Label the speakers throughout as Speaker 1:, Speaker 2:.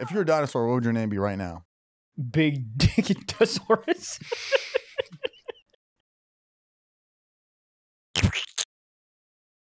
Speaker 1: If you're a dinosaur, what would your name be right now?
Speaker 2: Big Dickosaurus.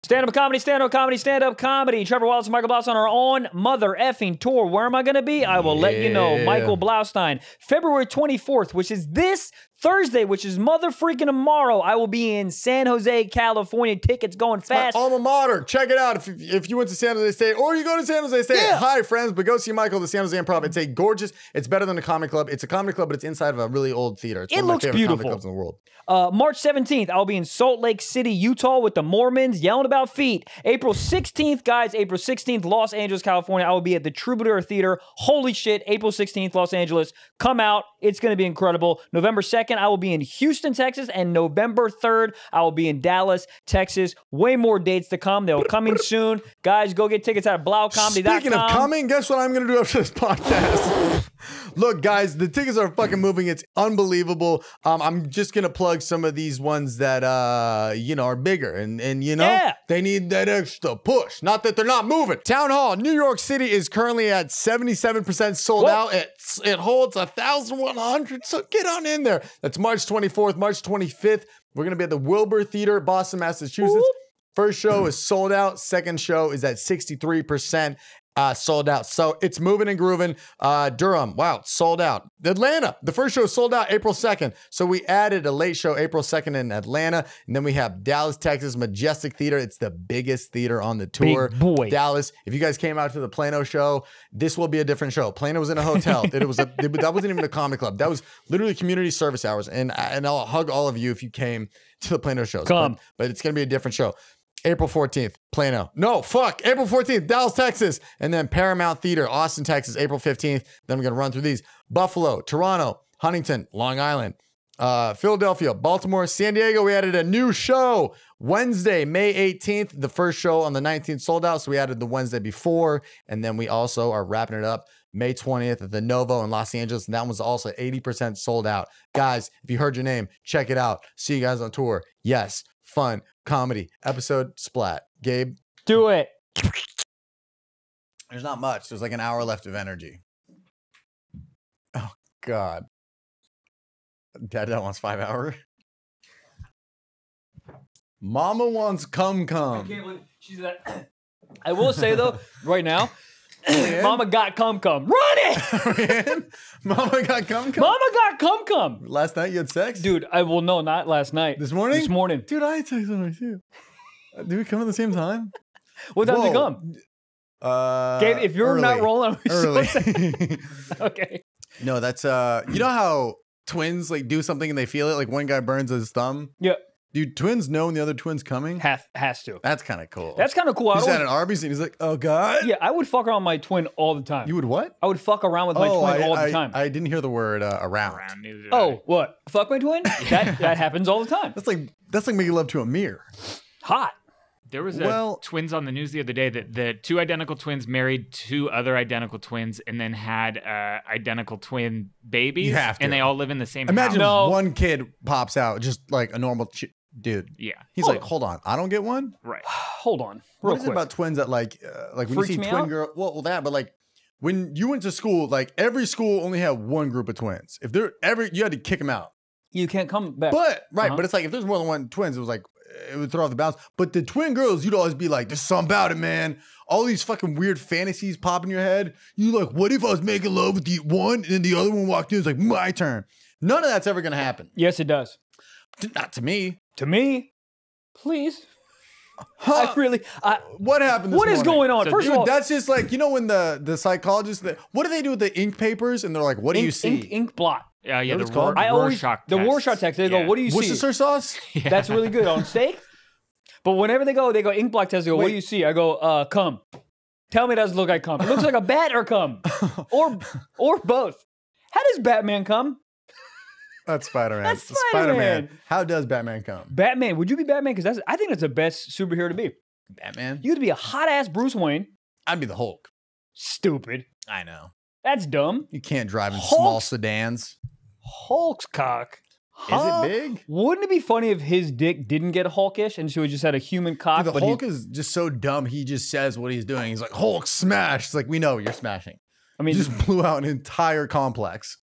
Speaker 2: Stand up comedy, stand up comedy, stand up comedy. Trevor Wallace and Michael Blaustein on our own mother effing tour. Where am I going to be? I will let you know. Michael Blaustein, February 24th, which is this Thursday, which is mother freaking tomorrow. I will be in San Jose, California. Tickets going
Speaker 1: My
Speaker 2: fast.
Speaker 1: alma mater. Check it out. If, if you went to San Jose State or you go to San Jose State,
Speaker 2: Yeah.
Speaker 1: hi friends, but go see Michael the San Jose Improv. It's a gorgeous. It's better than a comedy club. It's a comedy club, but it's inside of a really old theater. It's
Speaker 2: It
Speaker 1: one of my
Speaker 2: looks beautiful.
Speaker 1: clubs in the world.
Speaker 2: Uh, March 17th, I'll be in Salt Lake City, Utah with the Mormons yelling about feet. April 16th, guys, April 16th, Los Angeles, California. I will be at the Troubadour Theater. Holy shit, April 16th, Los Angeles. Come out. It's going to be incredible. November 2nd, I will be in Houston, Texas. And November 3rd, I will be in Dallas, Texas. Way more dates to come. They'll coming soon. Guys, go get tickets at blaucomedy.com.
Speaker 1: Speaking of coming, guess what I'm going to do after this podcast? Look, guys, the tickets are fucking moving. It's unbelievable. Um, I'm just gonna plug some of these ones that uh, you know, are bigger and and you know
Speaker 2: Yeah.
Speaker 1: they need that extra push. Not that they're not moving. Town Hall, New York City is currently at 77% sold
Speaker 2: Whoa.
Speaker 1: out. It it holds a thousand one hundred. So get on in there. That's March 24th, March 25th. We're gonna be at the Wilbur Theater, Boston, Massachusetts. First show is sold out. Second show is at 63% uh, sold out. So it's moving and grooving. Uh, Durham, wow, sold out. Atlanta, the first show sold out April 2nd. So we added a late show April 2nd in Atlanta. And then we have Dallas, Texas, Majestic Theater. It's the biggest theater on the tour.
Speaker 2: boy.
Speaker 1: Dallas. If you guys came out to the Plano show, this will be a different show. Plano was in a hotel. it was a that wasn't even a comic club. That was literally community service hours. And and I'll hug all of you if you came to the Plano shows.
Speaker 2: Come.
Speaker 1: But, but it's gonna be a different show. April 14th, Plano. No, fuck. April 14th, Dallas, Texas. And then Paramount Theater, Austin, Texas, April 15th. Then I'm going to run through these Buffalo, Toronto, Huntington, Long Island, uh, Philadelphia, Baltimore, San Diego. We added a new show Wednesday, May 18th. The first show on the 19th sold out. So we added the Wednesday before. And then we also are wrapping it up May 20th at the Novo in Los Angeles. And that one's also 80% sold out. Guys, if you heard your name, check it out. See you guys on tour. Yes, fun, comedy, episode, splat. Gabe,
Speaker 2: Do it.
Speaker 1: there's not much. There's like an hour left of energy. Oh, God. Dad Dad wants five hour. Mama wants cum cum.
Speaker 2: believe she's that. I will say though, right now,
Speaker 1: Yeah.
Speaker 2: Mama got cum cum. Run it!
Speaker 1: Mama got cum cum.
Speaker 2: Mama got cum cum.
Speaker 1: Last night you had sex?
Speaker 2: Dude, I will no, not last night.
Speaker 1: This morning?
Speaker 2: This morning.
Speaker 1: Dude, I had sex with her too. Uh, Did we come at the same time?
Speaker 2: What time did it
Speaker 1: Whoa.
Speaker 2: come?
Speaker 1: Uh,
Speaker 2: Gabe, if you're not rolling, I'm
Speaker 1: Early.
Speaker 2: okay.
Speaker 1: no, that's uh you know how twins like do something and they feel it? Like one guy burns his thumb.
Speaker 2: Yeah,
Speaker 1: Dude, twins know when the other twin's coming.
Speaker 2: has, has to.
Speaker 1: That's kind of cool.
Speaker 2: That's kind of cool. I
Speaker 1: He's at an Arby's and he's like, "Oh God."
Speaker 2: yeah, I would fuck around my twin all the time.
Speaker 1: You would what?
Speaker 2: I would fuck around with my
Speaker 1: oh,
Speaker 2: twin
Speaker 1: I,
Speaker 2: all
Speaker 1: I,
Speaker 2: the time.
Speaker 1: I didn't hear the word uh, around.
Speaker 3: Around,
Speaker 2: oh,
Speaker 3: I.
Speaker 2: what? Fuck my twin? that that happens all the time.
Speaker 1: That's like that's like making love to a mirror.
Speaker 2: Hot.
Speaker 3: There was a
Speaker 1: Well-
Speaker 3: twins on the news the other day that the two identical twins married two other identical twins and then had uh, identical twin babies.
Speaker 1: You have to.
Speaker 3: And they all live in the same
Speaker 1: Imagine
Speaker 3: house.
Speaker 2: No.
Speaker 1: one kid pops out just like a normal ch- dude.
Speaker 3: Yeah.
Speaker 1: He's
Speaker 2: Hold
Speaker 1: like,
Speaker 2: on.
Speaker 1: "Hold on, I don't get one."
Speaker 3: Right.
Speaker 2: Hold on. Real
Speaker 1: What is it about twins that like uh, like when
Speaker 2: Freaks
Speaker 1: you see twin
Speaker 2: out?
Speaker 1: girl? Well, well, that, but like when you went to school, like every school only had one group of twins. If they're every, you had to kick them out.
Speaker 2: you can't come back.
Speaker 1: But right,
Speaker 2: Uh-huh.
Speaker 1: but it's like if there's more than one twins, it was like it would throw off the balance. But the twin girls, you'd always be like, "There's something about it, man." All these fucking weird fantasies pop in your head. You like, what if I was making love with the one and then the other one walked in? It's like my turn. None of that's ever gonna happen.
Speaker 2: yes, it does.
Speaker 1: Not to me.
Speaker 2: To me, please.
Speaker 1: Huh?
Speaker 2: I really. I,
Speaker 1: what happened? This
Speaker 2: what is
Speaker 1: morning?
Speaker 2: going on?
Speaker 3: So,
Speaker 2: First
Speaker 1: Dude,
Speaker 2: of all,
Speaker 1: that's just like you know when the the psychologists that what do they do with the ink papers and they're like, what do you see?
Speaker 2: ink, ink blot.
Speaker 3: Uh, yeah,
Speaker 1: what
Speaker 3: the
Speaker 1: it's called?
Speaker 3: Ror-
Speaker 2: I always
Speaker 3: Rorschach
Speaker 2: the
Speaker 3: test.
Speaker 2: Rorschach text. They go, "What do you see?"
Speaker 1: Worcestershire sauce?
Speaker 3: Yeah.
Speaker 2: That's really good on steak. But whenever they go, they go ink blot test. They go, "What do you see?" I go, "Uh, cum." Tell me, it doesn't look like cum. It looks like a bat or cum, or or both. How does Batman come?
Speaker 1: That's Spider Man.
Speaker 2: That's Spider-Man.
Speaker 1: How does Batman come?
Speaker 2: Batman? Would you be Batman? Because that's I think that's the best superhero to be.
Speaker 1: Batman?
Speaker 2: You'd be a hot ass Bruce Wayne.
Speaker 1: I'd be the Hulk.
Speaker 2: Stupid.
Speaker 1: I know.
Speaker 2: That's dumb.
Speaker 1: You can't drive in
Speaker 2: Hulk?
Speaker 1: small sedans.
Speaker 2: Hulk's cock. Huh?
Speaker 1: Is it big?
Speaker 2: Wouldn't it be funny if his dick didn't get hulkish and so he just had a human cock?
Speaker 1: Dude, the
Speaker 2: but he-
Speaker 1: Hulk is just so dumb. He just says what he's doing. He's like, Hulk smash. It's like, we know you're smashing.
Speaker 2: I mean,
Speaker 1: just blew out an entire complex.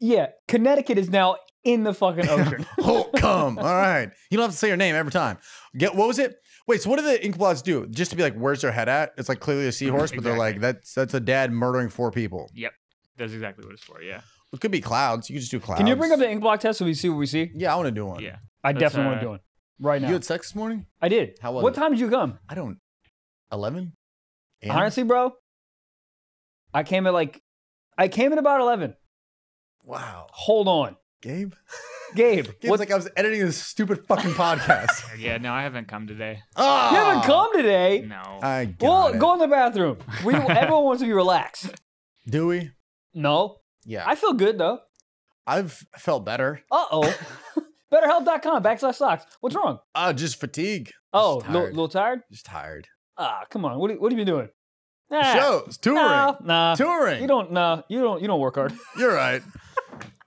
Speaker 2: Yeah, Connecticut is now in the fucking ocean.
Speaker 1: Oh, come. All right. You don't have to say your name every time. Get what was it? Wait, so what do the Inkblots do? Just to be like, where's their head at? It's like clearly a seahorse, but they're like, that's that's a dad murdering four people. Yep.
Speaker 3: That's exactly what it's for. Yeah.
Speaker 1: It could be clouds. You could just do clouds.
Speaker 2: Can you bring up the ink block test so we see what we see?
Speaker 1: Yeah, I want to do one.
Speaker 3: Yeah.
Speaker 2: I
Speaker 3: Let's,
Speaker 2: definitely want
Speaker 3: uh,
Speaker 2: to do one. right now.
Speaker 1: You had sex this morning?
Speaker 2: I did.
Speaker 1: How was
Speaker 2: what
Speaker 1: it?
Speaker 2: time did you come?
Speaker 1: I don't. Eleven.
Speaker 2: Honestly, bro, I came at like, I came at about eleven.
Speaker 1: Wow.
Speaker 2: Hold on,
Speaker 1: Gabe.
Speaker 2: Gabe.
Speaker 1: Gabe's
Speaker 2: what,
Speaker 1: like I was editing this stupid fucking podcast.
Speaker 3: Yeah. No, I haven't come today.
Speaker 1: oh,
Speaker 2: you haven't come today.
Speaker 3: No.
Speaker 1: I got
Speaker 2: well,
Speaker 1: it.
Speaker 2: go in the bathroom. We everyone wants to be relaxed.
Speaker 1: Do we?
Speaker 2: No,
Speaker 1: Yeah.
Speaker 2: I feel good though.
Speaker 1: I've felt better.
Speaker 2: Uh oh. BetterHelp.com backslash socks. What's wrong?
Speaker 1: Uh, just fatigue.
Speaker 2: Oh, a little,
Speaker 1: tired.
Speaker 2: little tired.
Speaker 1: Just tired.
Speaker 2: Ah, come on. What, what have you been doing? Nah,
Speaker 1: Shows touring.
Speaker 2: Nah, nah.
Speaker 1: Touring.
Speaker 2: You don't. Nah, you don't. You don't work hard.
Speaker 1: You're right.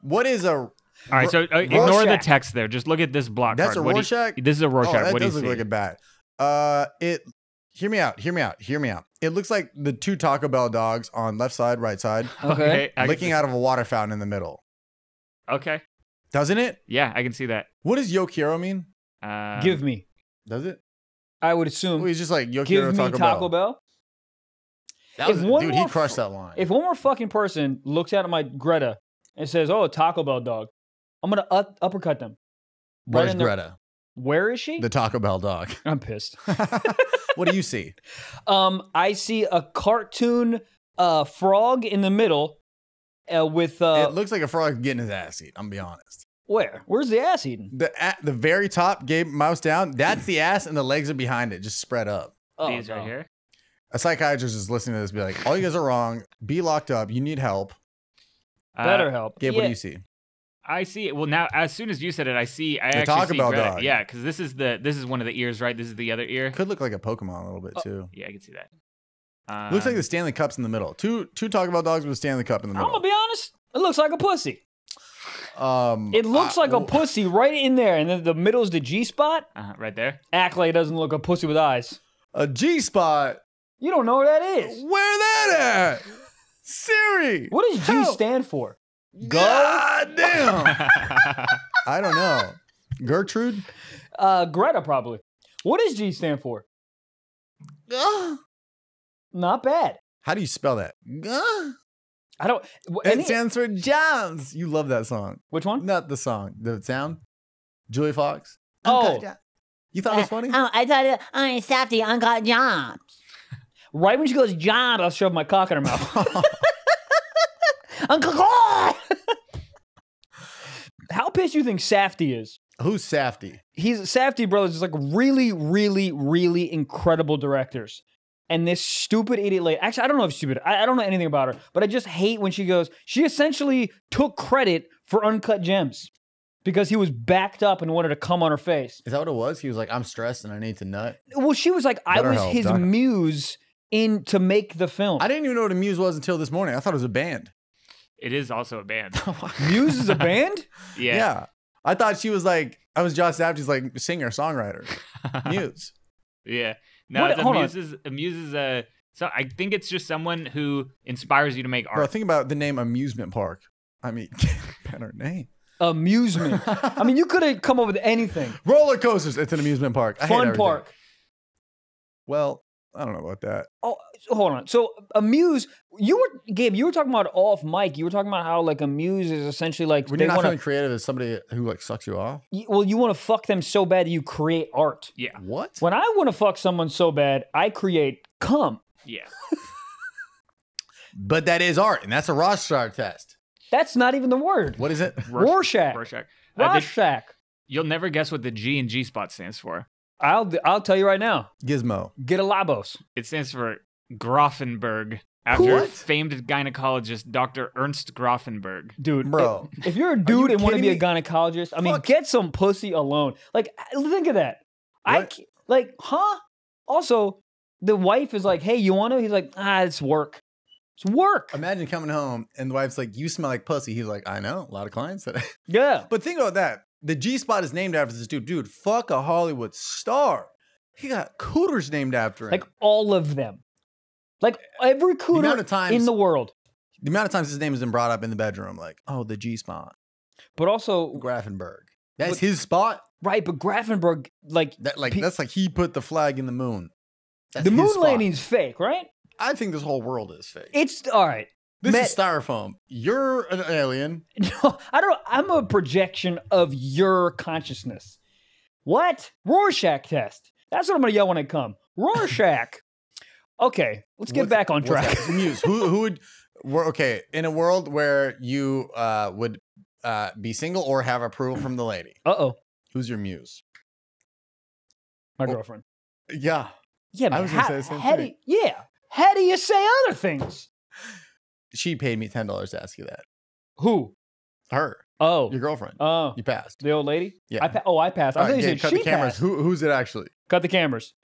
Speaker 1: What is a?
Speaker 3: All right. So uh, ignore the text there. Just look at this block
Speaker 1: That's
Speaker 3: card.
Speaker 1: a
Speaker 3: What do you-
Speaker 1: Rorschach.
Speaker 3: this is a Rorschach.
Speaker 1: Oh, that
Speaker 3: what do you
Speaker 1: does look
Speaker 3: see?
Speaker 1: like a bat. Uh, it. Hear me out. Hear me out. Hear me out. It looks like the two Taco Bell dogs on left side, right side,
Speaker 2: Okay.
Speaker 3: I
Speaker 1: licking out of a water fountain in the middle.
Speaker 3: Okay.
Speaker 1: Doesn't it?
Speaker 3: Yeah, I can see that.
Speaker 1: What does Yokiro mean?
Speaker 3: Um,
Speaker 2: Give me.
Speaker 1: Does it?
Speaker 2: I would assume.
Speaker 1: Well, he's just like Yokiro
Speaker 2: give me
Speaker 1: Taco,
Speaker 2: Taco,
Speaker 1: Bell.
Speaker 2: Bell.
Speaker 1: That was, dude, he crushed
Speaker 2: f-
Speaker 1: that line.
Speaker 2: If one more fucking person looks out at my Greta and says, "Oh, Taco Bell dog," I'm gonna up- uppercut them. right
Speaker 1: Where's
Speaker 2: in their-
Speaker 1: Greta?
Speaker 2: Where is she?
Speaker 1: The Taco Bell dog.
Speaker 2: I'm pissed.
Speaker 1: what do you see?
Speaker 2: Um, I see a cartoon uh frog in the middle, uh, with uh
Speaker 1: it looks like a frog getting his ass eaten. I'm gonna be honest.
Speaker 2: where? Where's the ass eating?
Speaker 1: The at the very top, Gabe mouse down. That's the ass, and the legs are behind it, just spread up.
Speaker 2: Oh,
Speaker 3: These right here.
Speaker 1: A psychiatrist is listening to this, be like, "All you guys are wrong. Be locked up. You need help."
Speaker 3: Uh,
Speaker 2: Better help.
Speaker 1: Gabe,
Speaker 2: yeah.
Speaker 1: what do you see?
Speaker 3: I see it. Well, now as soon as you said it, I see. I
Speaker 1: The
Speaker 3: actually
Speaker 1: Taco
Speaker 3: see
Speaker 1: Bell
Speaker 3: Greta.
Speaker 1: dog.
Speaker 3: Yeah, because this is the this is one of the ears, right? This is the other ear.
Speaker 1: Could look like a Pokemon a little bit
Speaker 2: Oh.
Speaker 1: too.
Speaker 3: Yeah, I can see that.
Speaker 1: Looks like
Speaker 3: Um,
Speaker 1: the Stanley Cup's in the middle. Two two Taco Bell dogs with a Stanley Cup in the middle.
Speaker 2: I'm gonna be honest. It looks like a pussy.
Speaker 1: um,
Speaker 2: It looks
Speaker 1: I-
Speaker 2: like a pussy right in there, and then the middle is the G spot.
Speaker 3: uh, right there.
Speaker 2: Act like it doesn't look a pussy with eyes.
Speaker 1: a G spot.
Speaker 2: You don't know where that is.
Speaker 1: Where that at? Siri.
Speaker 2: What does G
Speaker 1: Help.
Speaker 2: stand for? Go.
Speaker 1: God damn. I don't know. Gertrude.
Speaker 2: Uh, Greta probably. What does G stand for? Not bad.
Speaker 1: How do you spell that?
Speaker 2: I don't. w-
Speaker 1: It
Speaker 2: Any,
Speaker 1: stands for jams. You love that song.
Speaker 2: which one?
Speaker 1: Not the song, the sound. Julia Fox.
Speaker 2: Oh.
Speaker 1: Uncut Jam. You thought it was funny?
Speaker 4: Oh, I thought it, I'm Safety Uncut Jobs.
Speaker 2: Right when she goes, John, I'll shove my cock in her mouth.
Speaker 4: Uncle Claude!
Speaker 2: How pissed you think Safdie is?
Speaker 1: Who's Safdie?
Speaker 2: He's Safdie Brothers is like really, really, really incredible directors. And this stupid idiot lady, actually, I don't know if she's stupid. I, I don't know anything about her, but I just hate when she goes, she essentially took credit for Uncut Gems because he was backed up and wanted to come on her face.
Speaker 1: Is that what it was? He was like, I'm stressed and I need to nut.
Speaker 2: Well, she was like, I was
Speaker 1: BetterHelp,
Speaker 2: his
Speaker 1: doc.
Speaker 2: muse in to make the film.
Speaker 1: I didn't even know what a muse was until this morning. I thought it was a band.
Speaker 3: it is also a band.
Speaker 2: Muse is a band?
Speaker 3: Yeah.
Speaker 1: Yeah. I thought she was like, I was Josh Safdie's like singer, songwriter. Muse.
Speaker 3: yeah. No,
Speaker 2: What-
Speaker 3: it's a
Speaker 2: hold on.
Speaker 3: muse is a muse is a. So I think it's just someone who inspires you to make
Speaker 1: Bro,
Speaker 3: art.
Speaker 1: think about the name amusement park. I mean, better name.
Speaker 2: Amusement. I mean, you could have come up with anything.
Speaker 1: Roller coasters. It's an amusement park. I
Speaker 2: Fun
Speaker 1: everything.
Speaker 2: park.
Speaker 1: Well, I don't know about that.
Speaker 2: Oh, hold on. So Amuse, you were Gabe. You were talking about off mic. You were talking about how like Amuse is essentially like
Speaker 1: When
Speaker 2: they
Speaker 1: you're not
Speaker 2: want
Speaker 1: feeling
Speaker 2: to.
Speaker 1: creative as somebody who like sucks you off.
Speaker 2: Well, you want to fuck them so bad that you create art.
Speaker 3: yeah.
Speaker 1: What?
Speaker 2: When I want to fuck someone so bad, I create cum.
Speaker 3: Yeah.
Speaker 1: But that is art, and that's a Rorschach test.
Speaker 2: That's not even the word.
Speaker 1: What is it?
Speaker 2: Rorschach.
Speaker 3: Rorschach. Uh, did-
Speaker 2: Rorschach.
Speaker 3: you'll never guess what the G and G spot stands for.
Speaker 2: I'll I'll tell you right now.
Speaker 1: Gizmo.
Speaker 2: Get a labos.
Speaker 3: It stands for Grafenberg, after
Speaker 1: What?
Speaker 3: famed gynecologist Dr. Ernst Grafenberg.
Speaker 2: Dude,
Speaker 1: Bro.
Speaker 2: if, if you're a dude and want to be a gynecologist, I mean,
Speaker 1: Fuck.
Speaker 2: get some pussy alone. Like, think of that. I
Speaker 1: What?
Speaker 2: ca- like, huh? Also, the wife is like, "Hey, you want to?" He's like, "Ah, it's work. It's work."
Speaker 1: Imagine coming home and the wife's like, "You smell like pussy." He's like, "I know." A lot of clients said. it.
Speaker 2: Yeah.
Speaker 1: but think about that. The G spot is named after this dude. Dude, fuck a Hollywood star. He got cooters named after him.
Speaker 2: Like all of them. Like every cooter
Speaker 1: of times-
Speaker 2: in the world.
Speaker 1: The amount of times his name has been brought up in the bedroom, like, oh, the G spot,
Speaker 2: But also,
Speaker 1: Grafenberg. That's
Speaker 2: But-
Speaker 1: his spot.
Speaker 2: right? But Grafenberg, like
Speaker 1: That like that's like he put the flag in the moon. That's
Speaker 2: the moon landing's fake, right?
Speaker 1: I think this whole world is fake.
Speaker 2: It's all right.
Speaker 1: This
Speaker 2: Ma-
Speaker 1: is styrofoam. You're an alien.
Speaker 2: No, I don't. I'm a projection of your consciousness. What? Rorschach test. That's what I'm gonna yell when I come. Rorschach. okay, let's get
Speaker 1: What's-
Speaker 2: back on track.
Speaker 1: Muse. Who who would? we're- Okay, in a world where you uh, would uh, be single or have approval from the lady,
Speaker 2: Uh oh,
Speaker 1: who's your muse?
Speaker 2: my
Speaker 1: Oh.
Speaker 2: girlfriend.
Speaker 1: Yeah,
Speaker 2: Yeah,
Speaker 1: I was gonna
Speaker 2: how,
Speaker 1: say the same
Speaker 2: how do
Speaker 1: thing.
Speaker 2: you- yeah. How do you say other things?
Speaker 1: She paid me ten dollars to ask you that.
Speaker 2: Who?
Speaker 1: Her,
Speaker 2: Oh,
Speaker 1: your girlfriend.
Speaker 2: oh,
Speaker 1: you passed.
Speaker 2: the old lady.
Speaker 1: Yeah.
Speaker 2: I pa- oh, I passed. I you
Speaker 1: yeah,
Speaker 2: said
Speaker 1: cut the cameras.
Speaker 2: passed.
Speaker 1: Who who's it actually?
Speaker 2: Cut the cameras.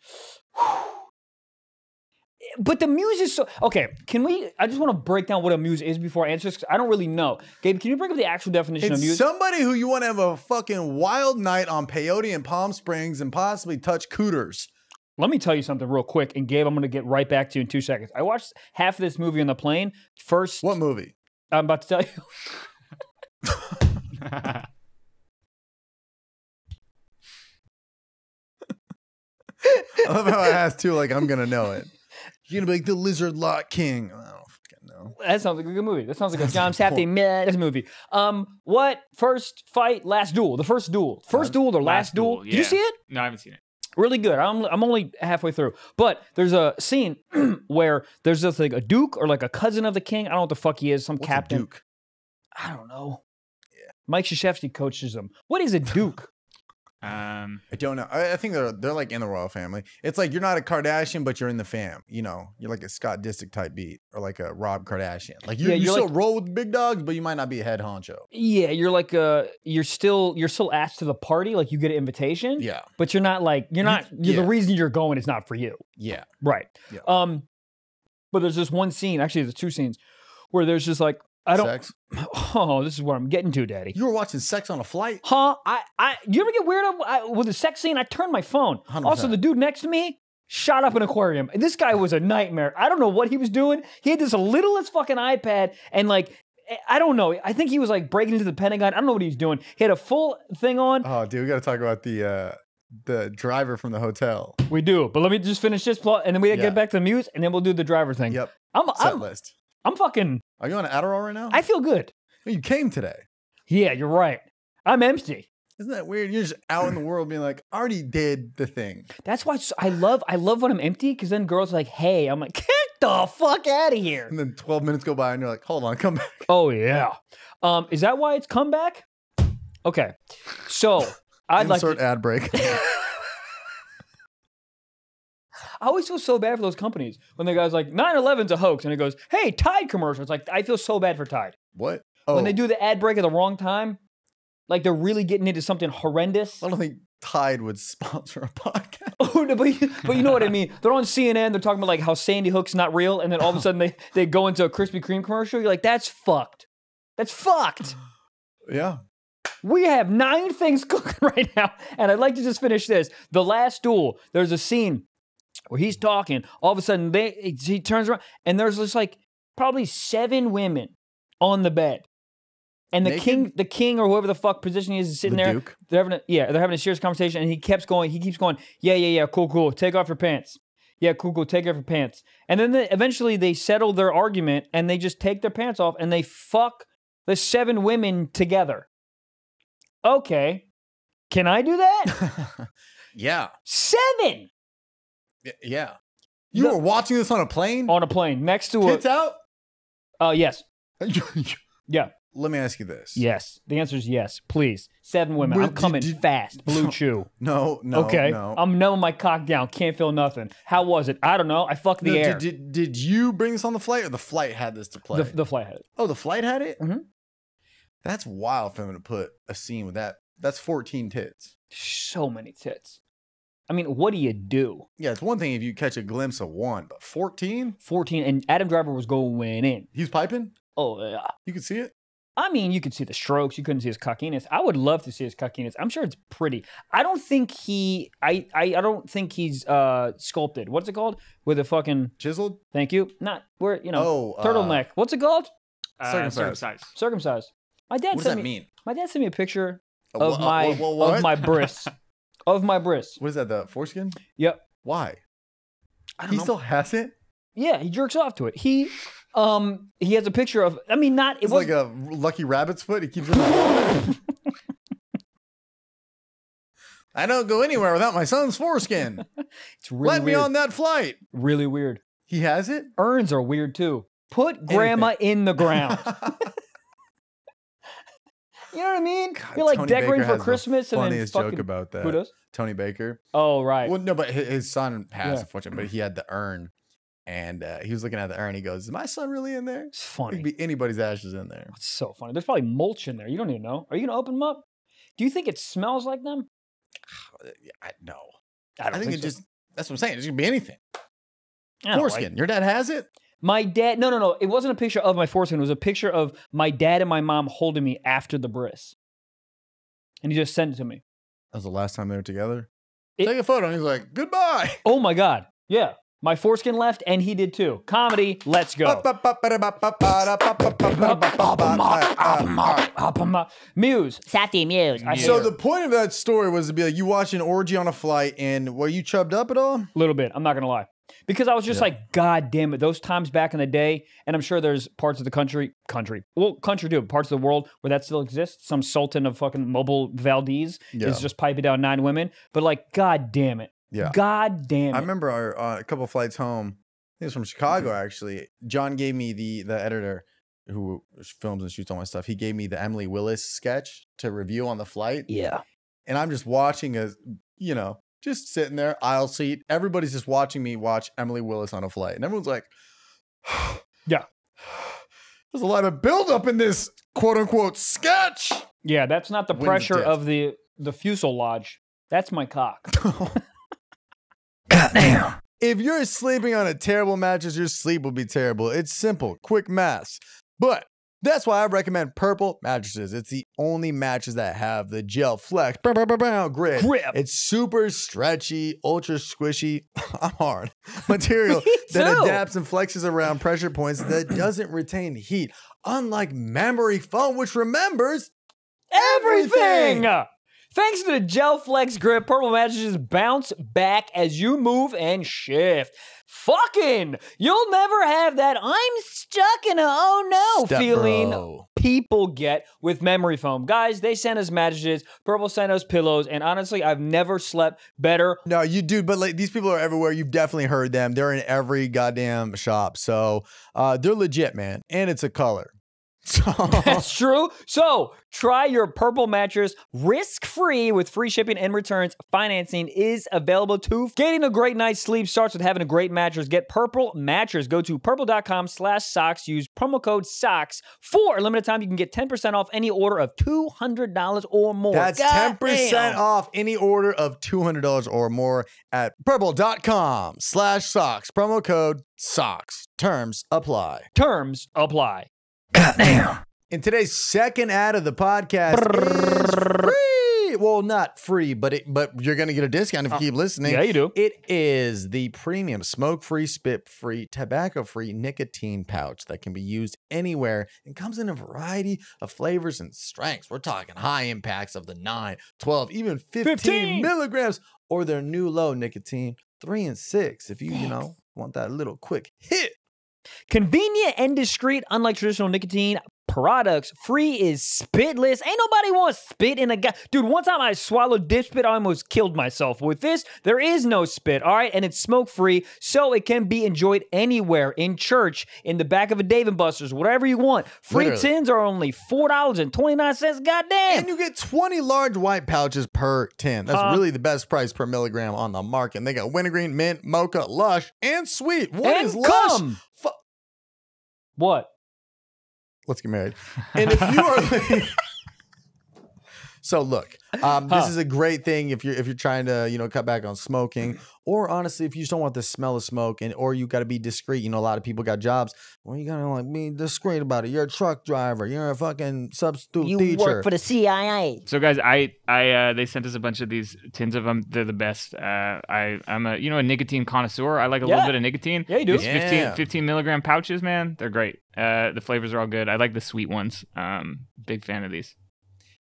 Speaker 2: But the muse is so okay. Can we? I just want to break down what a muse is before I answer this I don't really know. Gabe, can you bring up the actual definition of muse?
Speaker 1: somebody who you want to have a fucking wild night on peyote and Palm Springs and possibly touch cooters.
Speaker 2: Let me tell you something real quick, and Gabe, I'm going to get right back to you in two seconds. I watched half of this movie on the plane. First,
Speaker 1: What movie?
Speaker 2: I'm about to tell you.
Speaker 1: I love how I asked too, like I'm gonna know it. You're gonna be like the Lizard Lot King. I don't fucking know.
Speaker 2: That sounds like a good movie. That sounds like a John
Speaker 1: Sounds like
Speaker 2: Safdie meh, movie. Um, what first fight, last duel? The first duel, first duel or last,
Speaker 3: Last
Speaker 2: duel?
Speaker 3: Duel,
Speaker 2: Did you see it?
Speaker 3: no, I haven't seen it.
Speaker 2: Really good. I'm I'm only halfway through, but there's a scene where there's just like a duke or like a cousin of the king. I don't know what the fuck he is. Some
Speaker 1: What's
Speaker 2: captain.
Speaker 1: a Duke?
Speaker 2: I don't know. Yeah. Mike Krzyzewski coaches him. What is a duke?
Speaker 3: Um,
Speaker 1: I don't know. I, I think they're they're like in the royal family. It's like you're not a Kardashian, but you're in the fam. You know, you're like a Scott Disick type beat or like a Rob Kardashian. Like you,
Speaker 2: Yeah,
Speaker 1: you still
Speaker 2: like-
Speaker 1: roll with the big dogs, but you might not be a head honcho.
Speaker 2: yeah, you're like uh you're still you're still asked to the party. Like you get an invitation.
Speaker 1: Yeah,
Speaker 2: But you're not like you're
Speaker 1: You-
Speaker 2: not. You're,
Speaker 1: yeah.
Speaker 2: The reason you're going is not for you.
Speaker 1: yeah.
Speaker 2: Right.
Speaker 1: Yeah.
Speaker 2: Um, but there's this one scene. Actually, there's two scenes where there's just like I don't.
Speaker 1: Sex.
Speaker 2: Oh, this is where I'm getting to, Daddy.
Speaker 1: You were watching sex on a flight.
Speaker 2: Huh? I, I, you ever get weird I, with the sex scene? I turned my phone.
Speaker 1: 100%.
Speaker 2: Also, the dude next to me shot up an aquarium. And This guy was a nightmare. I don't know what he was doing. He had this littlest fucking iPad and like, I don't know. I think he was like breaking into the Pentagon. I don't know what he was doing. He had a full thing on.
Speaker 1: Oh, dude, we got to talk about the uh the driver from the hotel.
Speaker 2: We do, but let me just finish this plot and then we
Speaker 1: Yeah.
Speaker 2: get back to the muse and then we'll do the driver thing.
Speaker 1: Yep,
Speaker 2: I'm,
Speaker 1: set
Speaker 2: I'm,
Speaker 1: list.
Speaker 2: I'm fucking,
Speaker 1: Are you on Adderall right now?
Speaker 2: I feel good.
Speaker 1: you came today.
Speaker 2: Yeah, you're right. I'm empty.
Speaker 1: Isn't that weird? You're just out in the world being like, I already did the thing.
Speaker 2: That's why I love I love when I'm empty because then girls are like, hey, I'm like, get the fuck out of here.
Speaker 1: And then 12 minutes go by and you're like, hold on, come back.
Speaker 2: Oh yeah. Um, is that why it's comeback? Okay. So I'd like
Speaker 1: Insert
Speaker 2: to,
Speaker 1: ad break.
Speaker 2: I always feel so bad for those companies when the guy's like 9-11's a hoax and it goes, hey, Tide commercial. It's like I feel so bad for Tide.
Speaker 1: what? Oh,
Speaker 2: When they oh. do the ad break at the wrong time, like they're really getting into something horrendous.
Speaker 1: I don't think Tide would sponsor a podcast.
Speaker 2: Oh, no, but, you- but you know what I mean. They're on CNN. They're talking about like how Sandy Hook's not real, and then all of a sudden they they go into a Krispy Kreme commercial. You're like, that's fucked. That's fucked.
Speaker 1: Yeah.
Speaker 2: We have nine things cooking right now, and I'd like to just finish this. The last duel. There's a scene where he's talking. All of a sudden, they he turns around, and there's just like probably seven women on the bed. And the
Speaker 1: Naked?
Speaker 2: king, the king, or whoever the fuck position he is, is sitting
Speaker 1: The
Speaker 2: there.
Speaker 1: Duke?
Speaker 2: They're having a, yeah, they're having a serious conversation, and he keeps going. He keeps going. Yeah, yeah, yeah. Cool, cool. Take off your pants. Yeah, cool, cool. Take off your pants. And then they, eventually they settle their argument, and they just take their pants off, and they fuck the seven women together. Okay, can I do that?
Speaker 1: yeah.
Speaker 2: seven
Speaker 1: Yeah. You
Speaker 2: The-
Speaker 1: were watching this on a plane?
Speaker 2: on a plane next to a.
Speaker 1: Tits out?
Speaker 2: Uh, yes, yeah,
Speaker 1: Let me ask you this.
Speaker 2: yes. The answer is yes. Please, seven women.
Speaker 1: Well,
Speaker 2: I'm coming
Speaker 1: did- did-
Speaker 2: fast. Blue chew.
Speaker 1: No, no,
Speaker 2: okay,
Speaker 1: no.
Speaker 2: I'm knowing my cock down. Can't feel nothing. How was it? I don't know. I fucked the
Speaker 1: No,
Speaker 2: air.
Speaker 1: Did, did, did you bring this on the flight or the flight had this to play?
Speaker 2: the, the flight had it.
Speaker 1: oh, the flight had it?
Speaker 2: Mhm.
Speaker 1: That's wild for him to put a scene with that. That's 14 tits.
Speaker 2: So many tits. I mean, what do you do?
Speaker 1: Yeah, it's one thing if you catch a glimpse of one, but 14?
Speaker 2: 14, and Adam Driver was going in.
Speaker 1: He's piping?
Speaker 2: Oh, yeah.
Speaker 1: You could see it?
Speaker 2: I mean, you could see the strokes. You couldn't see his cockiness. I would love to see his cockiness. I'm sure it's pretty. I don't think he. I. I, I don't think he's uh sculpted. What's it called? With a fucking.
Speaker 1: Chiseled?
Speaker 2: Thank you. Not where you know
Speaker 1: Oh, uh,
Speaker 2: turtleneck. What's it called?
Speaker 3: Uh,
Speaker 1: Circumcised.
Speaker 3: circumcised.
Speaker 2: Circumcised. My dad
Speaker 1: What does
Speaker 2: sent
Speaker 1: that
Speaker 2: me.
Speaker 1: mean?
Speaker 2: My dad sent me a picture
Speaker 1: Uh,
Speaker 2: of
Speaker 1: wha-
Speaker 2: my
Speaker 1: wha- wha- what?
Speaker 2: of my bris. Of my bris.
Speaker 1: What is that? The foreskin?
Speaker 2: Yep.
Speaker 1: Why?
Speaker 2: I don't
Speaker 1: He
Speaker 2: know.
Speaker 1: still has it.
Speaker 2: Yeah, he jerks off to it. He um he has a picture of I mean not it
Speaker 1: It's
Speaker 2: was
Speaker 1: like a lucky rabbit's foot. He keeps it. I don't go anywhere without my son's foreskin.
Speaker 2: it's really weird.
Speaker 1: Let me on that flight.
Speaker 2: really weird.
Speaker 1: He has it.
Speaker 2: Urns are weird too. Put grandma in the ground. you know what I mean?
Speaker 1: God,
Speaker 2: You're like
Speaker 1: Tony
Speaker 2: decorating
Speaker 1: Baker
Speaker 2: for
Speaker 1: the
Speaker 2: Christmas and then
Speaker 1: funniest
Speaker 2: fucking
Speaker 1: joke about that.
Speaker 2: who does?
Speaker 1: Tony Baker.
Speaker 2: Oh right.
Speaker 1: Well, no, but his, his son passed,
Speaker 2: Yeah.
Speaker 1: unfortunately. But he had the urn, and uh, he was looking at the urn. He goes, "Is my son really in there?
Speaker 2: It's funny.
Speaker 1: It could be anybody's ashes in there."
Speaker 2: It's so funny. There's probably mulch in there. You don't even know. Are you gonna open them up? Do you think it smells like them?
Speaker 1: Yeah, I know.
Speaker 2: I
Speaker 1: I, think,
Speaker 2: think
Speaker 1: it
Speaker 2: so.
Speaker 1: just. That's what I'm saying. It could be anything.
Speaker 2: Don't like
Speaker 1: Your dad has it.
Speaker 2: My dad, no, no, no. It wasn't a picture of my foreskin. It was a picture of my dad and my mom holding me after the bris. And he just sent it to me.
Speaker 1: That was the last time they were together.
Speaker 2: It-
Speaker 1: Take a photo. And he's like, "Goodbye."
Speaker 2: Oh my God. Yeah. My foreskin left and he did too. Comedy, let's go. Muse.
Speaker 4: Safdie Muse.
Speaker 2: I
Speaker 1: So
Speaker 2: hate
Speaker 1: the point of that story was to be like, you watch an orgy on a flight, and were you chubbed up at all?
Speaker 2: a little bit. I'm not going to lie. Because I was just
Speaker 1: Yeah.
Speaker 2: like, God damn it. Those times back in the day, and I'm sure there's parts of the country, country, well, country too, parts of the world where that still exists. Some sultan of fucking mobile Valdez
Speaker 1: Yeah.
Speaker 2: is just piping down nine women. But like, God damn it.
Speaker 1: Yeah.
Speaker 2: God damn it.
Speaker 1: I remember our, uh, a couple flights home. I think it was from Chicago actually. John gave me the the editor who films and shoots all my stuff. He gave me the Emily Willis sketch to review on the flight,
Speaker 2: yeah.
Speaker 1: and I'm just watching a you know, just sitting there aisle seat. Everybody's just watching me watch Emily Willis on a flight, and everyone's like,
Speaker 2: Yeah.
Speaker 1: There's a lot of buildup in this quote unquote sketch.
Speaker 2: Yeah, that's not the
Speaker 1: Wins
Speaker 2: pressure
Speaker 1: death.
Speaker 2: of the the fuselage. That's my cock. Goddamn.
Speaker 1: If you're sleeping on a terrible mattress, your sleep will be terrible. It's simple, quick maths. But that's why I recommend Purple mattresses. It's the only mattress that have the gel flex bow, bow, bow, grip.
Speaker 2: Grip.
Speaker 1: It's super stretchy, ultra squishy. I'm hard material that adapts and flexes around pressure points that doesn't retain heat. Unlike memory foam, which remembers
Speaker 2: Everything. Thanks to the Gel Flex grip, purple mattresses bounce back as you move and shift. Fucking, you'll never have that I'm stuck in a oh no
Speaker 1: Step
Speaker 2: feeling
Speaker 1: bro.
Speaker 2: people get with memory foam. Guys, they sent us mattresses, Purple sent us pillows, and honestly, I've never slept better.
Speaker 1: No, you do, but like these people are everywhere. You've definitely heard them. They're in every goddamn shop. So uh, they're legit, man. And it's a color. So
Speaker 2: That's true. So try your purple mattress risk free with free shipping and returns. Financing is available too. Getting a great night's sleep starts with having a great mattress. Get purple mattress. Go to purple.com slash socks. Use promo code socks. For a limited time, you can get 10% off any order of $200 or more.
Speaker 1: that's
Speaker 2: God
Speaker 1: 10%
Speaker 2: damn.
Speaker 1: off any order of $200 or more at purple.com slash socks. Promo code socks. Terms apply.
Speaker 2: Terms apply.
Speaker 1: And today's second ad of the podcast is free. Well, not free, but it but you're gonna get a discount if you oh. keep listening.
Speaker 2: Yeah, you do.
Speaker 1: It is the premium smoke-free, spit-free, tobacco-free nicotine pouch that can be used anywhere and comes in a variety of flavors and strengths. We're talking high impacts of the 9, 12, even 15,
Speaker 2: 15.
Speaker 1: milligrams, or their new low nicotine, 3 and 6. If you, you know, want that little quick hit.
Speaker 2: Convenient and discreet, unlike traditional nicotine products. Free is spitless. Ain't nobody want spit in a guy. Dude, one time I swallowed dip spit, I almost killed myself. With this, there is no spit, all right? And it's smoke free, so it can be enjoyed anywhere in church, in the back of a Dave and Buster's, whatever you want. Free
Speaker 1: Literally.
Speaker 2: tins are only $4.29. Goddamn.
Speaker 1: And you get 20 large white pouches per tin. That's
Speaker 2: Huh?
Speaker 1: really the best price per milligram on the market. And they got wintergreen, mint, mocha, lush, and sweet. What
Speaker 2: and
Speaker 1: is lush?
Speaker 2: Come.
Speaker 1: Fu-
Speaker 2: What?
Speaker 1: Let's get married. And if you are So look, um, this is a great thing if you're if you're trying to you know cut back on smoking, or honestly, if you just don't want the smell of smoke, and or you got to be discreet. You know, a lot of people got jobs. Well, you gotta like be discreet about it. You're a truck driver. You're a fucking substitute
Speaker 4: You
Speaker 1: teacher.
Speaker 4: work for the CIA.
Speaker 3: So guys, I I uh, they sent us a bunch of these tins of them. They're the best. Uh, I I'm a you know a nicotine connoisseur. I like a
Speaker 2: Yeah.
Speaker 3: little bit of nicotine.
Speaker 2: Yeah, you do.
Speaker 3: These 15, 15 milligram pouches, man, they're great. Uh, the flavors are all good. I like the sweet ones. Um, big fan of these.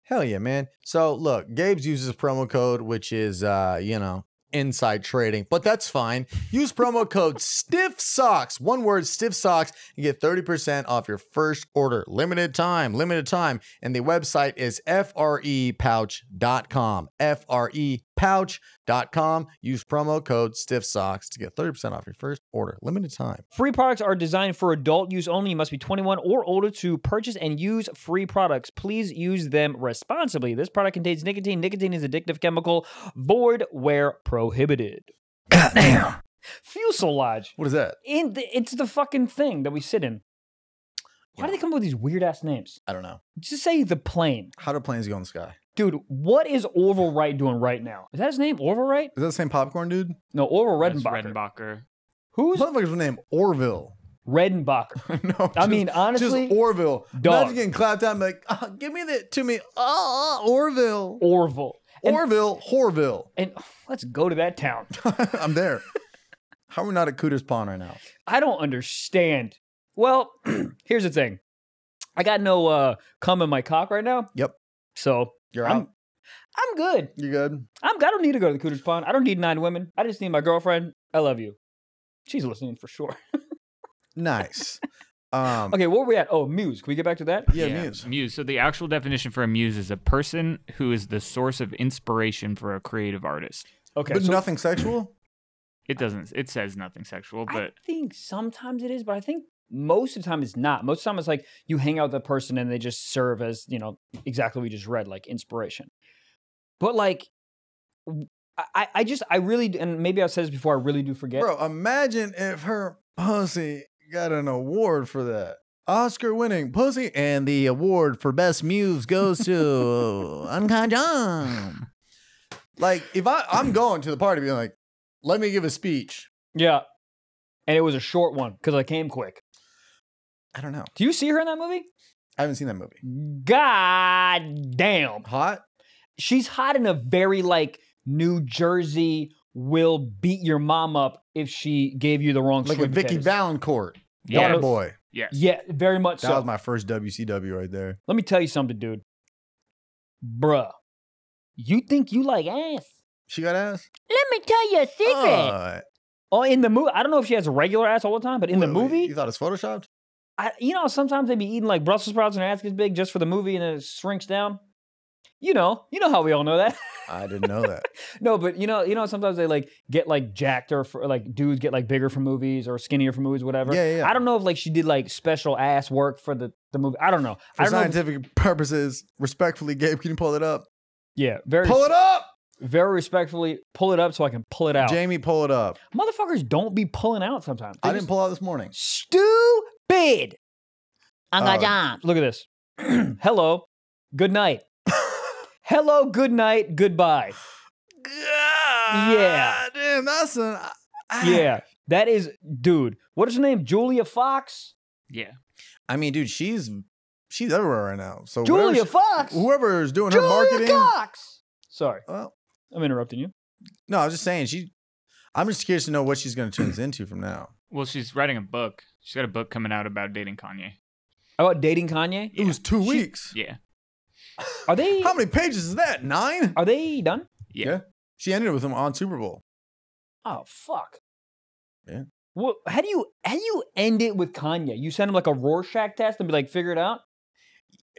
Speaker 1: Hell yeah, man. So look, Gabe's uses promo code, which is uh, you know, inside trading, but that's fine. Use promo code Stiff Socks, one word Stiff Socks, and get 30% off your first order. Limited time, limited time. And the website is frepouch.com. Frepouch.com. Use promo code Stiff Socks to get 30% off your first order. Limited time.
Speaker 2: Free products are designed for adult use only. You must be 21 or older to purchase and use free products. Please use them responsibly. This product contains nicotine. Nicotine is addictive chemical. Void where prohibited.
Speaker 1: Goddamn.
Speaker 2: Fuselage.
Speaker 1: What is that?
Speaker 2: In the, it's the fucking thing that we sit in. Why do they come up with these weird ass names?
Speaker 1: I don't know.
Speaker 2: Just say the plane.
Speaker 1: How do planes go in the sky?
Speaker 2: Dude, what is Orville Wright doing right now? Is that his name? Orville Wright?
Speaker 1: Is that the same popcorn dude?
Speaker 2: No, Orville
Speaker 3: That's
Speaker 2: Redenbacher.
Speaker 3: Redenbacher.
Speaker 2: Who's
Speaker 1: Motherfucker's name Orville.
Speaker 2: Redenbacher?
Speaker 1: no,
Speaker 2: I mean, honestly,
Speaker 1: just Orville.
Speaker 2: dog.
Speaker 1: Imagine getting clapped out and be like, "Ah, give me that to me. Oh, Orville.
Speaker 2: Orville. And,
Speaker 1: Orville, Horville.
Speaker 2: and let's go to that town.
Speaker 1: I'm there. How are we not at Cooter's Pond right now?
Speaker 2: I don't understand. Well, here's the thing. I got no uh cum in my cock right now.
Speaker 1: Yep.
Speaker 2: So
Speaker 1: You're
Speaker 2: I'm
Speaker 1: out.
Speaker 2: I'm good.
Speaker 1: You're good?
Speaker 2: I'm I don't need to go to the Cooter's Pond. I don't need nine women. I just need my girlfriend. I love you. She's listening for sure.
Speaker 1: Nice. Um,
Speaker 2: okay, where were we at? Oh, Muse. Can we get back to that?
Speaker 1: Yeah, Muse.
Speaker 3: Muse. So the actual definition for a muse is a person who is the source of inspiration for a creative artist.
Speaker 2: Okay.
Speaker 1: but
Speaker 2: so
Speaker 1: nothing sexual.
Speaker 3: It doesn't. It says nothing sexual, but I
Speaker 2: think sometimes it is, but I think most of the time it's not. Most of the time it's like you hang out with the person and they just serve as, you know, exactly what we just read, like inspiration. But like I I just I really and maybe I've said this before, I really do forget.
Speaker 1: Bro, imagine if her pussy got an award for that. Oscar winning pussy, and the award for best muse goes to Uncut Jam. Like, if I I'm going to the party, being like, let me give a speech.
Speaker 2: Yeah. And it was a short one because I came quick.
Speaker 1: I don't know.
Speaker 2: Do you see her in that movie?
Speaker 1: I haven't seen that movie.
Speaker 2: God damn.
Speaker 1: Hot?
Speaker 2: She's hot in a very like New Jersey will beat your mom up if she gave you the wrong
Speaker 1: Like a Vicky
Speaker 2: potatoes.
Speaker 1: Vallencourt.
Speaker 3: yeah,
Speaker 1: Water boy.
Speaker 3: yes.
Speaker 2: Yeah, very much so.
Speaker 1: That
Speaker 2: so.
Speaker 1: was my first WCW right there.
Speaker 2: Let me tell you something, dude. Bruh, you think you like ass?
Speaker 1: She got ass?
Speaker 4: Let me tell you a secret.
Speaker 1: Uh,
Speaker 2: Oh, in the movie, I don't know if she has a regular ass all the time, but in the
Speaker 1: wait, wait,
Speaker 2: movie,
Speaker 1: You thought it's photoshopped?
Speaker 2: I, you know, sometimes they be eating like Brussels sprouts and her ass gets big just for the movie and then it shrinks down. You know, you know how we all know that.
Speaker 1: I didn't know that.
Speaker 2: no, but you know, you know, sometimes they like get like jacked or for, like dudes get like bigger for movies or skinnier for movies, whatever.
Speaker 1: Yeah, yeah, yeah.
Speaker 2: I don't know if like she did like special ass work for the the movie. I don't know.
Speaker 1: For
Speaker 2: I don't know. if-
Speaker 1: scientific purposes, respectfully, Gabe, can you pull it up?
Speaker 2: yeah, very
Speaker 1: Pull it up!
Speaker 2: very respectfully pull it up so I can pull it out.
Speaker 1: Jamie, pull it up.
Speaker 2: Motherfuckers don't be pulling out sometimes. They
Speaker 1: I didn't pull out this morning.
Speaker 2: Stupid.
Speaker 4: Uncle
Speaker 1: Uh,
Speaker 4: John.
Speaker 2: Look at this. Hello. Good night. Hello. Good night. Goodbye. Yeah.
Speaker 1: Damn, that's an. ah.
Speaker 2: Yeah. That is, dude. What is her name? Julia Fox.
Speaker 3: Yeah.
Speaker 1: I mean, dude, she's she's everywhere right now. So
Speaker 2: Julia
Speaker 1: she-
Speaker 2: Fox.
Speaker 1: whoever is doing her marketing. Julia.
Speaker 2: Fox. Sorry,
Speaker 1: Well,
Speaker 2: I'm interrupting you.
Speaker 1: no, I was just saying she. I'm just curious to know what she's going to turn this into from now.
Speaker 3: Well, she's writing a book. She's got a book coming out about dating Kanye.
Speaker 2: About dating Kanye.
Speaker 1: It was two weeks.
Speaker 3: Yeah.
Speaker 2: Are they?
Speaker 1: How many pages is that? Nine.
Speaker 2: Are they done?
Speaker 3: Yeah.
Speaker 1: Yeah. She ended with him on Super Bowl.
Speaker 2: Oh fuck.
Speaker 1: Yeah.
Speaker 2: Well, how do you how do you end it with Kanye? You send him like a Rorschach test and be like, figure it out.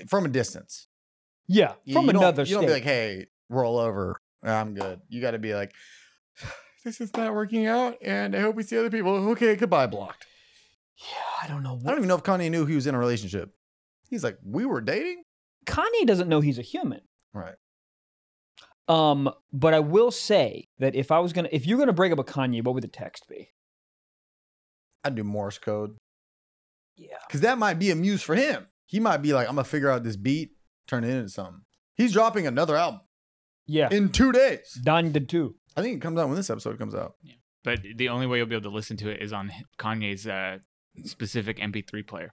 Speaker 1: From a distance.
Speaker 2: Yeah, from
Speaker 1: you
Speaker 2: another
Speaker 1: You don't be like, hey, roll over. I'm good. You got to be like, this is not working out, and I hope we see other people. Okay, goodbye, blocked.
Speaker 2: yeah, I don't know.
Speaker 1: I don't even know if Kanye knew he was in a relationship. He's like, we were dating?
Speaker 2: Kanye doesn't know he's a human.
Speaker 1: Right.
Speaker 2: Um, but I will say that if I was gonna, if you're gonna break up a Kanye, what would the text be?
Speaker 1: I'd do Morse code.
Speaker 2: Yeah.
Speaker 1: Because that might be a muse for him. He might be like, I'm going to figure out this beat, turn it into something. He's dropping another album
Speaker 2: Yeah,
Speaker 1: in two days.
Speaker 2: Donda 2.
Speaker 1: I think it comes out when this episode comes out. Yeah.
Speaker 3: But the only way you'll be able to listen to it is on Kanye's uh, specific MP3 player.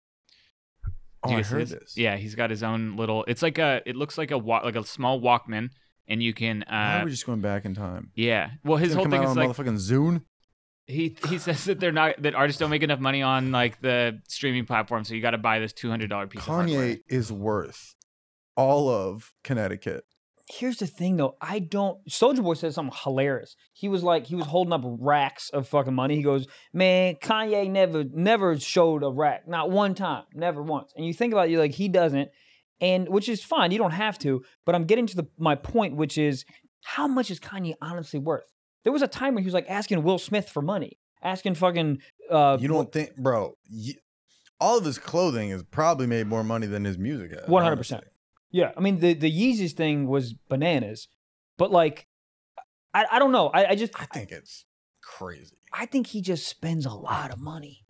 Speaker 1: Oh,
Speaker 3: you
Speaker 1: I heard this.
Speaker 3: Yeah, he's got his own little. It's like a. It looks like a wa- like a small Walkman, and you can.
Speaker 1: Why
Speaker 3: Uh,
Speaker 1: are we just going back in time?
Speaker 3: yeah. Well, his whole
Speaker 1: gonna
Speaker 3: thing
Speaker 1: come
Speaker 3: is
Speaker 1: out
Speaker 3: like
Speaker 1: on motherfucking Zune.
Speaker 3: he he says that they're not that artists don't make enough money on like the streaming platform, so you got to buy this two hundred dollar piece.
Speaker 1: Kanye is worth all of Connecticut.
Speaker 2: Here's the thing though, I don't Soulja Boy said something hilarious. He was like he was holding up racks of fucking money. He goes, Man, Kanye never never showed a rack. Not one time. Never once. And you think about it, you're like, he doesn't. And which is fine, you don't have to. But I'm getting to the my point, which is how much is Kanye honestly worth? There was a time where he was like asking Will Smith for money. Asking fucking uh
Speaker 1: You don't think, bro? y all of his clothing has probably made more money than his music has.
Speaker 2: 100%.
Speaker 1: honestly.
Speaker 2: Yeah, I mean the the Yeezys thing was bananas, but like, I I don't know. I, I just
Speaker 1: I think it's crazy.
Speaker 2: I think he just spends a lot of money.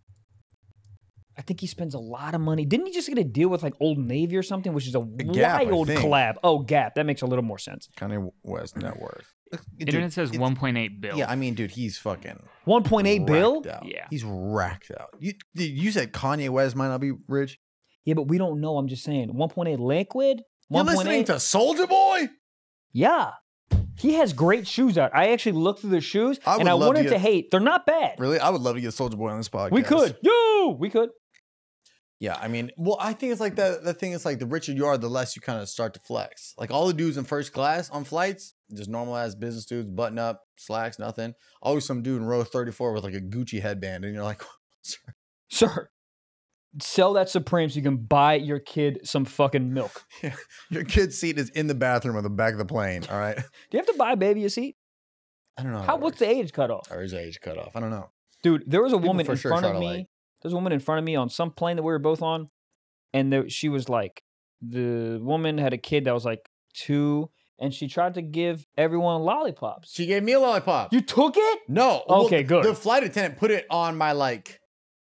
Speaker 2: I think he spends a lot of money. Didn't he just get a deal with like Old Navy or something, which is a
Speaker 1: Gap,
Speaker 2: wild collab? Oh, Gap. That makes a little more sense.
Speaker 1: Kanye West net worth. Dude,
Speaker 3: Internet says
Speaker 1: it's-
Speaker 3: one point eight bill.
Speaker 1: Yeah, I mean, dude, he's fucking
Speaker 2: One point eight bill.
Speaker 1: out.
Speaker 3: Yeah.
Speaker 1: he's racked out. You dude, you said Kanye West might not be rich.
Speaker 2: Yeah, but we don't know. I'm just saying. One point eight liquid.
Speaker 1: You're
Speaker 2: One point
Speaker 1: listening
Speaker 2: eight.
Speaker 1: to Soulja Boy.
Speaker 2: Yeah, he has great shoes out. I actually looked through the shoes,
Speaker 1: I
Speaker 2: and I
Speaker 1: love to
Speaker 2: wanted to, hate. They're not bad.
Speaker 1: Really, I would love to get Soulja Boy on this podcast.
Speaker 2: We could. Yo, we could.
Speaker 1: Yeah, I mean, well, I think it's like the the thing is like the richer you are, the less you kind of start to flex. Like all the dudes in first class on flights, just normal ass business dudes, button up, slacks, nothing. Always some dude in row thirty four with like a Gucci headband, and you're like,
Speaker 2: sir. Sir, sell that Supreme so you can buy your kid some fucking milk.
Speaker 1: your kid's seat is in the bathroom on the back of the plane. All right,
Speaker 2: Do you have to buy a baby a seat?
Speaker 1: I don't know
Speaker 2: How? What's the age cutoff?
Speaker 1: or is age cutoff? I don't know.
Speaker 2: Dude, there was a
Speaker 1: People
Speaker 2: woman in
Speaker 1: sure
Speaker 2: front of me.
Speaker 1: like-
Speaker 2: There's a woman in front of me on some plane that we were both on, and there, she was like, the woman had a kid that was like two, and she tried to give everyone lollipops.
Speaker 1: She gave me a lollipop.
Speaker 2: you took it?
Speaker 1: no,
Speaker 2: Okay, good.
Speaker 1: The flight attendant put it on my like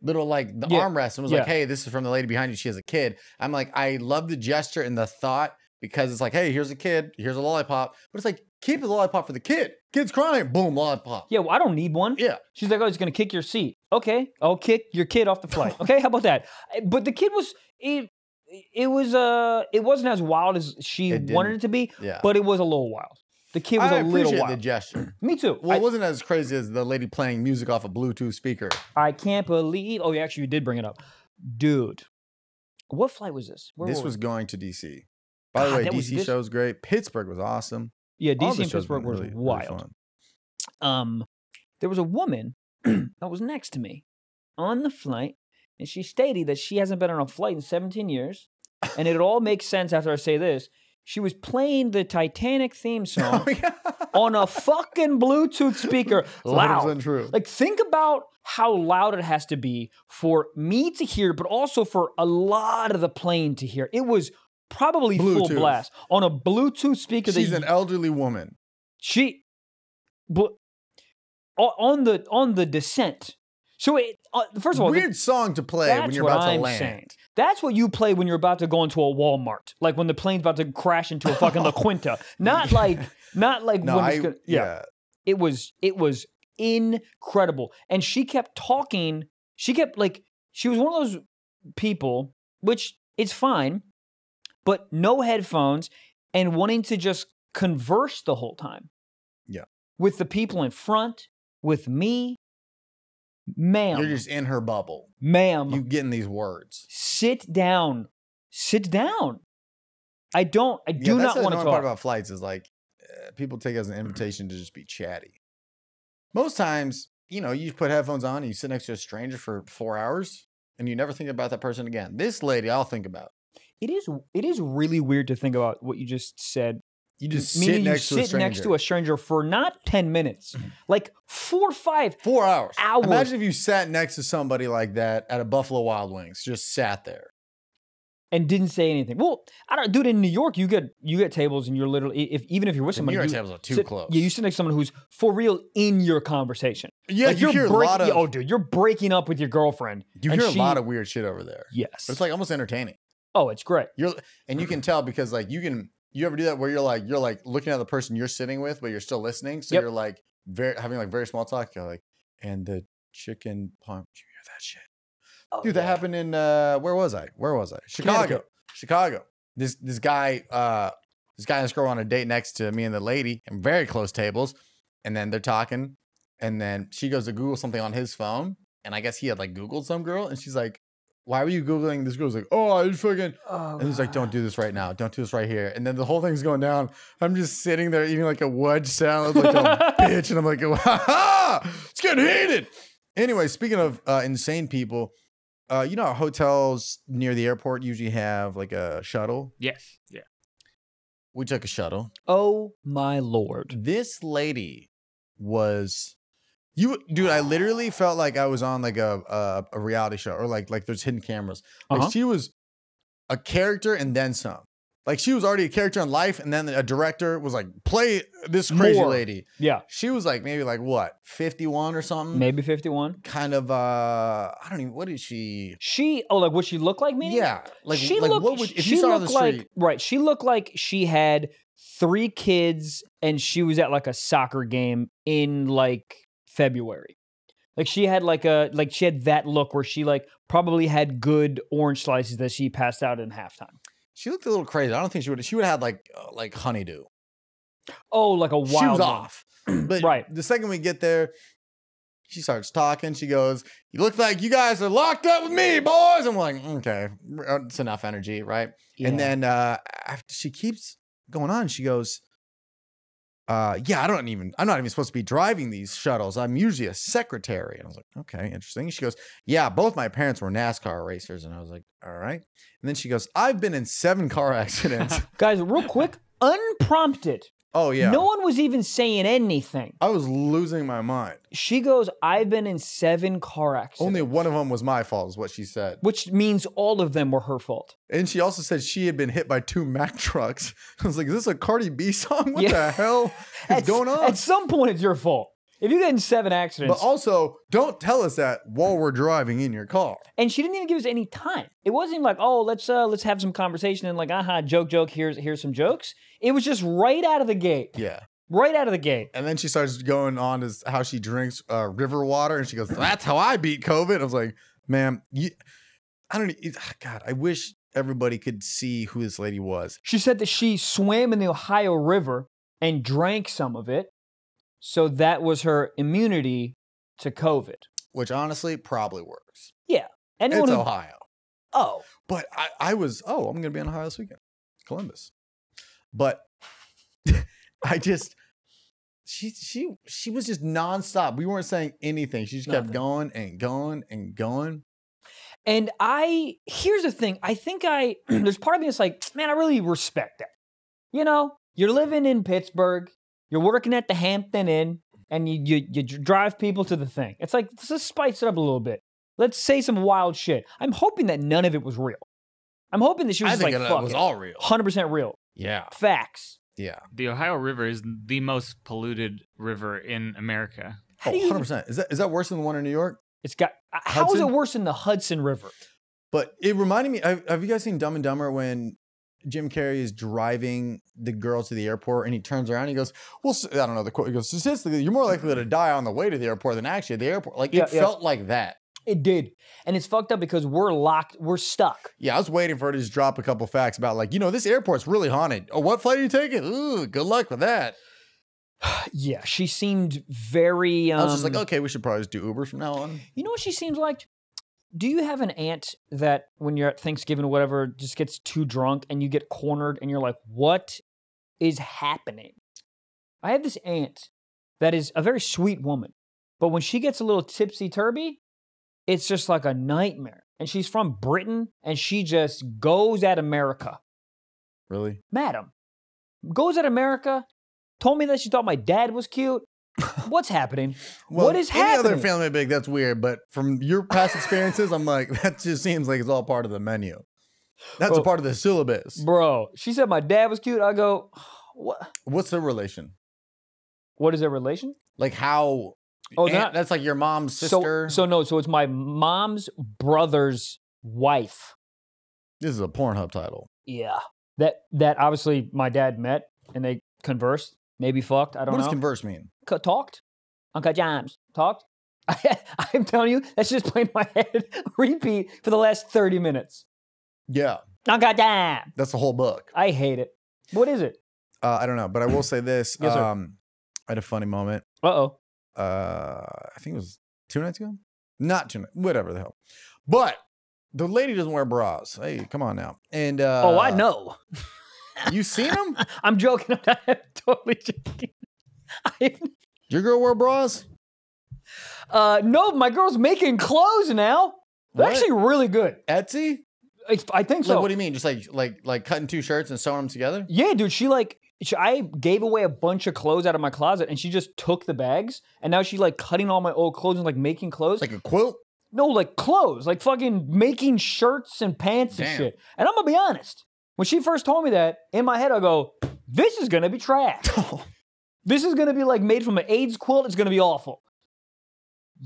Speaker 1: little like the
Speaker 2: Yeah,
Speaker 1: armrest and was
Speaker 2: yeah.
Speaker 1: like, "Hey, this is from the lady behind you. She has a kid." I'm like, I love the gesture and the thought because it's like, "Hey, here's a kid. Here's a lollipop," but it's like, keep the lollipop for the kid. Kid's crying. Boom, lollipop.
Speaker 2: Yeah, well, I don't need one.
Speaker 1: Yeah.
Speaker 2: She's like, oh, he's gonna kick your seat. Okay, I'll kick your kid off the flight. Okay, how about that? Uh, But the kid was it. It was uh, it wasn't as wild as she wanted it to be,
Speaker 1: Yeah.
Speaker 2: but it was a little wild. The kid was
Speaker 1: I
Speaker 2: a little
Speaker 1: appreciate the
Speaker 2: wild.
Speaker 1: gesture.
Speaker 2: Me too.
Speaker 1: Well,
Speaker 2: I,
Speaker 1: it wasn't as crazy as the lady playing music off a Bluetooth speaker.
Speaker 2: I can't believe. Oh, yeah, actually, you did bring it up, dude. What flight was this? Where
Speaker 1: this was
Speaker 2: we?
Speaker 1: going to DC. By the way,
Speaker 2: was
Speaker 1: DC
Speaker 2: this-
Speaker 1: show's great. Pittsburgh was awesome.
Speaker 2: yeah, DC and Pittsburgh was
Speaker 1: really- really
Speaker 2: wild.
Speaker 1: fun.
Speaker 2: um, there was a woman that was next to me on the flight, and she stated that she hasn't been on a flight in 17 years. And it all makes sense after I say this. She was playing the Titanic theme song
Speaker 1: Oh, yeah.
Speaker 2: on a fucking Bluetooth speaker, loud.
Speaker 1: true.
Speaker 2: Like, think about how loud it has to be for me to hear, but also for a lot of the plane to hear. It was probably full blast on a Bluetooth speaker.
Speaker 1: She's an elderly woman.
Speaker 2: she but on the on the descent so it uh, first of all
Speaker 1: Weird song to play when you're about to
Speaker 2: I'm
Speaker 1: land.
Speaker 2: saying. that's what you play when you're about to go into a walmart like when the plane's about to crash into a fucking la quinta not like not like
Speaker 1: No,
Speaker 2: when
Speaker 1: I
Speaker 2: it's gonna, yeah.
Speaker 1: yeah.
Speaker 2: it was it was incredible and she kept talking she kept like she was one of those people which it's fine but no headphones and wanting to just converse the whole time
Speaker 1: Yeah.
Speaker 2: with the people in front with me ma'am
Speaker 1: You're just in her bubble.
Speaker 2: ma'am
Speaker 1: You getting these words.
Speaker 2: sit down sit down i don't i do
Speaker 1: yeah,
Speaker 2: not want to talk
Speaker 1: part about flights is like uh, people take it as an invitation to just be chatty. Most times, you know, you put headphones on and you sit next to a stranger for four hours and you never think about that person again. This lady, I'll think about.
Speaker 2: it is it is really weird to think about what you just said
Speaker 1: You just
Speaker 2: meaning
Speaker 1: sit next
Speaker 2: you
Speaker 1: to a
Speaker 2: sit next to a stranger for not 10 minutes mm-hmm. like four or five
Speaker 1: Four hours.
Speaker 2: Hours.
Speaker 1: Imagine if you sat next to somebody like that at a Buffalo Wild Wings, just sat there.
Speaker 2: and didn't say anything well i don't dude in new york you get you get tables and you're literally if even if you're with somebody
Speaker 1: New York
Speaker 2: you
Speaker 1: tables are too
Speaker 2: sit-
Speaker 1: close.
Speaker 2: yeah you sit next to someone who's for real in your conversation
Speaker 1: yeah,
Speaker 2: like
Speaker 1: you
Speaker 2: you're
Speaker 1: hear a
Speaker 2: breaking
Speaker 1: lot of
Speaker 2: oh dude you're breaking up with your girlfriend
Speaker 1: you hear
Speaker 2: she-
Speaker 1: a lot of weird shit over there.
Speaker 2: yes
Speaker 1: But it's like almost entertaining.
Speaker 2: oh it's great
Speaker 1: You're and you can tell because like you can You ever do that where you're like you're like looking at the person you're sitting with, but you're still listening? So
Speaker 2: Yep.
Speaker 1: you're like very having like very small talk. You're like, and the chicken parm. Did you hear that shit?
Speaker 2: Oh,
Speaker 1: Dude, that happened in uh where was I? Where was I? Chicago. Chicago. This this guy, uh this guy and this girl on a date next to me and the lady and very close tables. And then they're talking. And then she goes to Google something on his phone. And I guess he had like Googled some girl. And she's like, Why were you Googling this girl's like, Oh, I just fucking
Speaker 2: Oh,
Speaker 1: and he's like, "Don't do this right now. Don't do this right here." And then the whole thing's going down. I'm just sitting there eating like a wedge salad, like a bitch, and I'm like, "Ha ha! It's getting heated." Anyway, speaking of uh, insane people, uh, you know, how hotels near the airport usually have like a shuttle.
Speaker 3: Yes. Yeah.
Speaker 1: We took a shuttle.
Speaker 2: Oh my lord.
Speaker 1: This lady was. You, dude, I literally felt like I was on like a a, a reality show or like like there's hidden cameras. Like
Speaker 2: Uh-huh.
Speaker 1: she was a character and then some. Like she was already a character in life, and then a director was like, "Play this crazy
Speaker 2: More.
Speaker 1: lady."
Speaker 2: Yeah,
Speaker 1: She was like maybe like what, fifty one or something.
Speaker 2: maybe 51.
Speaker 1: Kind of. uh I don't even. What is she?
Speaker 2: She, oh, like what she looked like, meaning?
Speaker 1: Yeah. Like
Speaker 2: she
Speaker 1: like
Speaker 2: looked,
Speaker 1: what would if
Speaker 2: she
Speaker 1: you saw her on the
Speaker 2: looked like,
Speaker 1: street?
Speaker 2: right, she looked like she had three kids and she was at like a soccer game in like February. Like she had like a, like she had that look where she like probably had good orange slices that she passed out in halftime.
Speaker 1: She looked a little crazy. I don't think she would. She would have had like uh, like honeydew.
Speaker 2: Oh, like a wild
Speaker 1: she was
Speaker 2: one.
Speaker 1: off. But
Speaker 2: Right.
Speaker 1: the second we get there, she starts talking. She goes, "You look like you guys are locked up with me, boys." I'm like, "Okay, uh, it's enough energy, right?"
Speaker 2: Yeah.
Speaker 1: And then uh after she keeps going on, she goes, uh, yeah, I don't even, I'm not even supposed to be driving these shuttles. I'm usually a secretary. And I was like, okay, interesting. She goes, yeah, both my parents were NASCAR racers. And I was like, all right. And then she goes, I've been in seven car accidents.
Speaker 2: Guys, real quick, unprompted.
Speaker 1: Oh, yeah.
Speaker 2: No one was even saying anything.
Speaker 1: I was losing my mind.
Speaker 2: She goes, I've been in seven car accidents.
Speaker 1: Only one of them was my fault, is what she said.
Speaker 2: Which means all of them were her fault.
Speaker 1: And she also said she had been hit by two Mack trucks. I was like, is this a Cardi B song? What
Speaker 2: Yeah.
Speaker 1: the hell is
Speaker 2: At,
Speaker 1: going on?
Speaker 2: At some point, it's your fault. If you get in seven accidents,
Speaker 1: But also, don't tell us that while we're driving in your car.
Speaker 2: and she didn't even give us any time. It wasn't even like, oh, let's uh let's have some conversation and like, aha, joke, joke. Here's here's some jokes. It was just right out of the gate,
Speaker 1: Yeah.
Speaker 2: right out of the gate.
Speaker 1: And then she starts going on as how she drinks uh, river water, and she goes, "That's how I beat COVID." I was like, "Ma'am, you, I don't. e- God, I wish everybody could see who this lady was."
Speaker 2: She said that she swam in the Ohio River and drank some of it, so that was her immunity to COVID.
Speaker 1: Which honestly probably works. Yeah.
Speaker 2: Anyone
Speaker 1: it's
Speaker 2: who,
Speaker 1: Ohio,
Speaker 2: oh,
Speaker 1: but I, I was. Oh, I'm gonna be in Ohio this weekend, Columbus. But I just. She she she was just nonstop. We weren't saying anything. She just kept going and going and going.
Speaker 2: And I here's the thing. I think I there's part of me that's like, man, I really respect that. You know, you're living in Pittsburgh, you're working at the Hampton Inn, and you you, you drive people to the thing. It's like let's just spice it up a little bit. Let's say some wild shit. I'm hoping that none of it was real. I'm hoping that she was
Speaker 1: I
Speaker 2: just
Speaker 1: think
Speaker 2: like,
Speaker 1: it,
Speaker 2: fuck
Speaker 1: was
Speaker 2: it.
Speaker 1: all real.
Speaker 2: 100% real.
Speaker 1: Yeah,
Speaker 2: Facts.
Speaker 1: yeah.
Speaker 3: The Ohio River is the most polluted river in America.
Speaker 2: How
Speaker 1: Oh, 100%. Is that is that worse than the one in New York?
Speaker 2: It's got uh, how is it worse than the Hudson River?
Speaker 1: But it reminded me. Have, have you guys seen Dumb and Dumber when Jim Carrey is driving the girl to the airport and he turns around and he goes, "Well, I don't know the quote. He goes, statistically, you're more likely to die on the way to the airport than actually at the airport." Like
Speaker 2: Yeah,
Speaker 1: it
Speaker 2: yeah.
Speaker 1: felt like that.
Speaker 2: It did. And it's fucked up because we're locked, we're stuck.
Speaker 1: Yeah, I was waiting for her to just drop a couple facts about like, you know, this airport's really haunted. Oh, what flight are you taking? Ooh, good luck with that.
Speaker 2: Yeah, she seemed very um,
Speaker 1: I was just like, okay, we should probably just do Uber from now on.
Speaker 2: You know what she seems like? Do you have an aunt that when you're at Thanksgiving or whatever just gets too drunk and you get cornered and you're like, what is happening? I have this aunt that is a very sweet woman, but when she gets a little tipsy turby, it's just like a nightmare. And she's from Britain and she just goes at America.
Speaker 1: Really?
Speaker 2: Madam, goes at America, told me that she thought my dad was cute. What's happening? what is
Speaker 1: any other
Speaker 2: happening?
Speaker 1: family big, that's weird. But from your past experiences, I'm like, that just seems like it's all part of the menu. That's a part of the syllabus.
Speaker 2: Bro, she said my dad was cute. I go, what?
Speaker 1: What's the relation?
Speaker 2: What is their relation?
Speaker 1: Like how?
Speaker 2: Oh,
Speaker 1: aunt-
Speaker 2: not-
Speaker 1: that's like your mom's sister.
Speaker 2: So, so no, so it's my mom's brother's wife.
Speaker 1: this is a Pornhub title.
Speaker 2: Yeah, that that obviously my dad met and they conversed, maybe fucked. I don't know.
Speaker 1: What does converse mean?
Speaker 2: Co- talked. Uncle James talked. I'm telling you, that's just playing my head. Repeat for the last 30 minutes.
Speaker 1: Yeah,
Speaker 2: Uncle James.
Speaker 1: that's the whole book.
Speaker 2: I hate it. What is it?
Speaker 1: Uh, I don't know, but I will say this.
Speaker 2: Yes, sir.
Speaker 1: um, I had a funny moment.
Speaker 2: Uh oh.
Speaker 1: Uh, I think it was two nights ago. Not two nights, whatever the hell. But the lady doesn't wear bras. Hey, come on now. And uh,
Speaker 2: oh, I know.
Speaker 1: You seen them?
Speaker 2: I'm joking. I'm totally joking. I,
Speaker 1: Your girl wear bras?
Speaker 2: uh, no, my girl's making clothes now. They're
Speaker 1: What?
Speaker 2: actually really good.
Speaker 1: Etsy?
Speaker 2: I, I think so.
Speaker 1: Like, what do you mean? Just like like like cutting two shirts and sewing them together?
Speaker 2: Yeah, dude, she like she, I gave away a bunch of clothes out of my closet and she just took the bags and now she's like cutting all my old clothes and like making clothes.
Speaker 1: Like a quilt?
Speaker 2: no, like clothes, like fucking making shirts and pants and shit. And I'm gonna be honest, when she first told me that, in my head I go, "This is gonna be trash. this is gonna be like made from an AIDS quilt. It's gonna be awful.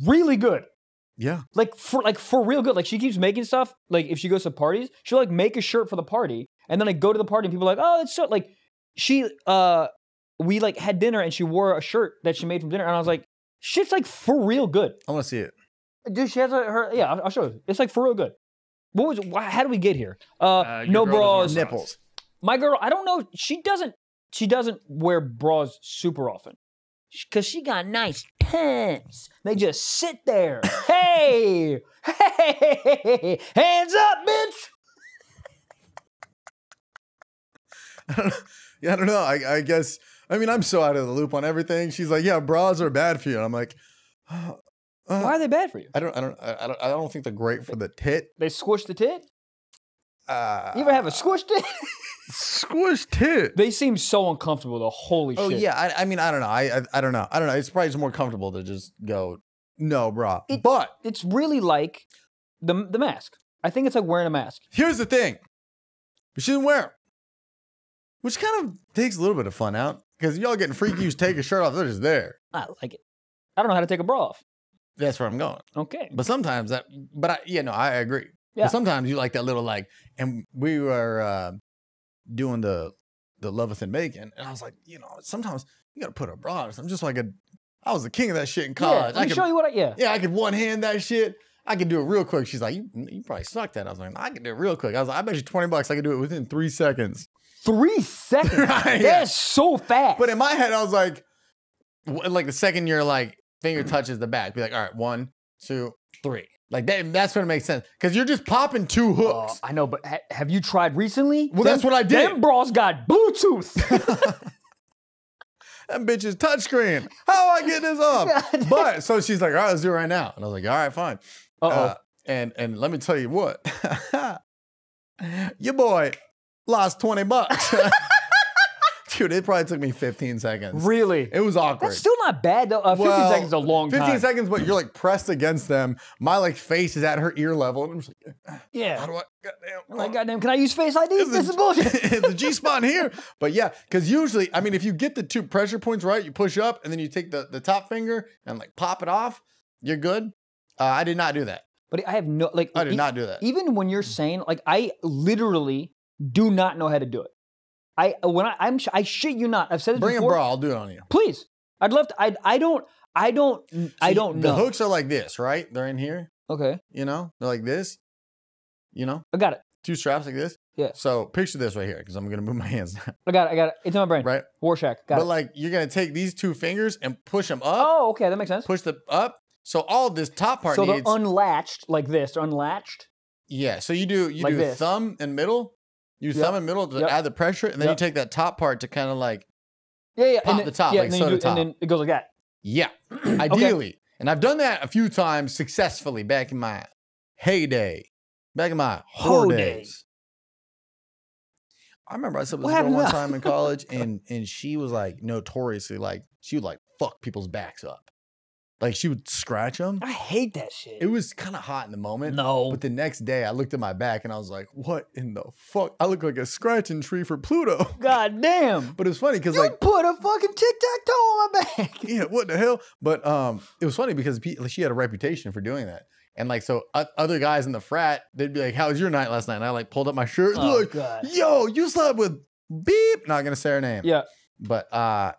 Speaker 2: Really good."
Speaker 1: Yeah.
Speaker 2: like for like for real good. Like she keeps making stuff. Like if she goes to parties, she'll like make a shirt for the party, and then I go to the party and people are like, oh, it's so like she uh we like had dinner and she wore a shirt that she made from dinner, and I was like, shit's like for real good.
Speaker 1: I want to see it.
Speaker 2: Dude, she has a, her yeah, I'll, I'll show you. It's like for real good. What was why, how do we get here? Uh,
Speaker 3: Uh,
Speaker 2: no
Speaker 3: girl doesn't wear
Speaker 2: bras.
Speaker 3: bras.
Speaker 1: Nipples.
Speaker 2: My girl, I don't know. She doesn't. She doesn't wear bras super often. Cause she got nice pants. They just sit there. hey, hey, hands up, bitch.
Speaker 1: yeah, I don't know. I, I guess. I mean, I'm so out of the loop on everything. She's like, "Yeah, bras are bad for you." And I'm like, uh,
Speaker 2: Why are they bad for you?
Speaker 1: I don't, I don't, I I don't, I don't think they're great for the tit.
Speaker 2: They squish the tit.
Speaker 1: Uh,
Speaker 2: You ever have a squish tit?
Speaker 1: squish tit?
Speaker 2: they seem so uncomfortable. The holy
Speaker 1: Oh
Speaker 2: shit.
Speaker 1: yeah, I, I mean, I don't know. I, I, I don't know. I don't know. It's probably just more comfortable to just go, no, bra.
Speaker 2: It-
Speaker 1: but
Speaker 2: It's really like the the mask. I think it's like wearing a mask.
Speaker 1: here's the thing: she didn't wear 'em. which kind of takes a little bit of fun out because y'all getting freaky. You just take a shirt off; they're just there.
Speaker 2: I like it. I don't know how to take a bra off.
Speaker 1: That's where I'm going.
Speaker 2: Okay.
Speaker 1: But sometimes that, but I, yeah, no, I agree.
Speaker 2: Yeah.
Speaker 1: But sometimes you like that little like, and we were uh, doing the the love within bacon, and I was like, you know, sometimes you got to put a bra. on something just like a, I was the king of that shit in
Speaker 2: Yeah,
Speaker 1: college.
Speaker 2: let
Speaker 1: I can
Speaker 2: show you what I yeah.
Speaker 1: yeah, I could one hand that shit. I could do it real quick. She's like, you, you probably sucked at. it." I was like, I could do it real quick. I was like, I bet you twenty bucks I could do it within three seconds.
Speaker 2: Three seconds.
Speaker 1: Right, yeah.
Speaker 2: That's so fast.
Speaker 1: But in my head, I was like, like the second you're like finger touches the back, be like, all right, one, two, three. Like that. That's it makes sense because you're just popping two
Speaker 2: Uh,
Speaker 1: hooks.
Speaker 2: I know, but ha- have you tried recently?
Speaker 1: Well, that's what I did.
Speaker 2: Them bras got Bluetooth.
Speaker 1: that bitch is touchscreen. How I get this off? But so she's like, all right, let's do it right now. And I was like, all right, fine.
Speaker 2: Uh-oh.
Speaker 1: Uh, and and let me tell you what, your boy lost twenty bucks. Dude, it probably took me 15 seconds.
Speaker 2: really?
Speaker 1: It was awkward.
Speaker 2: That's still not bad though. Uh, 15
Speaker 1: Well,
Speaker 2: seconds is a long
Speaker 1: 15
Speaker 2: time.
Speaker 1: seconds, but you're like pressed against them. My like face is at her ear level. And I'm just like,
Speaker 2: yeah.
Speaker 1: how do I? Goddamn.
Speaker 2: I'm like, goddamn, can I use Face ID?
Speaker 1: Is
Speaker 2: This is bullshit.
Speaker 1: is the G spot here? But yeah, because usually, I mean, if you get the two pressure points right, you push up and then you take the, the top finger and like pop it off, you're good. Uh, I did not do that.
Speaker 2: But I have no like.
Speaker 1: I did
Speaker 2: e-
Speaker 1: not do that.
Speaker 2: Even when you're saying like, I literally do not know how to do it. I when I I'm I shit you not. I've said it
Speaker 1: Bring a bra, I'll do it on you.
Speaker 2: Please, I'd love to. I I don't. I don't. I don't know.
Speaker 1: the hooks are like this, right? They're in here,
Speaker 2: Okay,
Speaker 1: you know? They're like this, you know?
Speaker 2: I got it.
Speaker 1: Two straps like this.
Speaker 2: Yeah.
Speaker 1: So picture this right here because I'm going to move my hands now,
Speaker 2: I got it. I got it. It's in my brain.
Speaker 1: right?
Speaker 2: Rorschach. Got
Speaker 1: but
Speaker 2: it.
Speaker 1: like you're going to take these two fingers and push them up,
Speaker 2: oh, okay, that makes sense.
Speaker 1: push them up. So all this top part
Speaker 2: So they're unlatched like this. They're unlatched.
Speaker 1: yeah. So you do you
Speaker 2: Like
Speaker 1: do
Speaker 2: this.
Speaker 1: thumb and middle. You
Speaker 2: Yep.
Speaker 1: thumb and middle to
Speaker 2: Yep.
Speaker 1: add the pressure, and then
Speaker 2: Yep.
Speaker 1: you take that top part to kind of like
Speaker 2: Yeah, yeah.
Speaker 1: Pop
Speaker 2: and then,
Speaker 1: the top,
Speaker 2: Yeah,
Speaker 1: like
Speaker 2: and then you
Speaker 1: soda
Speaker 2: do, and then it goes like that.
Speaker 1: yeah, ideally. And I've done that a few times successfully back in my heyday, back in my whore days. I remember I slept with
Speaker 2: What
Speaker 1: this girl one time in college, and and she was like notoriously like she would like fuck people's backs up, like she would scratch them.
Speaker 2: I hate that shit.
Speaker 1: It was kind of hot in the moment.
Speaker 2: no.
Speaker 1: But the next day, I looked at my back and I was like, "What in the fuck? I look like a scratching tree for Pluto."
Speaker 2: God damn.
Speaker 1: But it was funny because
Speaker 2: You
Speaker 1: like
Speaker 2: put a fucking tic tac toe on my back.
Speaker 1: yeah, what the hell? But um, it was funny because she had a reputation for doing that, And like, so other guys in the frat, they'd be like, "How was your night last night?" And I like pulled up my shirt
Speaker 2: Oh,
Speaker 1: like,
Speaker 2: God.
Speaker 1: "Yo, you slept with beep." Not gonna say her name.
Speaker 2: Yeah.
Speaker 1: But uh,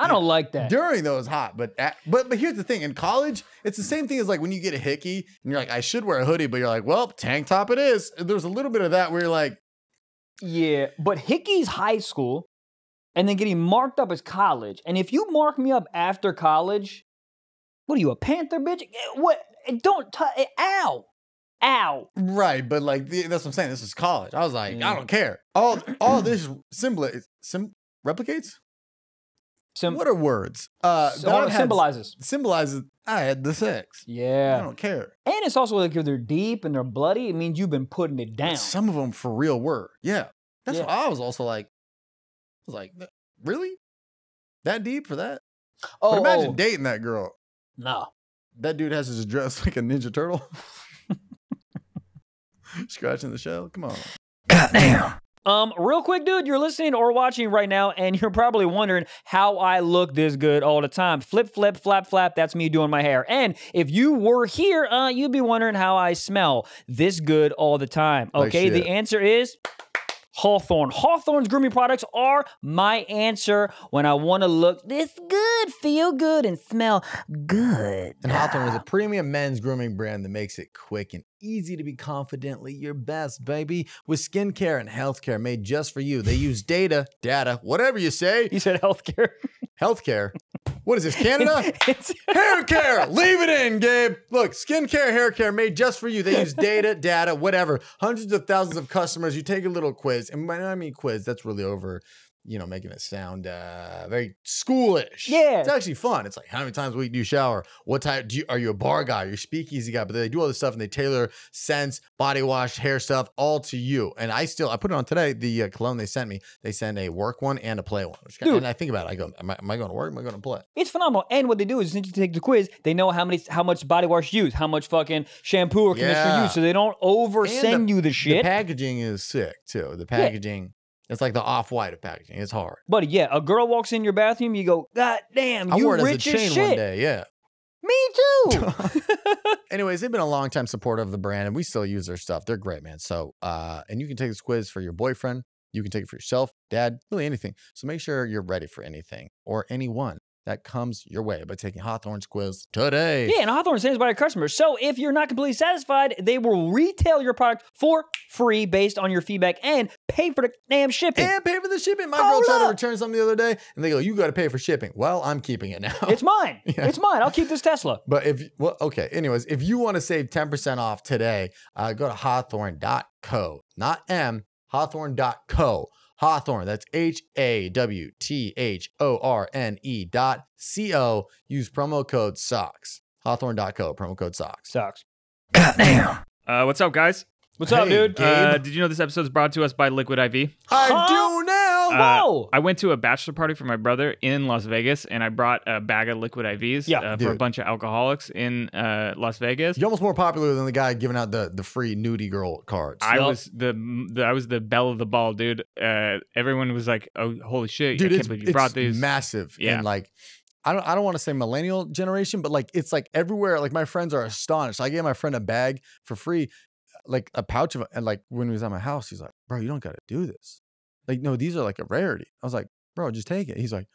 Speaker 2: I don't like that.
Speaker 1: during those hot, but at, but but here's the thing: in college, it's the same thing as like when you get a hickey and you're like, "I should wear a hoodie," but you're like, "Well, tank top it is." There's a little bit of that where you're like,
Speaker 2: Yeah, but Hickey's high school and then getting marked up as college. And if you mark me up after college, what are you, a Panther bitch? Eh, What? eh, Don't touch. Ow. Ow.
Speaker 1: Right, but like the, that's what I'm saying. This is college. I was like,
Speaker 2: Yeah.
Speaker 1: I don't care. All all this symbol sim replicates.
Speaker 2: Sim-
Speaker 1: what are words? Uh,
Speaker 2: so-
Speaker 1: that
Speaker 2: hold on,
Speaker 1: I've had-
Speaker 2: symbolizes.
Speaker 1: symbolizes I had the sex.
Speaker 2: Yeah, I
Speaker 1: don't care.
Speaker 2: And it's also like if they're deep and they're bloody, it means you've been putting it down.
Speaker 1: Some of them for real were. Yeah, that's
Speaker 2: Yeah.
Speaker 1: why I was also like, I was like, really, that deep for that?
Speaker 2: oh,
Speaker 1: but imagine
Speaker 2: oh,
Speaker 1: dating that girl.
Speaker 2: no.
Speaker 1: That dude has his dress like a Ninja Turtle, scratching the shell. Come on.
Speaker 2: Um, real quick, dude, you're listening or watching right now, and you're probably wondering how I look this good all the time. Flip, flip, flap, flap. That's me doing my hair. And if you were here, uh, you'd be wondering how I smell this good all the time.
Speaker 1: Like
Speaker 2: Okay, the answer is. Hawthorne. Hawthorne's grooming products are my answer when I want to look this good, feel good, and smell good.
Speaker 1: And Hawthorne is a premium men's grooming brand that makes it quick and easy to be confidently your best, baby. With skincare and healthcare made just for you. They use data, data, whatever you say,
Speaker 2: You said healthcare.
Speaker 1: healthcare. What is this, Canada?
Speaker 2: It's-
Speaker 1: hair care. Leave it in, Gabe. Look, skincare, hair care made just for you. They use data, data, whatever. Hundreds of thousands of customers. You take a little quiz. And when I mean quiz, that's really over, you know, making it sound uh, very schoolish.
Speaker 2: Yeah.
Speaker 1: It's actually fun. It's like, how many times a week do you shower? What type do you, are you a bar guy? You're a speakeasy guy, but they do all this stuff and they tailor scents, body wash, hair stuff, all to you. And I still, I put it on today, the uh, cologne they sent me. They send a work one and a play one. Which,
Speaker 2: Dude.
Speaker 1: and I think about it. I go, am I, am I going to work? Am I going to play?
Speaker 2: It's phenomenal. And what they do is since you take the quiz, they know how many how much body wash you use, how much fucking shampoo or conditioner you use. So they don't over
Speaker 1: And
Speaker 2: send you the shit.
Speaker 1: The packaging is sick too. The packaging, it's like the off white of packaging. It's hard.
Speaker 2: but yeah, a girl walks in your bathroom, you go, God damn,
Speaker 1: I
Speaker 2: you
Speaker 1: wore it as a
Speaker 2: rich
Speaker 1: chain
Speaker 2: as
Speaker 1: one
Speaker 2: shit.
Speaker 1: day. Yeah.
Speaker 2: Me too.
Speaker 1: Anyways, they've been a long time supporter of the brand, and we still use their stuff. They're great, man. So, uh, and you can take this quiz for your boyfriend. You can take it for yourself, dad, really anything. So make sure you're ready for anything or anyone that comes your way by taking Hawthorne's quiz today.
Speaker 2: yeah, and Hawthorne sends by their customers. So if you're not completely satisfied, they will retail your product for free based on your feedback and pay for the damn shipping.
Speaker 1: And pay for the shipping. My girl
Speaker 2: Hold
Speaker 1: tried to return something the other day, and they go, "You got to pay for shipping." Well, I'm keeping it now.
Speaker 2: it's mine.
Speaker 1: Yeah.
Speaker 2: It's mine. I'll keep this Tesla.
Speaker 1: But if well, okay. Anyways, if you want to save 10% off today, uh, go to hawthorne.co, not M, hawthorne.co. Hawthorne, that's H A W T H O R N E dot C O. Use promo code SOCKS. Hawthorne.co, promo code SOCKS.
Speaker 2: Sucks.
Speaker 3: Uh, what's up, guys?
Speaker 2: What's up,
Speaker 1: Hey,
Speaker 2: dude?
Speaker 1: Gabe.
Speaker 3: Uh, did you know this episode is brought to us by Liquid IV?
Speaker 1: I
Speaker 2: Huh?
Speaker 1: do now.
Speaker 3: Uh, I went to a bachelor party for my brother in Las Vegas, and I brought a bag of Liquid IVs
Speaker 2: Yeah.
Speaker 3: uh, for a bunch of alcoholics in uh, Las Vegas.
Speaker 1: You're almost more popular than the guy giving out the, the free nudie girl cards.
Speaker 3: I
Speaker 2: Yup.
Speaker 3: was the, the I was the belle of the ball, dude. Uh, everyone was like, "Oh, holy shit!
Speaker 1: Dude,
Speaker 3: I can't
Speaker 1: it's,
Speaker 3: believe you brought these."
Speaker 1: massive.
Speaker 3: Yeah.
Speaker 1: And like, I don't, I don't want to say millennial generation, but like, it's like everywhere. Like, my friends are astonished. I gave my friend a bag for free, like a pouch of, and like when he was at my house, he's like, bro, you don't got to do this. Like, no, these are like a rarity. I was like, bro, just take it. He's like,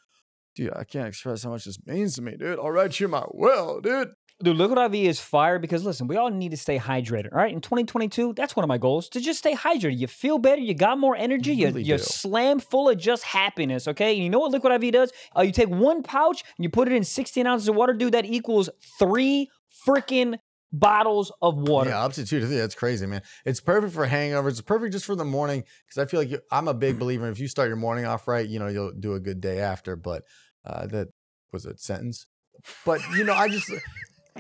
Speaker 1: dude, I can't express how much this means to me, dude. I'll write you my will, dude.
Speaker 2: Dude, Liquid IV is fire because listen, we all need to stay hydrated. All right, in 2022, that's one of my goals to just stay hydrated. You feel better, you got more energy,
Speaker 1: You
Speaker 2: you,
Speaker 1: really
Speaker 2: you're slam full of just happiness. Okay, and you know what Liquid IV does? Uh, you take one pouch and you put it in 16 ounces of water, dude. That equals three freaking bottles of water.
Speaker 1: Yeah, up to two to three. That's crazy, man. It's perfect for hangovers. It's perfect just for the morning because I feel like you, I'm a big believer. If you start your morning off right, you know you'll do a good day after. But uh, that was a sentence. But you know, I just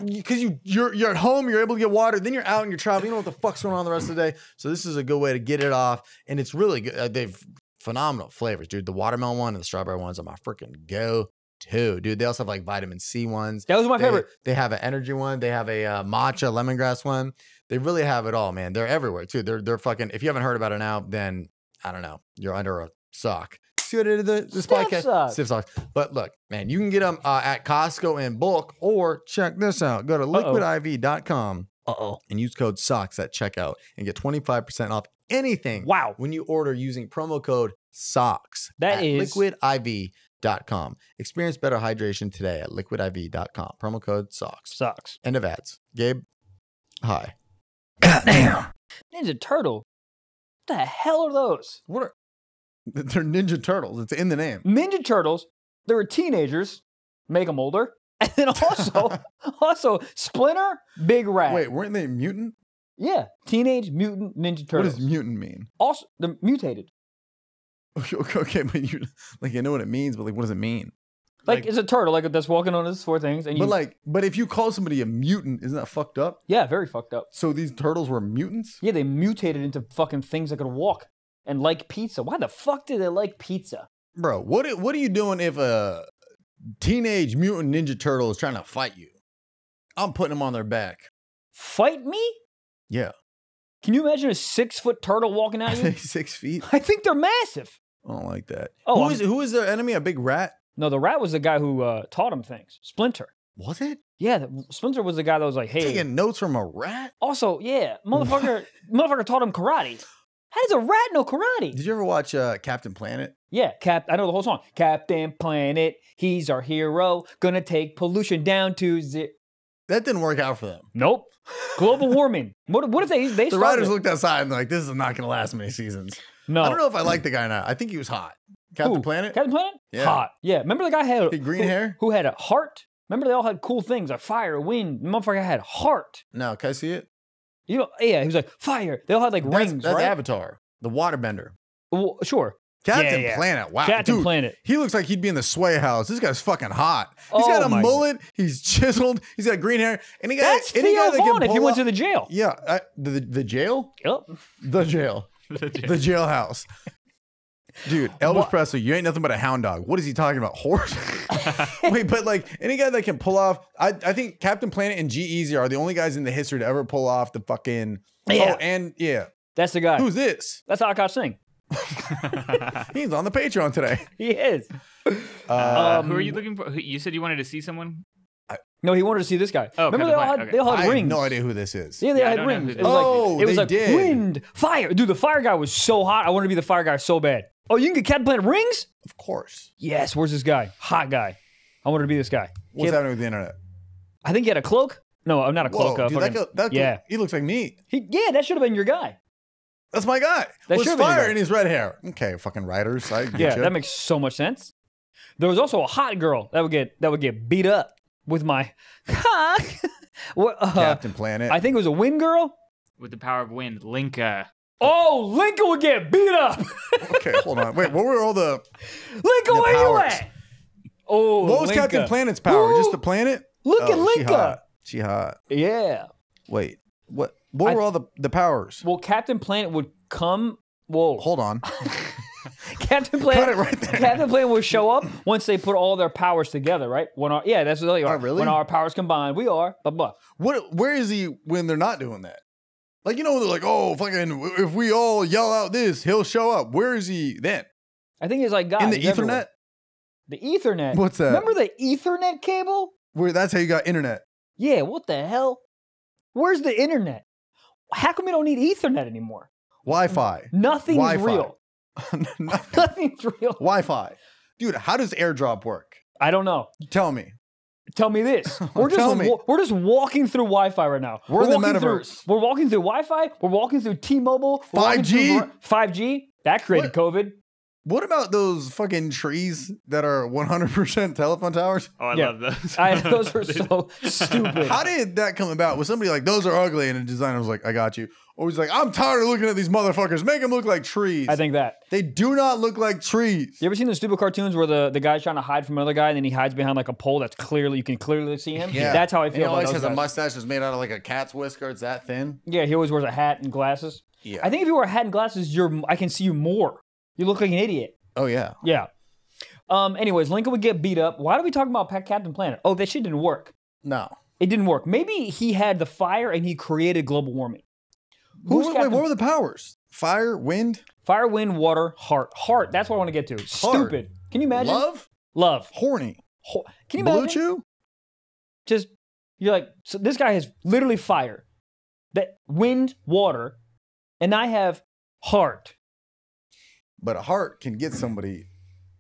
Speaker 1: because you you're you're at home, you're able to get water. Then you're out and you're traveling. You know what the fuck's going on the rest of the day. So this is a good way to get it off, and it's really good. Uh, they've phenomenal flavors, dude. The watermelon one and the strawberry ones are my freaking go. To dude. They also have like vitamin C ones.
Speaker 2: That was my
Speaker 1: They-
Speaker 2: favorite.
Speaker 1: They have an energy one. They have a uh, matcha lemongrass one. They really have it all, man. They're everywhere too. They're they're fucking. If you haven't heard about it now, then I don't know. You're under a sock. See what I did to the, this
Speaker 2: Stiff
Speaker 1: podcast?
Speaker 2: sock.
Speaker 1: Stiff socks. But look, man, you can get them uh, at Costco in bulk, or check this out. Go to liquidiv.com.
Speaker 2: Uh oh.
Speaker 1: and use code SOCKS at checkout and get 25% off anything
Speaker 2: Wow.
Speaker 1: when you order using promo code SOCKS
Speaker 2: That
Speaker 1: at
Speaker 2: is-
Speaker 1: liquidiv.com. Experience better hydration today at liquidiv.com. Promo code SOCKS.
Speaker 2: Socks.
Speaker 1: End of ads. Gabe, hi.
Speaker 2: Goddamn. Ninja Turtle. What the hell are those?
Speaker 1: What are they're Ninja Turtles? It's in the name.
Speaker 2: Ninja Turtles. They were teenagers. Make them older. And then also, also Splinter, Big Rat.
Speaker 1: Wait, weren't they mutant?
Speaker 2: Yeah. Teenage Mutant Ninja Turtles.
Speaker 1: What does mutant mean?
Speaker 2: also, they're mutated.
Speaker 1: Okay, okay, okay, but you like I know what it means, but like what does it mean?
Speaker 2: Like,
Speaker 3: Like-
Speaker 2: it's a turtle, like that's walking on its four things. And you,
Speaker 1: But like, but if you call somebody a mutant, isn't that fucked up?
Speaker 2: yeah, very fucked up.
Speaker 1: So these turtles were mutants?
Speaker 2: Yeah, they mutated into fucking things that could walk and like pizza. Why the fuck did they like pizza?
Speaker 1: Bro, what are- what are you doing if a teenage mutant ninja turtle is trying to fight you? I'm putting them on their back.
Speaker 2: Fight me?
Speaker 1: Yeah.
Speaker 2: Can you imagine a six foot turtle walking at you?
Speaker 1: six feet.
Speaker 2: I think they're massive.
Speaker 1: I don't like that.
Speaker 2: Oh,
Speaker 1: who
Speaker 2: I'm-
Speaker 1: is who is their enemy? A big rat?
Speaker 2: No, the rat was the guy who uh, taught him things. Splinter.
Speaker 1: Was it?
Speaker 2: Yeah, the, Splinter was the guy that was like, hey.
Speaker 1: Taking notes from a rat?
Speaker 2: Also, yeah, motherfucker, motherfucker taught him karate. How does a rat know karate?
Speaker 1: Did you ever watch uh, Captain Planet?
Speaker 2: Yeah, Cap. I know the whole song. Captain Planet, he's our hero. Gonna take pollution down to zero.
Speaker 1: That didn't work out for them.
Speaker 2: Nope. Global warming. What, what if they they
Speaker 1: The writers
Speaker 2: it?
Speaker 1: looked outside and they're like, this is not going to last many seasons.
Speaker 2: No.
Speaker 1: I don't know if I like the guy now. I think he was hot. Captain
Speaker 2: Who?
Speaker 1: Planet?
Speaker 2: Captain Planet?
Speaker 1: Yeah.
Speaker 2: Hot. Yeah. Remember the guy had
Speaker 1: Hey, green
Speaker 2: who,
Speaker 1: hair?
Speaker 2: who had a heart? Remember they all had cool things like fire, wind. The motherfucker had heart.
Speaker 1: No, can I see it?
Speaker 2: You know, yeah, he was like fire. They all had like
Speaker 1: That's,
Speaker 2: rings,
Speaker 1: that's
Speaker 2: right?
Speaker 1: Avatar, the waterbender.
Speaker 2: Well, sure.
Speaker 1: Captain
Speaker 2: yeah.
Speaker 1: Planet. Wow.
Speaker 2: Captain
Speaker 1: dude,
Speaker 2: Planet.
Speaker 1: He looks like he'd be in the Sway House. This guy's fucking hot. He's
Speaker 2: Oh
Speaker 1: got a mullet. He's chiseled. He's got green hair. Any guy,
Speaker 2: That's
Speaker 1: any guy
Speaker 2: Theo
Speaker 1: that can
Speaker 2: Von if he went to the jail.
Speaker 1: Yeah, I, the the jail,
Speaker 2: Yep.
Speaker 1: the jail, the jailhouse. Dude, Elvis
Speaker 2: What?
Speaker 1: Presley, you ain't nothing but a hound dog. What is he talking about? Horse? Wait, but like any guy that can pull off, I, I think Captain Planet and G-Eazy are the only guys in the history to ever pull off the fucking.
Speaker 2: Yeah.
Speaker 1: Oh, and yeah,
Speaker 2: That's the guy.
Speaker 1: who's this?
Speaker 2: That's Akash Singh.
Speaker 1: He's on the Patreon today.
Speaker 2: He is.
Speaker 1: Uh,
Speaker 2: Um,
Speaker 3: Who are you looking for? You said you wanted to see someone.
Speaker 2: No, he wanted to see this guy.
Speaker 3: Oh,
Speaker 2: Remember they all had
Speaker 3: okay.
Speaker 2: they all
Speaker 1: I
Speaker 2: had
Speaker 1: have
Speaker 2: rings.
Speaker 1: no idea who this is.
Speaker 2: Yeah, they
Speaker 3: Yeah,
Speaker 2: had rings. It was.
Speaker 1: Oh,
Speaker 2: like it was
Speaker 1: they
Speaker 2: like
Speaker 1: did.
Speaker 2: wind, fire. Dude, the fire guy was so hot. I wanted to be the fire guy so bad. Oh, you can get Captain Planet rings?
Speaker 1: Of course.
Speaker 2: Yes. Where's this guy? Hot guy. I wanted to be this guy.
Speaker 1: What's
Speaker 2: Kid-
Speaker 1: happening with the internet?
Speaker 2: I think he had a cloak. No, I'm not a cloak.
Speaker 1: Whoa,
Speaker 2: uh,
Speaker 1: dude, that,
Speaker 2: fucking-
Speaker 1: guy- that,
Speaker 2: yeah.
Speaker 1: he looks like me.
Speaker 2: he, yeah, that should have been your guy.
Speaker 1: That's my guy.
Speaker 2: That
Speaker 1: With
Speaker 2: should've been your
Speaker 1: fire
Speaker 2: guy.
Speaker 1: in his red hair. Okay, fucking writers. I
Speaker 2: Yeah,
Speaker 1: you.
Speaker 2: that makes so much sense. There was also a hot girl that would get that would get beat up with my cock. What, uh,
Speaker 1: Captain Planet.
Speaker 2: I think it was a wind girl.
Speaker 3: With the power of wind, Linka.
Speaker 2: Oh, Linka would get beat up.
Speaker 1: okay, hold on. Wait, what were all the?
Speaker 2: Linka?
Speaker 1: The
Speaker 2: where you at? Oh,
Speaker 1: What was
Speaker 2: Linka.
Speaker 1: Captain Planet's power? Just the planet?
Speaker 2: Look at
Speaker 1: Oh, She
Speaker 2: Linka.
Speaker 1: hot. She hot.
Speaker 2: Yeah.
Speaker 1: Wait, what? What
Speaker 2: I-
Speaker 1: were all the the powers?
Speaker 2: Well, Captain Planet would come. Whoa.
Speaker 1: Hold on.
Speaker 2: Captain Planet.
Speaker 1: Cut it right there.
Speaker 2: Captain Planet will show up once they put all their powers together, right? When our yeah, that's what they are.
Speaker 1: Oh, really?
Speaker 2: When our powers combine, we are. Blah blah.
Speaker 1: What? Where is he when they're not doing that? Like you know, they're like, oh, fucking, if we all yell out this, he'll show up. Where is he then?
Speaker 2: I think he's like God.
Speaker 1: In the
Speaker 2: he's everywhere.
Speaker 1: Ethernet?
Speaker 2: The Ethernet.
Speaker 1: What's that?
Speaker 2: Remember the Ethernet cable?
Speaker 1: Where that's how you got internet.
Speaker 2: Yeah. What the hell? Where's the internet? How come we don't need Ethernet anymore?
Speaker 1: Wi-Fi.
Speaker 2: Nothing's
Speaker 1: Wi-Fi.
Speaker 2: real.
Speaker 1: Nothing.
Speaker 2: Nothing's real.
Speaker 1: Wi-Fi. Dude, how does AirDrop work?
Speaker 2: I don't know.
Speaker 1: Tell me.
Speaker 2: Tell me this. We're just
Speaker 1: Tell me.
Speaker 2: we're just walking through Wi-Fi right now.
Speaker 1: We're in the
Speaker 2: walking through- we're walking through Wi-Fi. We're walking through T-Mobile.
Speaker 1: 5G?
Speaker 2: 5G. That created COVID.
Speaker 1: What about those fucking trees that are 100% telephone towers?
Speaker 3: Oh, I
Speaker 2: Yeah.
Speaker 3: love those.
Speaker 2: I, those are so stupid.
Speaker 1: How did that come about? Was somebody like, those are ugly? And the designer was like, I got you. Or he's like, I'm tired of looking at these motherfuckers. Make them look like trees.
Speaker 2: I think that.
Speaker 1: they do not look like trees.
Speaker 2: You ever seen the stupid cartoons where the, the guy's trying to hide from another guy and then he hides behind like a pole that's clearly you can clearly see him? Yeah. That's how I
Speaker 1: And
Speaker 2: feel
Speaker 1: He
Speaker 2: about
Speaker 1: always
Speaker 2: those
Speaker 1: has a mustache that's made out of like a cat's whisker. It's that thin.
Speaker 2: Yeah, he always wears a hat and glasses.
Speaker 1: Yeah.
Speaker 2: I think if you wear a hat and glasses, you're I can see you more. You look like an idiot.
Speaker 1: oh, yeah.
Speaker 2: Yeah. Um. Anyways, Linka would get beat up. Why are we talking about Pa- Captain Planet? Oh, that shit didn't work.
Speaker 1: No.
Speaker 2: It didn't work. Maybe he had the fire and he created global warming.
Speaker 1: Who,
Speaker 2: Who's
Speaker 1: wait, what were the powers? Fire, wind,
Speaker 2: Fire, wind, water, heart. Heart. That's what I want to get to. Stupid. Can you imagine?
Speaker 1: love,
Speaker 2: Love.
Speaker 1: horny,
Speaker 2: Ho- Can you
Speaker 1: blue
Speaker 2: imagine?
Speaker 1: chew?
Speaker 2: Just you're like so this guy has literally fire. that wind, water, and I have heart.
Speaker 1: But a heart can get somebody.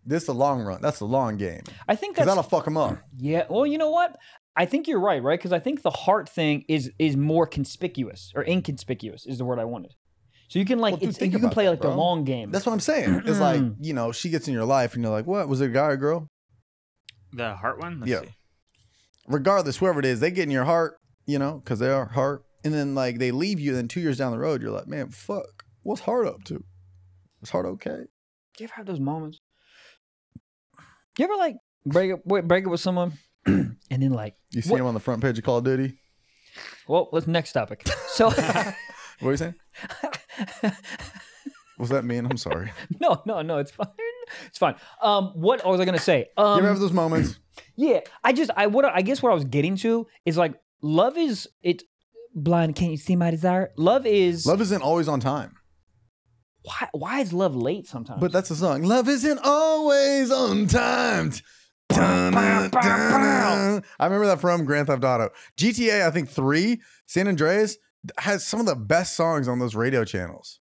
Speaker 1: This is the long run. That's the long game.
Speaker 2: I think
Speaker 1: Because
Speaker 2: that's
Speaker 1: that'll fuck them up.
Speaker 2: yeah. Well, you know what? I think you're right, right? Because I think the heart thing is is more conspicuous or inconspicuous is the word I wanted. So you can like
Speaker 1: Well, dude,
Speaker 2: it's, you can play
Speaker 1: that,
Speaker 2: like the long game.
Speaker 1: That's what I'm saying. It's like, you know, she gets in your life and you're like, what? Was it a guy or girl?
Speaker 3: The heart one. Let's
Speaker 1: Yeah.
Speaker 3: see.
Speaker 1: Regardless, whoever it is, they get in your heart, you know, because they are heart. And then like they leave you, and then two years down the road, you're like, man, fuck. What's heart up to? Is heart okay?
Speaker 2: Do you ever have those moments? You ever like break up break up with someone and then like
Speaker 1: You see
Speaker 2: What-
Speaker 1: him on the front page of Call of Duty?
Speaker 2: well let's next topic. So
Speaker 1: What are you saying? What's that mean? I'm sorry.
Speaker 2: no no no it's fine it's fine. Um what was I gonna say?
Speaker 1: you
Speaker 2: Um
Speaker 1: ever have those moments?
Speaker 2: yeah I just I what I guess what I was getting to is like love is it blind can't you see my desire? Love is
Speaker 1: Love isn't always on time.
Speaker 2: why why is love late sometimes?
Speaker 1: But that's the song. Love isn't always on time. Dun-dun, dun-dun. I remember that from Grand Theft Auto. GTA, I think three, San Andreas has some of the best songs on those radio channels.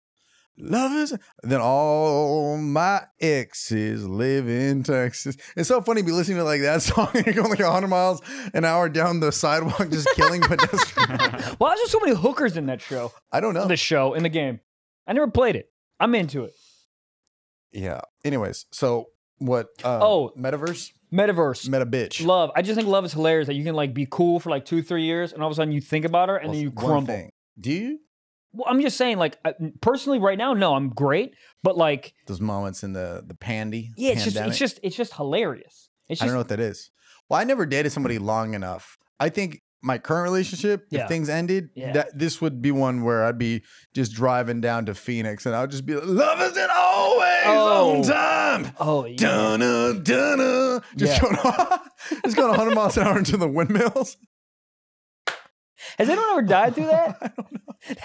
Speaker 1: Love is then all my exes live in Texas. It's so funny to be listening to like that song and you're going like 100 miles an hour down the sidewalk just killing pedestrians.
Speaker 2: Why is there so many hookers in that show?
Speaker 1: I don't know.
Speaker 2: The show in the game. I never played it. I'm into it.
Speaker 1: Yeah. Anyways, so what? Uh,
Speaker 2: Oh.
Speaker 1: metaverse,
Speaker 2: Metaverse.
Speaker 1: meta bitch.
Speaker 2: love. I just think love is hilarious that you can like be cool for like two, three years, and all of a sudden you think about her and
Speaker 1: Well,
Speaker 2: then you
Speaker 1: one
Speaker 2: crumble.
Speaker 1: thing. Do you?
Speaker 2: Well, I'm just saying, like I- personally, right now, no, I'm great, but like,
Speaker 1: those moments in the the pandy.
Speaker 2: yeah, it's just, it's just, it's just hilarious. It's
Speaker 1: I don't know what that is. Well, I never dated somebody long enough. I think my current relationship,
Speaker 2: Yeah.
Speaker 1: if things ended,
Speaker 2: Yeah.
Speaker 1: that this would be one where I'd be just driving down to Phoenix and I would just be like, "Love isn't always
Speaker 2: Oh.
Speaker 1: on time."
Speaker 2: Oh yeah.
Speaker 1: Dunna, dunna. Just
Speaker 2: Yeah.
Speaker 1: going, just going 100 miles an hour into the windmills.
Speaker 2: Has anyone ever died through that?
Speaker 1: I don't know.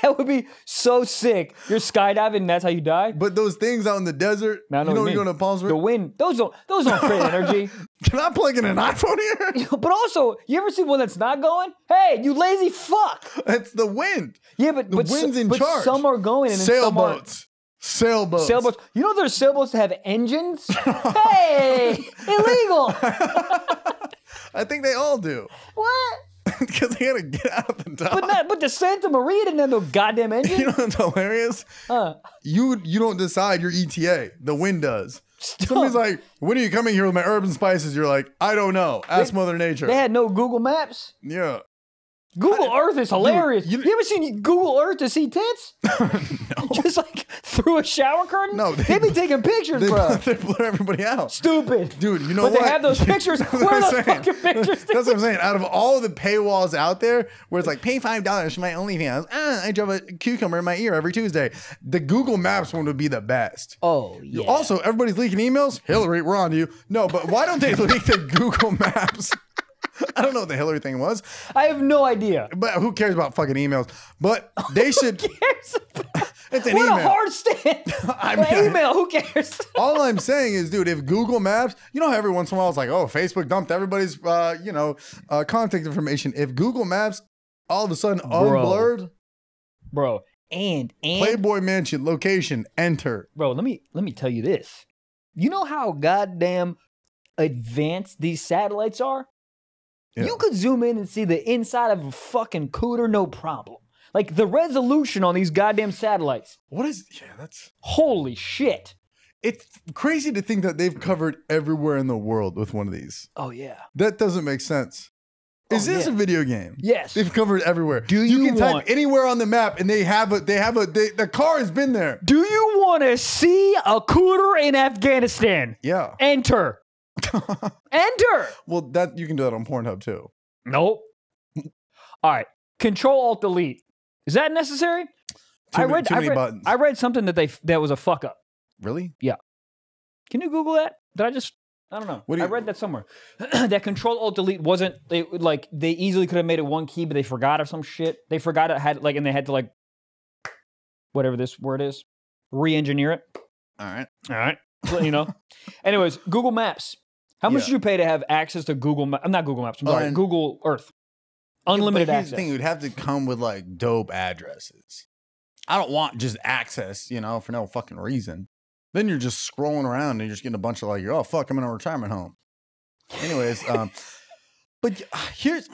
Speaker 2: That would be so sick. You're skydiving, and that's how you die.
Speaker 1: But those things out in the desert,
Speaker 2: Man,
Speaker 1: you know,
Speaker 2: what you
Speaker 1: you're going to Palm Springs.
Speaker 2: The wind, those don't, those don't create energy.
Speaker 1: Can I plug in an iPhone here?
Speaker 2: but also, you ever see one that's not going? Hey, you lazy fuck.
Speaker 1: It's the wind.
Speaker 2: Yeah, but
Speaker 1: The
Speaker 2: but,
Speaker 1: wind's in
Speaker 2: but
Speaker 1: charge.
Speaker 2: some are going and then some aren't.
Speaker 1: Sailboats. Sailboats.
Speaker 2: Sailboats. You know there's sailboats that have engines? hey, illegal.
Speaker 1: I think they all do.
Speaker 2: what?
Speaker 1: Because they gotta get out of the dock.
Speaker 2: But not. But the Santa Maria didn't have no goddamn engine.
Speaker 1: you know what's hilarious?
Speaker 2: Huh.
Speaker 1: You you don't decide your ETA. The wind does. Somebody's like, when are you coming here with my herbs and spices? You're like, I don't know. Ask Mother Nature.
Speaker 2: They had no Google Maps.
Speaker 1: yeah.
Speaker 2: Google Earth is hilarious.
Speaker 1: you-
Speaker 2: you, ever seen Google Earth to see tits? no. Just like through a shower curtain?
Speaker 1: No,
Speaker 2: They,
Speaker 1: they-
Speaker 2: be taking pictures,
Speaker 1: They,
Speaker 2: bro.
Speaker 1: they blur everybody out.
Speaker 2: Stupid.
Speaker 1: Dude, you know
Speaker 2: but
Speaker 1: what?
Speaker 2: they have those pictures.
Speaker 1: That's
Speaker 2: Where
Speaker 1: what
Speaker 2: are
Speaker 1: I'm
Speaker 2: those
Speaker 1: saying.
Speaker 2: fucking pictures?
Speaker 1: That's what I'm saying. Out of all the paywalls out there, where it's like pay five dollars for my OnlyFans, ah, I drove a cucumber in my ear every Tuesday. The Google Maps one would be the best.
Speaker 2: oh, yeah.
Speaker 1: Also, everybody's leaking emails. Hillary, we're on to you. No, but why don't they leak the Google Maps? I don't know what the Hillary thing was,
Speaker 2: I have no idea.
Speaker 1: but who cares about fucking emails? But they should.
Speaker 2: cares?
Speaker 1: About, It's an
Speaker 2: what
Speaker 1: email.
Speaker 2: a hard stand.
Speaker 1: I
Speaker 2: An
Speaker 1: mean,
Speaker 2: email, who cares?
Speaker 1: All I'm saying is, dude, if Google Maps, you know how every once in a while it's like, oh, Facebook dumped everybody's, uh, you know, uh, contact information. If Google Maps all of a sudden unblurred,
Speaker 2: Bro, and and
Speaker 1: Playboy Mansion location, enter.
Speaker 2: bro, let me let me tell you this. You know how goddamn advanced these satellites are?
Speaker 1: Yeah.
Speaker 2: You could zoom in and see the inside of a fucking cooter, no problem. Like the resolution on these goddamn satellites.
Speaker 1: What is? Yeah, that's.
Speaker 2: Holy shit.
Speaker 1: It's crazy to think that they've covered everywhere in the world with one of these.
Speaker 2: Oh yeah.
Speaker 1: That doesn't make sense. Is
Speaker 2: Oh,
Speaker 1: this
Speaker 2: yeah.
Speaker 1: a video game?
Speaker 2: Yes.
Speaker 1: They've covered everywhere.
Speaker 2: Do you
Speaker 1: can
Speaker 2: want-
Speaker 1: type anywhere on the map and they have a they have a they, the car has been there.
Speaker 2: Do you want to see a cooter in Afghanistan?
Speaker 1: Yeah.
Speaker 2: Enter. Enter.
Speaker 1: well, that you can do that on Pornhub too.
Speaker 2: Nope. All right. Control Alt Delete. Is that necessary?
Speaker 1: Too
Speaker 2: I
Speaker 1: many-
Speaker 2: read.
Speaker 1: too
Speaker 2: I
Speaker 1: many
Speaker 2: read,
Speaker 1: buttons.
Speaker 2: I read something that they that was a fuck up.
Speaker 1: Really? Yeah.
Speaker 2: Can you Google that? Did I just? I don't know.
Speaker 1: What do
Speaker 2: I read that somewhere. that Control Alt Delete wasn't. They like they easily could have made it one key, but they forgot or some shit. They forgot it had like, and they had to like whatever this word is, re-engineer it.
Speaker 1: All right.
Speaker 2: All right. You know. Anyways, Google Maps. How much
Speaker 1: Yeah.
Speaker 2: did you pay to have access to Google Maps? I'm not Google Maps. I'm sorry,
Speaker 1: Un-
Speaker 2: Google Earth. unlimited
Speaker 1: here's
Speaker 2: access.
Speaker 1: the thing: would have to come with like dope addresses. I don't want just access, you know, for no fucking reason. Then you're just scrolling around and you're just getting a bunch of like, oh fuck, I'm in a retirement home. Anyways, um, but uh, here's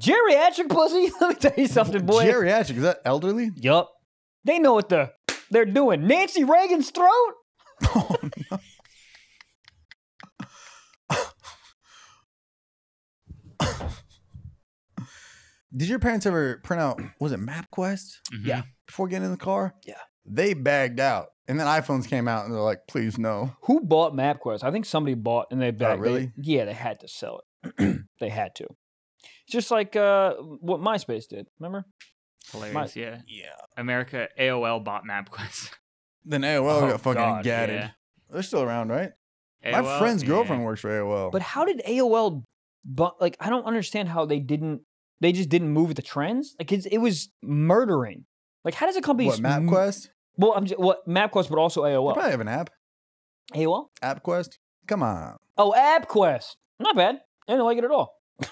Speaker 2: Geriatric pussy. Let me tell you something, boy.
Speaker 1: geriatric. Is that elderly?
Speaker 2: yup. They know what the they're doing. Nancy Reagan's throat.
Speaker 1: Oh, no. Did your parents ever print out? Was it MapQuest
Speaker 3: Mhm.
Speaker 2: Yeah.
Speaker 1: before getting in the car?
Speaker 2: Yeah.
Speaker 1: They bagged out, and then iPhones came out, and they're like, "Please no."
Speaker 2: Who bought MapQuest? I think somebody bought and they bagged.
Speaker 1: Oh, really?
Speaker 2: they- yeah, they had to sell it. they had to. It's just like uh, what MySpace did. Remember?
Speaker 3: Hilarious. yeah.
Speaker 1: Yeah.
Speaker 3: America AOL bought MapQuest.
Speaker 1: Then AOL
Speaker 2: Oh,
Speaker 1: got fucking
Speaker 2: God,
Speaker 1: gatted.
Speaker 3: yeah.
Speaker 1: They're still around, right? My
Speaker 3: AOL?
Speaker 1: friend's
Speaker 3: Yeah.
Speaker 1: girlfriend works for AOL.
Speaker 2: But how did AOL? But like, I don't understand how they didn't. They just didn't move with the trends. Like it's, it was murdering. Like how does a company?
Speaker 1: what
Speaker 2: s- m-
Speaker 1: MapQuest?
Speaker 2: Well, I'm just, what MapQuest, but also
Speaker 1: They
Speaker 2: AOL.
Speaker 1: probably have an app.
Speaker 2: AOL.
Speaker 1: AppQuest. Come on.
Speaker 2: Oh, AppQuest. Not bad. I didn't like it at all.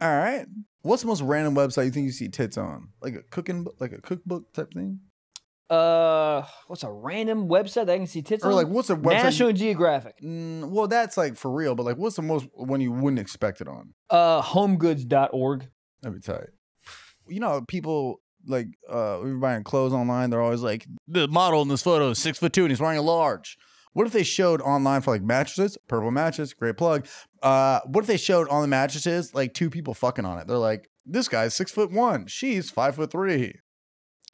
Speaker 1: All right. What's the most random website you think you see tits on? Like a cooking, book, like a cookbook type thing,
Speaker 2: Uh, what's a random website that I can see tits on?
Speaker 1: or
Speaker 2: on?
Speaker 1: like what's a website?
Speaker 2: National Geographic.
Speaker 1: Mm, well, that's like for real, but like, what's the most one you wouldn't expect it on?
Speaker 2: Uh, homegoods.org.
Speaker 1: That'd be tight. You know, people like uh, we were buying clothes online. They're always like, the model in this photo is six foot two and he's wearing a large. What if they showed online for like mattresses, purple mattress, great plug. Uh, what if they showed on the mattresses like two people fucking on it? They're like, this guy's six foot one, she's five foot three,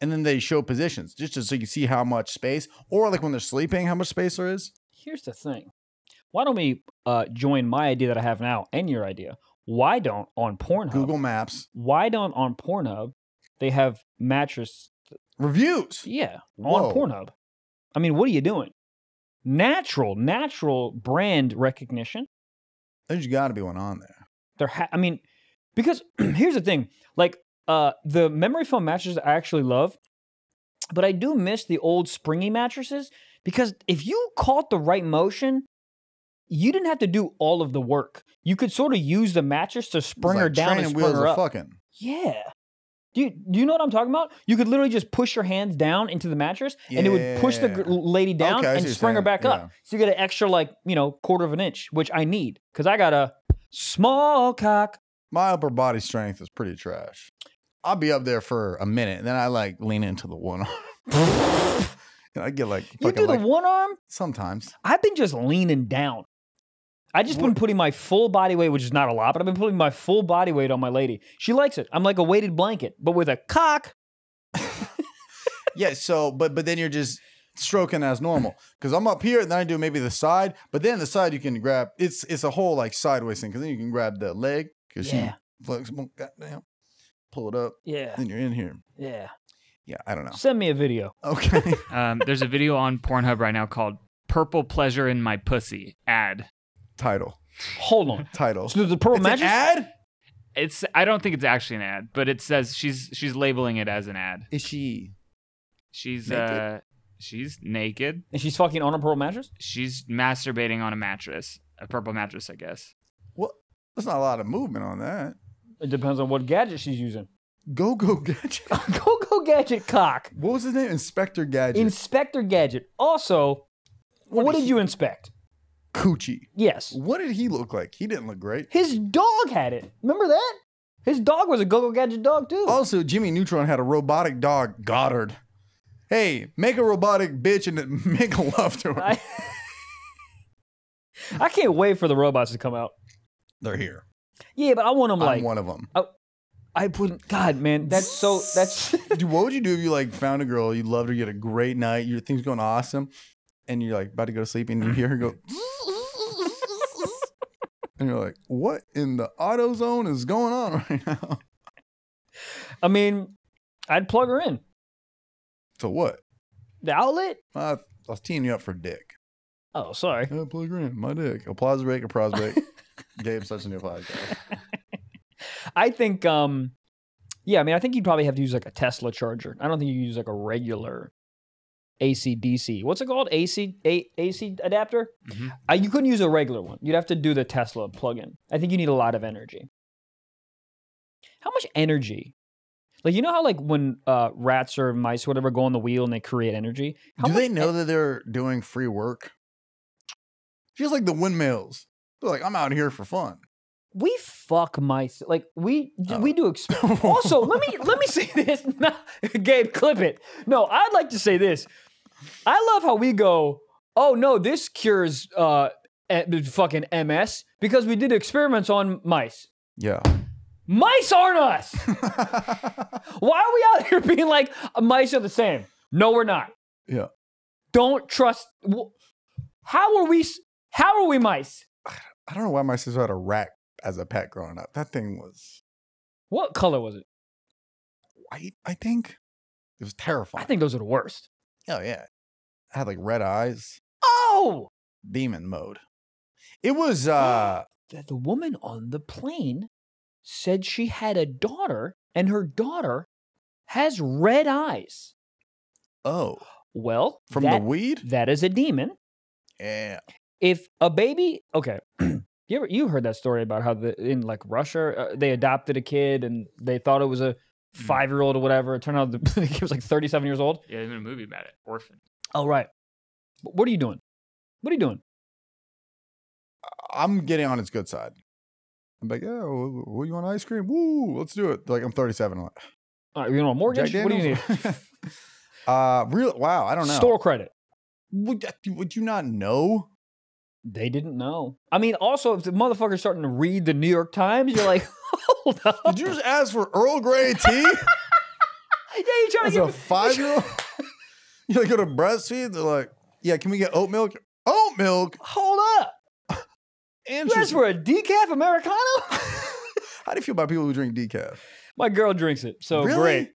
Speaker 1: and then they show positions just so you can see how much space, or like when they're sleeping, how much space there is.
Speaker 2: Here's the thing. Why don't we uh, join my idea that I have now and your idea? Why don't on Pornhub?
Speaker 1: Google Maps
Speaker 2: Why don't on Pornhub they have mattress?
Speaker 1: reviews.
Speaker 2: Yeah,
Speaker 1: Whoa.
Speaker 2: on Pornhub. I mean, what are you doing? Natural, natural brand recognition.
Speaker 1: There's got to be one on there.
Speaker 2: There, ha- I mean, because here's the thing: like uh, the memory foam mattresses, I actually love, but I do miss the old springy mattresses because if you caught the right motion, you didn't have to do all of the work. You could sort of use the mattress to spring her down and spring her up.
Speaker 1: fucking.
Speaker 2: Yeah. Do you, do you know what I'm talking about? You could literally just push your hands down into the mattress and it would push the lady down
Speaker 1: Okay,
Speaker 2: and spring her back
Speaker 1: Yeah.
Speaker 2: up. So you get an extra, like, you know, quarter of an inch, which I need because I got a small cock.
Speaker 1: My upper body strength is pretty trash. I'll be up there for a minute, and then I like lean into the one arm. and I get like
Speaker 2: You do the
Speaker 1: like
Speaker 2: one arm?
Speaker 1: sometimes.
Speaker 2: I've been just leaning down. I just been putting my full body weight, which is not a lot, but I've been putting my full body weight on my lady. She likes it. I'm like a weighted blanket, but with a cock.
Speaker 1: Yeah. So, but but then you're just stroking as normal because I'm up here, and then I do maybe the side, but then the side you can grab. It's it's a whole like sideways thing because then you can grab the leg because
Speaker 2: Yeah.
Speaker 1: you flexible. Goddamn. Pull it up,
Speaker 2: Yeah.
Speaker 1: then you're in here.
Speaker 2: Yeah.
Speaker 1: Yeah, I don't know.
Speaker 2: Send me a video.
Speaker 1: Okay.
Speaker 3: Um, there's a video on Pornhub right now called "Purple Pleasure in My Pussy" ad.
Speaker 1: title.
Speaker 2: Hold on.
Speaker 1: Title.
Speaker 2: So the purple
Speaker 1: It's an
Speaker 2: mattress?
Speaker 1: ad.
Speaker 3: It's I don't think it's actually an ad, but it says she's she's labeling it as an ad.
Speaker 1: Is she?
Speaker 3: She's
Speaker 1: Naked?
Speaker 3: uh she's naked.
Speaker 2: And she's fucking on a purple mattress?
Speaker 3: She's masturbating on a mattress, a purple mattress, I guess.
Speaker 1: Well, There's not a lot of movement on that.
Speaker 2: It depends on what gadget she's using.
Speaker 1: Go go gadget.
Speaker 2: go go gadget cock.
Speaker 1: What was his name? Inspector Gadget.
Speaker 2: Inspector Gadget. Also, what,
Speaker 1: did
Speaker 2: did
Speaker 1: he-
Speaker 2: you inspect?
Speaker 1: Coochie.
Speaker 2: Yes.
Speaker 1: What did he look like? He didn't look great.
Speaker 2: His dog had it. Remember that? His dog was a go go gadget dog too.
Speaker 1: Also, Jimmy Neutron had a robotic dog, Goddard. Hey, make a robotic bitch and make love to her.
Speaker 2: I, I can't wait for the robots to come out.
Speaker 1: They're here.
Speaker 2: Yeah, but I want them
Speaker 1: I'm
Speaker 2: like
Speaker 1: one of them.
Speaker 2: I wouldn't. God, man, that's so. That's
Speaker 1: Dude, what would you do if you like found a girl, you loved her, you had a great night, your thing's going awesome, and you're like about to go to sleep and you hear her go, and you're like, what in the auto zone is going on right now?
Speaker 2: I mean, I'd plug her in
Speaker 1: So what?
Speaker 2: the outlet.
Speaker 1: Uh, I was teeing you up for dick.
Speaker 2: Oh, sorry.
Speaker 1: Yeah, plug her in, my dick. Applause break, applause break. Gabe, such a new podcast.
Speaker 2: I think. Um, yeah, I mean, I think you'd probably have to use like a Tesla charger. I don't think you use like a regular AC DC. What's it called? AC A, AC adapter.
Speaker 3: Mhm.
Speaker 2: Uh, you couldn't use a regular one. You'd have to do the Tesla plug-in. I think you need a lot of energy. How much energy? Like you know how like when uh, rats or mice or whatever go on the wheel and they create energy. How
Speaker 1: Do they know that they're doing free work? Just like the windmills. They're like, I'm out here for fun.
Speaker 2: we fuck mice? Like we
Speaker 1: Oh.
Speaker 2: we do. Exp- also, let me let me say this. Gabe, clip it. No, I'd like to say this. I love how we go. Oh no, this cures uh eh, fucking MS because we did experiments on mice.
Speaker 1: Yeah.
Speaker 2: Mice aren't us. Why are we out here being like "Uh, mice are the same? No, we're not.
Speaker 1: Yeah.
Speaker 2: Don't trust. How are we? How are we mice?
Speaker 1: I don't know why my sister had a rat as a pet growing up. That thing was
Speaker 2: What color was it?
Speaker 1: white, I think. It was terrifying.
Speaker 2: I think those are the worst.
Speaker 1: Oh yeah. It had like red eyes.
Speaker 2: Oh,
Speaker 1: Demon mode. It was uh
Speaker 2: the, the woman on the plane said she had a daughter, and her daughter has red eyes.
Speaker 1: oh.
Speaker 2: Well,
Speaker 1: From
Speaker 2: that,
Speaker 1: the weed?
Speaker 2: that is a demon.
Speaker 1: Yeah.
Speaker 2: If a baby okay you ever you heard that story about how the in like russia uh, they adopted a kid and they thought it was a five year old or whatever it turned out the kid was like 37 years old
Speaker 3: Yeah, there's been a movie about it. Orphan.
Speaker 2: oh right Wh- what are you doing what are you doing
Speaker 1: I'm getting on its good side. I'm like, yeah, what, what you want ice cream? Woo, let's do it. Like I'm 37. I'm like,
Speaker 2: All right, you know a mortgage what do you need
Speaker 1: uh real wow, I don't know.
Speaker 2: store credit
Speaker 1: Would, would you not know?
Speaker 2: They didn't know i mean also if the motherfucker's starting to read the new york times you're like hold up
Speaker 1: Did you just ask for Earl Grey tea?
Speaker 2: yeah you trying
Speaker 1: As
Speaker 2: to
Speaker 1: a five year old? You like go to breastfeed? They're like, yeah, can we get oat milk? Oat milk?
Speaker 2: hold up you asked for a decaf americano
Speaker 1: How do you feel about people who drink decaf?
Speaker 2: my girl drinks it so
Speaker 1: Really?
Speaker 2: great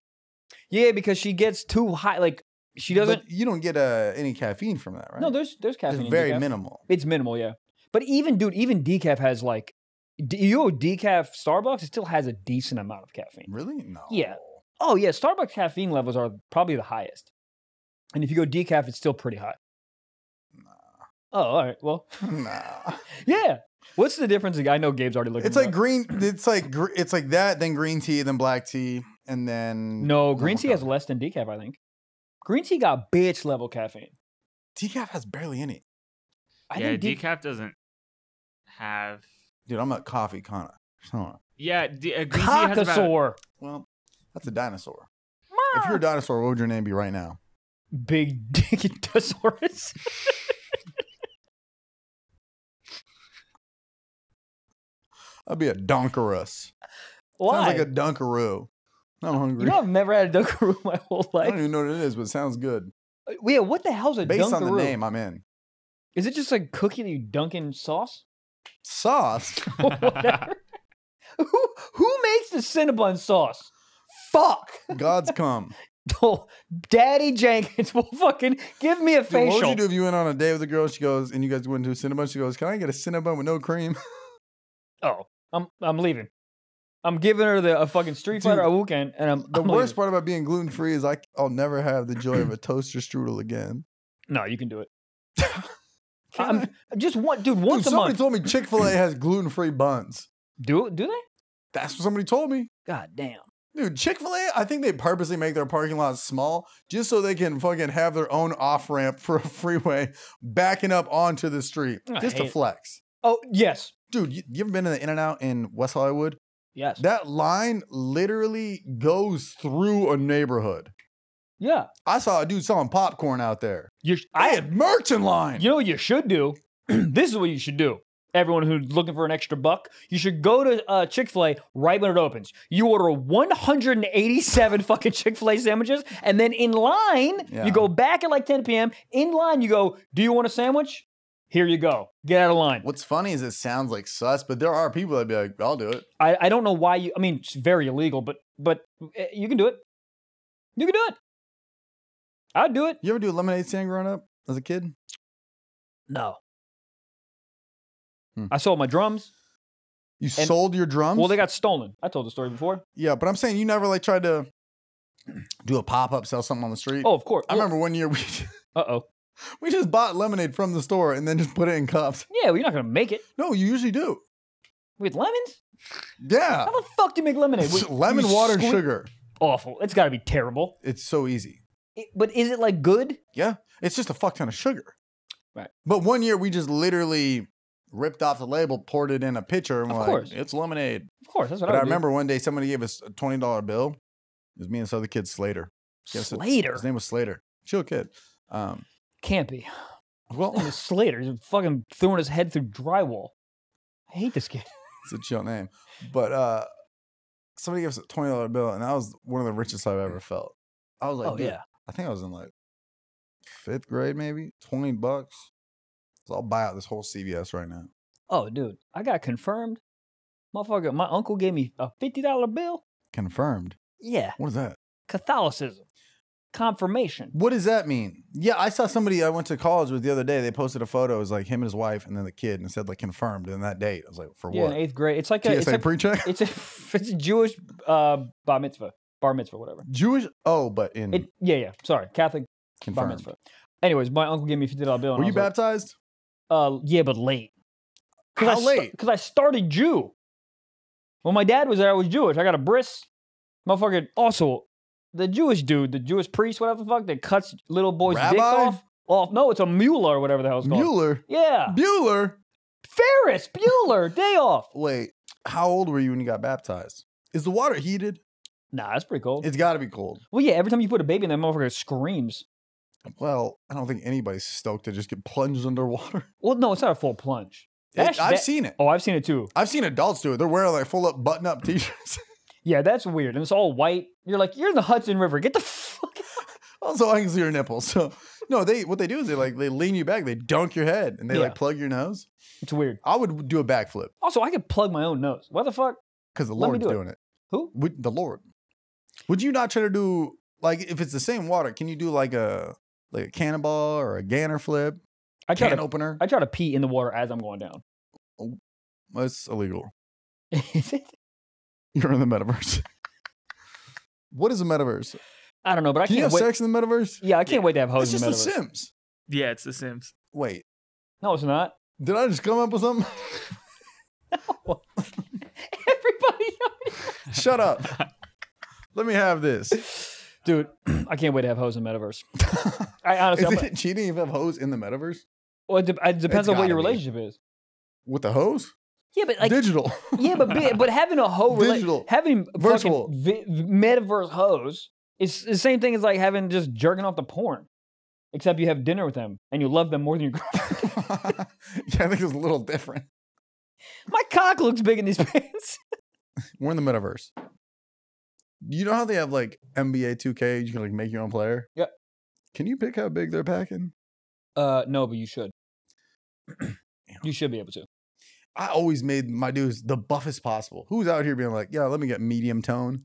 Speaker 2: Yeah, because she gets too high. Like she doesn't.
Speaker 1: But you don't get uh, any caffeine from that, right?
Speaker 2: No, there's there's caffeine.
Speaker 1: it's very
Speaker 2: decaf.
Speaker 1: minimal.
Speaker 2: It's minimal, yeah. But even dude, even decaf has like, you know, decaf Starbucks it still has a decent amount of caffeine.
Speaker 1: Really? No.
Speaker 2: Yeah. Oh yeah, Starbucks caffeine levels are probably the highest. And if you go decaf, it's still pretty high. Oh, all right. Well,
Speaker 1: nah.
Speaker 2: yeah. What's the difference? I know Gabe's already looking.
Speaker 1: It's like
Speaker 2: up.
Speaker 1: green. It's like it's like that. Then green tea. Then black tea. And then
Speaker 2: no green tea has less than decaf. I think green tea got bitch level caffeine.
Speaker 1: decaf has barely any.
Speaker 2: I
Speaker 3: yeah,
Speaker 2: think de-
Speaker 3: decaf doesn't have.
Speaker 1: Dude, I'm a coffee kind of.
Speaker 3: Yeah, de- uh, green tea has about.
Speaker 2: Caucasour.
Speaker 1: Well, that's a dinosaur. If you're a dinosaur, what would your name be right now?
Speaker 2: Big Dickosaurus.
Speaker 1: I'd be a Dunkarus.
Speaker 2: Why?
Speaker 1: Sounds like a Dunkaroo. I'm hungry.
Speaker 2: you know, I've never had a Dunkaroo my whole life.
Speaker 1: I don't even know what it is, but it sounds good.
Speaker 2: Uh, Yeah, what the hell's a
Speaker 1: Based
Speaker 2: Dunkaroo?
Speaker 1: on the name, I'm in.
Speaker 2: Is it just a cookie that you dunk in sauce?
Speaker 1: Sauce.
Speaker 2: Whatever. who who makes the Cinnabon sauce? Fuck.
Speaker 1: God's come.
Speaker 2: Oh, Daddy Jenkins will fucking give me a
Speaker 1: Dude, what would
Speaker 2: facial.
Speaker 1: you do if you went on a date with a girl? She goes, and you guys went to a Cinnabon. She goes, "Can I get a Cinnabon with no cream?"
Speaker 2: Oh, I'm I'm leaving. I'm giving her the a fucking Street
Speaker 1: Dude,
Speaker 2: Fighter a weekend, and I'm
Speaker 1: The
Speaker 2: I'm
Speaker 1: worst
Speaker 2: leaving.
Speaker 1: part about being gluten free is I, I'll never have the joy of a toaster strudel again.
Speaker 2: No, you can do it. I'm just one, dude.
Speaker 1: Dude,
Speaker 2: Once a
Speaker 1: somebody
Speaker 2: month.
Speaker 1: told me Chick Fil A has gluten free buns.
Speaker 2: do do they?
Speaker 1: That's what somebody told me.
Speaker 2: God damn.
Speaker 1: Dude, Chick Fil A, I think they purposely make their parking lots small just so they can fucking have their own off ramp for a freeway backing up onto the street
Speaker 2: I
Speaker 1: just to flex.
Speaker 2: Oh yes,
Speaker 1: Dude, you, you ever been to the In and Out in West Hollywood?
Speaker 2: Yes.
Speaker 1: That line literally goes through a neighborhood.
Speaker 2: yeah.
Speaker 1: I saw a dude selling popcorn out there.
Speaker 2: You. sh-
Speaker 1: I
Speaker 2: I
Speaker 1: had merch in line.
Speaker 2: You know what you should do? this is what you should do. Everyone who's looking for an extra buck, you should go to uh, Chick fil A right when it opens. You order 187 fucking Chick fil A sandwiches, and then in line,
Speaker 1: Yeah.
Speaker 2: you go back at like 10 p.m. In line, you go, Do you want a sandwich? Here you go. Get out of line.
Speaker 1: What's funny is it sounds like sus, but there are people that'd be like, I'll do it.
Speaker 2: I, I don't know why you, I mean, it's very illegal, but but eh, you can do it. You can do it. I'd do it.
Speaker 1: You ever do a lemonade stand growing up as a kid?
Speaker 2: No.
Speaker 1: Hmm.
Speaker 2: I sold my drums.
Speaker 1: You
Speaker 2: And-
Speaker 1: sold your drums?
Speaker 2: Well, they got stolen. I told the story before.
Speaker 1: yeah, but I'm saying you never like tried to do a pop up, sell something on the street.
Speaker 2: Oh, of course.
Speaker 1: I remember one year we
Speaker 2: Uh oh.
Speaker 1: we just bought lemonade from the store and then just put it in cups.
Speaker 2: Yeah, well, you're not gonna make it
Speaker 1: No, you usually do.
Speaker 2: with lemons.
Speaker 1: Yeah,
Speaker 2: How the fuck do you make lemonade? With-
Speaker 1: lemon
Speaker 2: you
Speaker 1: water,
Speaker 2: squeeze-
Speaker 1: sugar.
Speaker 2: Awful. It's got to be terrible.
Speaker 1: It's so easy.
Speaker 2: It- but is it like good?
Speaker 1: Yeah, it's just a fuck ton of sugar.
Speaker 2: Right.
Speaker 1: But one year we just literally ripped off the label, poured it in a pitcher, and
Speaker 2: Of
Speaker 1: we're
Speaker 2: course.
Speaker 1: like, it's lemonade.
Speaker 2: Of course, that's what
Speaker 1: But I
Speaker 2: would do.
Speaker 1: remember one day somebody gave us a twenty dollar bill. It was me and this other kid, Slater. Yes, it-
Speaker 2: Slater
Speaker 1: His name was Slater. Chill kid. Um,
Speaker 2: can't be.
Speaker 1: well,
Speaker 2: Slater. He's fucking throwing his head through drywall. I hate this kid.
Speaker 1: it's a chill name. But uh, somebody gave us a twenty dollar bill, and that was one of the richest I've ever felt. I was like,
Speaker 2: oh yeah.
Speaker 1: I think I was in like fifth grade, maybe twenty bucks. So I'll buy out this whole CVS right now.
Speaker 2: Oh dude, I got confirmed. Motherfucker, my uncle gave me a fifty dollar bill.
Speaker 1: Confirmed.
Speaker 2: Yeah,
Speaker 1: What is that?
Speaker 2: Catholicism, confirmation.
Speaker 1: What does that mean? Yeah, I saw somebody I went to college with the other day. They posted a photo. It was like him and his wife, and then the kid, and it said like confirmed in that date. I was like, for
Speaker 2: Yeah,
Speaker 1: what?
Speaker 2: in eighth grade. It's like a, it's,
Speaker 1: TSA
Speaker 2: a,
Speaker 1: pre-check.
Speaker 2: it's a it's a Jewish uh, bar mitzvah, bar mitzvah, whatever.
Speaker 1: Jewish. Oh, but in
Speaker 2: It yeah yeah. Sorry, Catholic bar
Speaker 1: confirmed.
Speaker 2: mitzvah. Anyways, my uncle gave me a fifty dollar bill. and
Speaker 1: Were
Speaker 2: I
Speaker 1: you
Speaker 2: was like,
Speaker 1: baptized?
Speaker 2: Uh, yeah, but late.
Speaker 1: How late?
Speaker 2: Because I started Jew. When my dad was there, I was Jewish. I got a bris. Motherfucker. Also, the Jewish dude, the Jewish priest, whatever the fuck, that cuts little boys' dicks off. Off. No, it's a Mueller or whatever the hell it's called.
Speaker 1: Mueller.
Speaker 2: Yeah.
Speaker 1: Bueller.
Speaker 2: Ferris Bueller. Day off.
Speaker 1: Wait, how old were you when you got baptized? Is the water heated?
Speaker 2: Nah, it's pretty cold.
Speaker 1: It's got to be cold.
Speaker 2: well, yeah. Every time you put a baby in, that motherfucker screams.
Speaker 1: Well, I don't think anybody's stoked to just get plunged underwater.
Speaker 2: Well, no, it's not a full plunge.
Speaker 1: It- I've
Speaker 2: that-
Speaker 1: seen it.
Speaker 2: Oh, I've seen it too.
Speaker 1: I've seen adults do it. They're wearing like full up button up t-shirts.
Speaker 2: Yeah, that's weird. And it's all white. You're like, you're in the Hudson River. Get the fuck out.
Speaker 1: also, I can see your nipples. So no, they what they do is they like they lean you back, they dunk your head, and they
Speaker 2: Yeah.
Speaker 1: like plug your nose.
Speaker 2: It's weird.
Speaker 1: I would do a backflip
Speaker 2: Also, I could plug my own nose. What the fuck?
Speaker 1: because the
Speaker 2: Let
Speaker 1: Lord's
Speaker 2: do
Speaker 1: doing it.
Speaker 2: Who?
Speaker 1: Would, the Lord. Would you not try to do like if it's the same water? Can you do like a like a cannonball or a gainer flip,
Speaker 2: I try
Speaker 1: can
Speaker 2: to
Speaker 1: opener?
Speaker 2: I try to pee in the water as I'm going down.
Speaker 1: Oh, that's illegal.
Speaker 2: Is it?
Speaker 1: You're in the metaverse. what is a metaverse?
Speaker 2: I don't know, but I
Speaker 1: Can you
Speaker 2: can't
Speaker 1: have
Speaker 2: wait.
Speaker 1: sex in the metaverse?
Speaker 2: Yeah, I can't wait to have
Speaker 1: It's
Speaker 2: hoes in the metaverse.
Speaker 1: It's just
Speaker 2: the
Speaker 1: The
Speaker 2: metaverse.
Speaker 1: Sims.
Speaker 3: Yeah, it's The Sims.
Speaker 1: Wait,
Speaker 2: No, it's not.
Speaker 1: did I just come up with something?
Speaker 2: Everybody,
Speaker 1: Shut up. Let me have this.
Speaker 2: dude, I can't wait to have hoes in the metaverse. I honestly,
Speaker 1: Is
Speaker 2: I'm,
Speaker 1: it cheating if you have hoes in the metaverse
Speaker 2: well, it, de- it depends
Speaker 1: It's
Speaker 2: on what your
Speaker 1: gotta be.
Speaker 2: relationship is.
Speaker 1: with the hose?
Speaker 2: Yeah, but like,
Speaker 1: Digital.
Speaker 2: yeah, but be, but having a hoe, rela- having
Speaker 1: Virtual.
Speaker 2: vi- metaverse hoes is the same thing as like having just jerking off the porn, except you have dinner with them and you love them more than your girlfriend.
Speaker 1: yeah, I think it's a little different.
Speaker 2: My cock looks big in these pants.
Speaker 1: We're in the metaverse. You know how they have like NBA 2K? You can like make your own player.
Speaker 2: Yeah.
Speaker 1: Can you pick how big they're packing?
Speaker 2: Uh, no, but you should. you should be able to.
Speaker 1: I always made my dudes the buffest possible. Who's out here being like, yeah, let me get medium tone?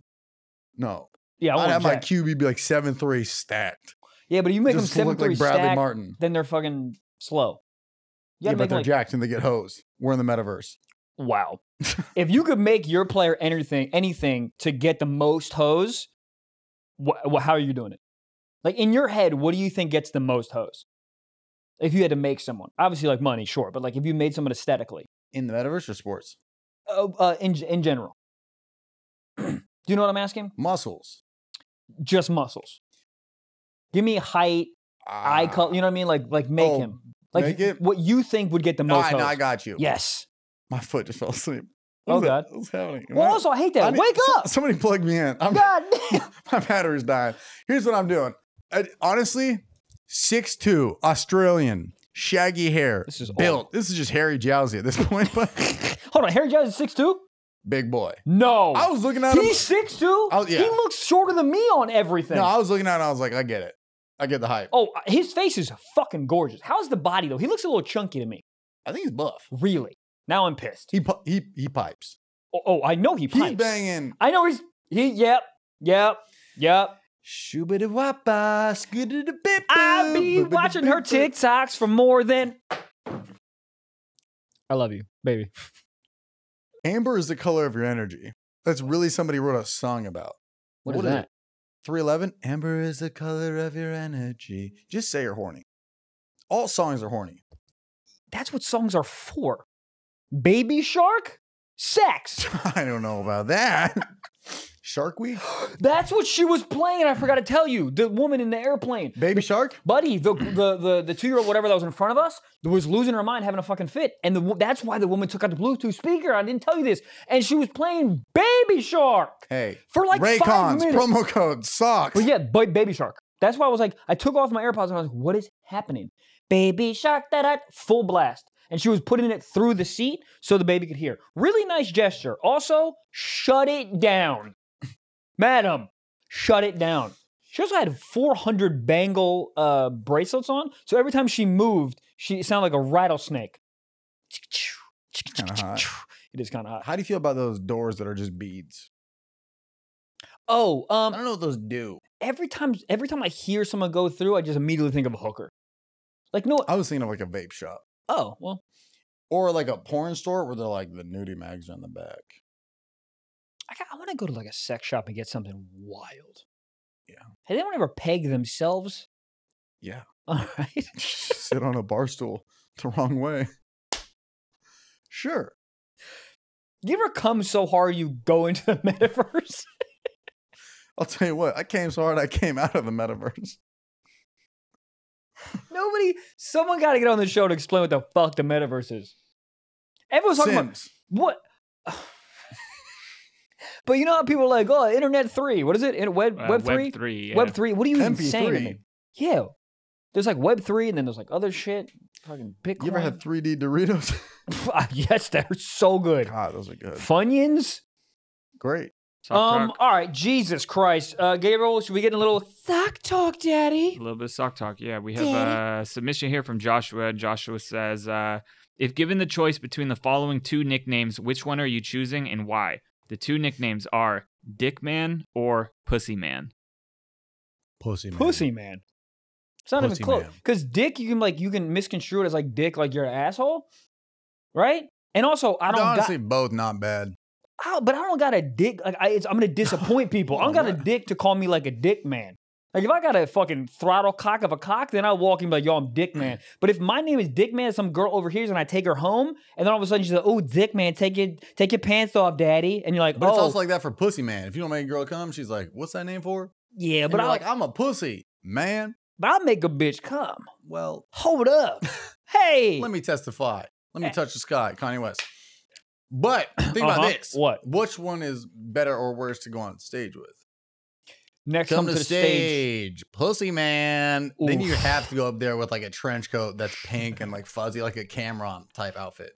Speaker 1: No,
Speaker 2: Yeah, I
Speaker 1: I'd have my
Speaker 2: jack.
Speaker 1: QB be like seven three stacked.
Speaker 2: Yeah, but if you make
Speaker 1: Just
Speaker 2: them
Speaker 1: look
Speaker 2: seven three
Speaker 1: like Bradley
Speaker 2: stack,
Speaker 1: Martin.
Speaker 2: then they're fucking slow. You
Speaker 1: Yeah,
Speaker 2: gotta
Speaker 1: but they're
Speaker 2: like
Speaker 1: jacked and they get hosed. We're in the metaverse.
Speaker 2: wow. if you could make your player anything anything to get the most hose, wh- wh- how are you doing it? Like in your head, what do you think gets the most hose? If you had to make someone, obviously like money, sure, but like if you made someone aesthetically,
Speaker 1: In the metaverse or sports?
Speaker 2: uh, uh, in in general, do you know what I'm asking?
Speaker 1: Muscles.
Speaker 2: Just muscles. Give me height, eye
Speaker 1: Ah.
Speaker 2: color. You know what I mean? Like like make
Speaker 1: Oh,
Speaker 2: him like
Speaker 1: make it?
Speaker 2: what you think would get the most
Speaker 1: right,
Speaker 2: hose.
Speaker 1: now I got you.
Speaker 2: yes.
Speaker 1: My foot just fell asleep.
Speaker 2: Oh,
Speaker 1: What's that-
Speaker 2: God.
Speaker 1: What's happening?
Speaker 2: Well, also I hate that.
Speaker 1: I need-
Speaker 2: Wake up.
Speaker 1: Somebody plug me in. I'm,
Speaker 2: God
Speaker 1: my battery's dying. Here's what I'm doing. I- honestly, 6'2", Australian, shaggy hair,
Speaker 2: This is
Speaker 1: built. This is just Harry Jowsey at this point, but
Speaker 2: Hold on, Harry Giles is six two.
Speaker 1: big boy.
Speaker 2: No,
Speaker 1: I was looking at him.
Speaker 2: he's six two.
Speaker 1: I was- yeah.
Speaker 2: He looks shorter than me on everything.
Speaker 1: No, I was looking at it and I was like, I get it. I get the hype.
Speaker 2: oh, his face is fucking gorgeous. How's the body though? He looks a little chunky to me.
Speaker 1: I think he's buff.
Speaker 2: Really? Now I'm pissed.
Speaker 1: He pi- he he pipes.
Speaker 2: Oh, oh, I know he pipes.
Speaker 1: He's banging.
Speaker 2: I know he's he. Yep, yep, yep.
Speaker 1: Shoo-biddy wappa, skiddy bip.
Speaker 2: I be watching her TikToks for more than. I love you, baby.
Speaker 1: Amber is the color of your energy. That's really somebody wrote a song about.
Speaker 2: what is
Speaker 1: What is
Speaker 2: that?
Speaker 1: 311. Amber is the color of your energy. Just say you're horny. All songs are horny.
Speaker 2: That's what songs are for. Baby Shark? Sex.
Speaker 1: I don't know about that. Shark Week?
Speaker 2: That's what she was playing. I forgot to tell you. The woman in the airplane.
Speaker 1: Baby Shark?
Speaker 2: Buddy, the the the, the two year old whatever that was in front of us was losing her mind, having a fucking fit, and the, that's why the woman took out the Bluetooth speaker. I didn't tell you this, and she was playing Baby Shark
Speaker 1: Hey.
Speaker 2: for like five
Speaker 1: Raycons,
Speaker 2: minutes.
Speaker 1: promo code socks.
Speaker 2: But yeah, but Baby Shark. That's why I was like, I took off my AirPods and I was like, what is happening? Baby Shark, da da, full blast. And she was putting it through the seat so the baby could hear. Really nice gesture. Also, shut it down. Madam, shut it down. She also had 400 bangle uh, bracelets on. So every time she moved, she sounded like a rattlesnake. It is kind of hot.
Speaker 1: How do you feel about those doors that are just beads?
Speaker 2: Oh,
Speaker 1: I
Speaker 2: um,
Speaker 1: don't know what those do.
Speaker 2: every time every time I hear someone go through, I just immediately think of a hooker. Like no,
Speaker 1: I was thinking of like a vape shop.
Speaker 2: oh well,
Speaker 1: Or like a porn store where they're like the nudie mags are on the back.
Speaker 2: I, got- I want to go to like a sex shop and get something wild.
Speaker 1: Yeah.
Speaker 2: Has anyone ever pegged themselves?
Speaker 1: Yeah.
Speaker 2: All right.
Speaker 1: Sit on a bar stool the wrong way. Sure.
Speaker 2: You ever come so hard you go into the metaverse?
Speaker 1: I'll tell you what, I came so hard I came out of the metaverse.
Speaker 2: Nobody. Someone got to get on the show to explain what the fuck the metaverse is. Everyone's talking about
Speaker 1: Sims.
Speaker 2: what. but you know how people are like, oh, Internet three. What is it? In- Web
Speaker 3: Uh,
Speaker 2: Web three.
Speaker 3: Web three. Yeah.
Speaker 2: Web three. What are you even
Speaker 1: MP3.
Speaker 2: saying to me? Yeah. There's like Web three, and then there's like other shit. Fucking Bitcoin.
Speaker 1: You ever had 3D Doritos?
Speaker 2: yes, they're so good.
Speaker 1: God, those are good.
Speaker 2: Funyuns.
Speaker 1: Great.
Speaker 3: Sock
Speaker 2: Um.
Speaker 3: talk.
Speaker 2: All right. Jesus Christ. Uh, Gabriel, should we get a little sock talk, Daddy?
Speaker 3: A little bit of sock talk. Yeah, we have
Speaker 4: Daddy.
Speaker 3: a submission here from Joshua. Joshua says, uh, if given the choice between the following two nicknames, which one are you choosing and why? The two nicknames are Dick Man or Pussy Man.
Speaker 1: Pussy man.
Speaker 2: Pussy man. It's not
Speaker 1: Pussy
Speaker 2: even close. Because dick, you can like you can misconstrue it as like dick, like you're an asshole, right? And also, I don't
Speaker 1: Honestly,
Speaker 2: got,
Speaker 1: both not bad.
Speaker 2: I, but I don't got a dick. Like I, it's, I'm gonna disappoint people. I don't got a dick to call me like a dick man. Like if I got a fucking throttle cock of a cock, then I'll walk in and be like, yo, I'm Dick Man. But if my name is Dick Man, some girl overhears and I take her home, and then all of a sudden she's like, oh, Dick Man, take your take your pants off, daddy. And you're like,
Speaker 1: But it's
Speaker 2: oh,
Speaker 1: also like that for pussy man. If you don't make a girl come, she's like, "What's that name for?"
Speaker 2: yeah, but
Speaker 1: you're
Speaker 2: I
Speaker 1: like, "I'm a pussy man."
Speaker 2: but I'll make a bitch come.
Speaker 1: Well,
Speaker 2: Hold up. hey.
Speaker 1: let me testify. Let me
Speaker 2: Eh.
Speaker 1: touch the sky, Kanye West. But think about
Speaker 2: Uh-huh.
Speaker 1: this:
Speaker 2: What?
Speaker 1: Which one is better or worse to go on stage with?
Speaker 2: Next
Speaker 1: Come
Speaker 2: come
Speaker 1: to
Speaker 2: to
Speaker 1: the
Speaker 2: the stage.
Speaker 1: stage, pussy man. Then you have to go up there with like a trench coat that's pink and like fuzzy, like a Cam'ron type outfit.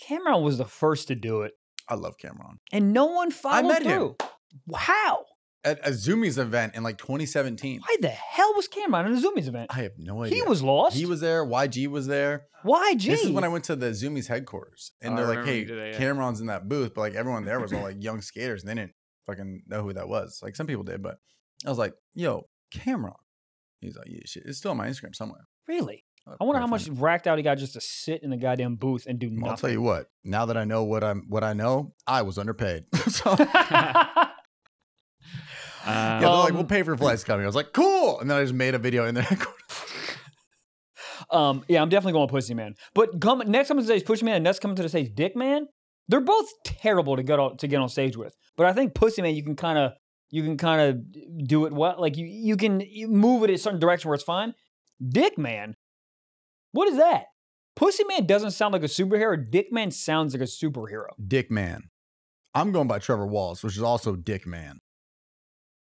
Speaker 2: Cam'ron was the first to do it,
Speaker 1: I love Cam'ron.
Speaker 2: and no one followed I
Speaker 1: met him.
Speaker 2: through. How?
Speaker 1: At a Zumiez event in like 2017.
Speaker 2: Why the hell was Cam'ron in a Zumiez event?
Speaker 1: I have no idea.
Speaker 2: He was lost.
Speaker 1: He was there. YG was there.
Speaker 2: Why, G?
Speaker 1: This is when I went to the Zumiez headquarters, and
Speaker 3: Oh,
Speaker 1: they're
Speaker 3: I
Speaker 1: like, "Hey,
Speaker 3: you did that, yeah.
Speaker 1: Cam'ron's in that booth," but like everyone there was all like young skaters, and they didn't fucking know who that was. Like some people did, but I was like, "Yo, Cam'ron." He's like, "Yeah, shit. It's still on my Instagram somewhere."
Speaker 2: Really?
Speaker 1: I'll
Speaker 2: wonder how much racked out he got just to sit in the goddamn booth and do nothing.
Speaker 1: I'll tell you what. Now that I know what I'm, what I know, I was underpaid. so yeah, they're like,
Speaker 2: Um,
Speaker 1: "We'll pay for flights coming." I was like, "Cool," and then I just made a video in there.
Speaker 2: um, yeah, I'm definitely going Pussy Man. But come next coming to the stage, Pussy Man, and next coming to the stage, Dick Man. They're both terrible to get on, to get on stage with. But I think Pussy Man, you can kind of you can kind of do it well. Like you you can move it in a certain direction where it's fine. Dick Man, what is that? Pussy Man doesn't sound like a superhero. Dick Man sounds like a superhero.
Speaker 1: Dick Man. I'm going by Trevor Wallace, which is also Dick Man.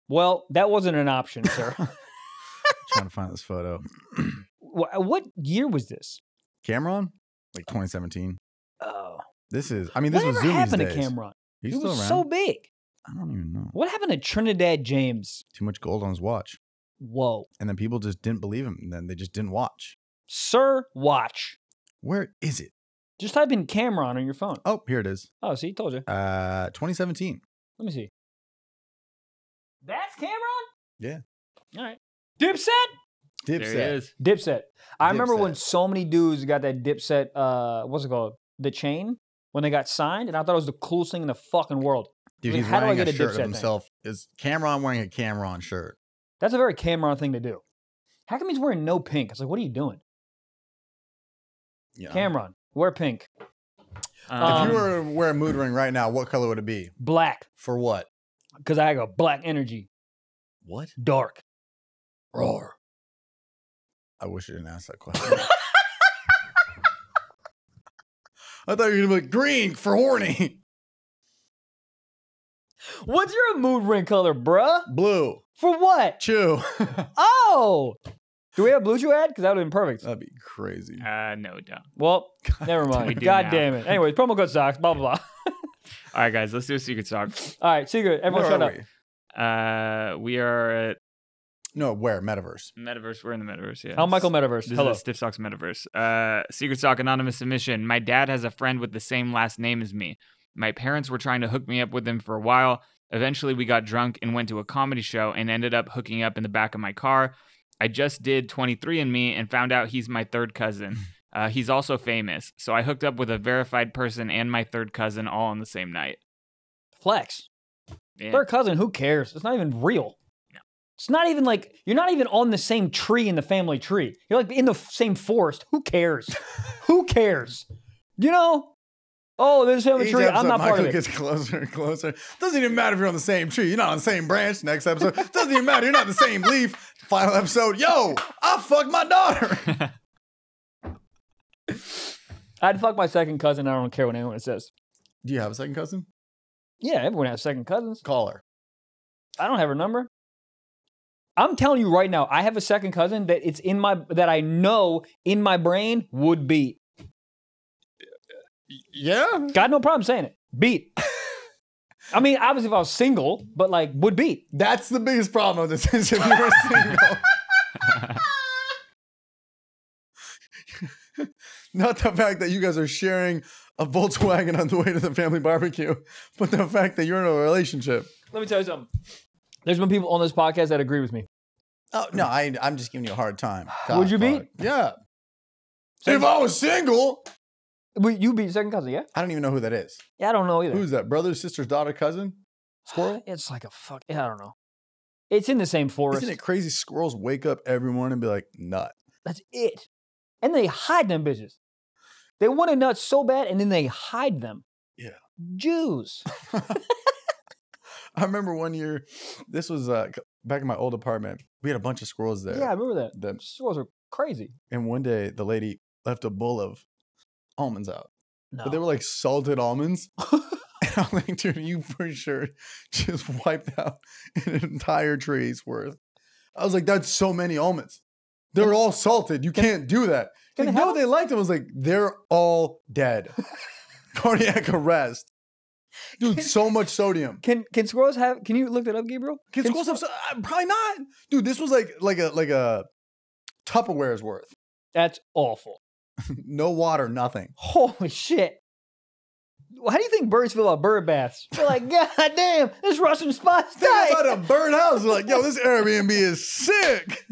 Speaker 2: Well, that wasn't an option, sir.
Speaker 1: Trying to find this photo.
Speaker 2: What year was this?
Speaker 1: Cam'ron, like 2017.
Speaker 2: Oh,
Speaker 1: This is. I mean, this
Speaker 2: whatever
Speaker 1: was Zumiez
Speaker 2: happened
Speaker 1: days.
Speaker 2: to Cam'ron?
Speaker 1: He's
Speaker 2: he
Speaker 1: still
Speaker 2: was
Speaker 1: around.
Speaker 2: so big.
Speaker 1: I don't even know.
Speaker 2: What happened to Trinidad James?
Speaker 1: Too much gold on his watch,
Speaker 2: Whoa,
Speaker 1: and then people just didn't believe him. And then they just didn't watch.
Speaker 2: sir, watch.
Speaker 1: Where is it?
Speaker 2: Just type in Cam'ron on your phone.
Speaker 1: Oh, here it is.
Speaker 2: Oh, see, told you.
Speaker 1: Uh, 2017.
Speaker 2: Let me see. That's Cam'ron.
Speaker 1: Yeah.
Speaker 2: All right. Dipset.
Speaker 1: Dipset.
Speaker 3: he.
Speaker 2: Dipset. I remember when so many dudes got that Dipset. Uh, what's it called? The chain when they got signed, and I thought it was the coolest thing in the fucking world.
Speaker 1: Dude,
Speaker 2: Like,
Speaker 1: he's
Speaker 2: how do I
Speaker 1: wearing
Speaker 2: get
Speaker 1: a
Speaker 2: a
Speaker 1: shirt
Speaker 2: Dipset
Speaker 1: of
Speaker 2: thing?
Speaker 1: himself. Is Cam'ron wearing a Cam'ron shirt?
Speaker 2: That's a very Cam'ron thing to do. How come he's wearing no pink? It's like, what are you doing?
Speaker 1: Yeah.
Speaker 2: Cam'ron, wear pink.
Speaker 3: Um,
Speaker 2: Um,
Speaker 1: if you were to wear a mood ring right now, what color would it be?
Speaker 2: Black.
Speaker 1: For what?
Speaker 2: Because I got black energy.
Speaker 1: What?
Speaker 2: Dark. Roar.
Speaker 1: I wish you didn't ask that question. I thought you were gonna be like green for horny.
Speaker 2: What's your mood ring color, bruh?
Speaker 1: Blue.
Speaker 2: For what?
Speaker 1: Chew.
Speaker 2: Oh! Do we have blue chew ad? Because that would have been perfect.
Speaker 1: That'd be crazy.
Speaker 3: uh, no, don't.
Speaker 2: Well, never mind.
Speaker 3: do
Speaker 2: God
Speaker 3: now.
Speaker 2: damn it. Anyways, promo code socks, blah, blah, blah.
Speaker 3: All right, guys, let's do a secret talk.
Speaker 2: All right, secret. Everyone
Speaker 1: Where
Speaker 2: shut up.
Speaker 1: we?
Speaker 3: Uh, we are at
Speaker 1: No, where? Metaverse.
Speaker 3: Metaverse. We're in the Metaverse. Yeah.
Speaker 2: I'm Michael Metaverse.
Speaker 3: This
Speaker 2: Hello.
Speaker 3: is Stiff Socks Metaverse. Uh, Secret Sock Anonymous submission. My dad has a friend with the same last name as me. My parents were trying to hook me up with him for a while. Eventually, we got drunk and went to a comedy show and ended up hooking up in the back of my car. I just did 23andMe and found out he's my third cousin. Uh, he's also famous. So I hooked up with a verified person and my third cousin all on the same night.
Speaker 2: Flex.
Speaker 3: Yeah.
Speaker 2: Third cousin, who cares? It's not even real.
Speaker 3: No.
Speaker 2: It's not even like you're not even on the same tree in the family tree. You're like in the same forest. Who cares? who cares? You know? Oh, there's a family
Speaker 1: Each
Speaker 2: tree. I'm
Speaker 1: episode,
Speaker 2: not part
Speaker 1: Michael
Speaker 2: of it.
Speaker 1: gets closer and closer. Doesn't even matter if you're on the same tree. You're not on the same branch. Next episode. Doesn't even matter. You're not the same leaf. Final episode. Yo, I fucked my daughter.
Speaker 2: I'd fuck my second cousin. I don't care what anyone says.
Speaker 1: Do you have a second cousin?
Speaker 2: Yeah, everyone has second cousins.
Speaker 1: Call her.
Speaker 2: I don't have her number. I'm telling you right now, I have a second cousin that it's in my that I know in my brain would beat.
Speaker 1: Yeah.
Speaker 2: Got no problem saying it. Beat. I mean, obviously, if I was single, but like would beat.
Speaker 1: That's the biggest problem of this is if you were single. Not the fact that you guys are sharing a Volkswagen on the way to the family barbecue, but the fact that you're in a relationship.
Speaker 2: Let me tell you something. There's been people on this podcast that agree with me.
Speaker 1: Oh no, I, I'm just giving you a hard time.
Speaker 2: Would you
Speaker 1: God,
Speaker 2: be?
Speaker 1: Yeah. If I was single,
Speaker 2: Wait, You beat second cousin, yeah?
Speaker 1: I don't even know who that is.
Speaker 2: Yeah, I don't know either.
Speaker 1: Who's that? Brother, sister's daughter, cousin? Squirrel?
Speaker 2: It's like a fuck. Yeah, I don't know. It's in the same forest.
Speaker 1: Isn't it crazy? Squirrels wake up every morning and be like, nut.
Speaker 2: That's it. And they hide them bitches. They want a nut so bad, and then they hide them.
Speaker 1: Yeah.
Speaker 2: Jews.
Speaker 1: I remember one year, this was uh, back in my old apartment. We had a bunch of squirrels there.
Speaker 2: Yeah, I remember that.
Speaker 1: The-
Speaker 2: Squirrels are crazy.
Speaker 1: and one day the lady left a bowl of almonds out,
Speaker 2: No.
Speaker 1: but they were like salted almonds. and I'm like, dude, you for sure just wiped out an entire tree's worth. I was like, that's so many almonds. They're all salted. You can't do that. Like, no, they liked them. I was like, they're all dead. Cardiac arrest. Dude, so much sodium.
Speaker 2: Can can squirrels have? Can you look that up, Gabriel?
Speaker 1: Can
Speaker 2: Can
Speaker 1: squirrels have so- uh, probably not. Dude, this was like like a like a Tupperware's worth.
Speaker 2: That's awful.
Speaker 1: no water, nothing.
Speaker 2: Holy shit. How do you think birds feel about bird baths? They're like, God damn, this Russian spot's
Speaker 1: Think
Speaker 2: tight.
Speaker 1: about a birdhouse. They're like, yo, this Airbnb is sick.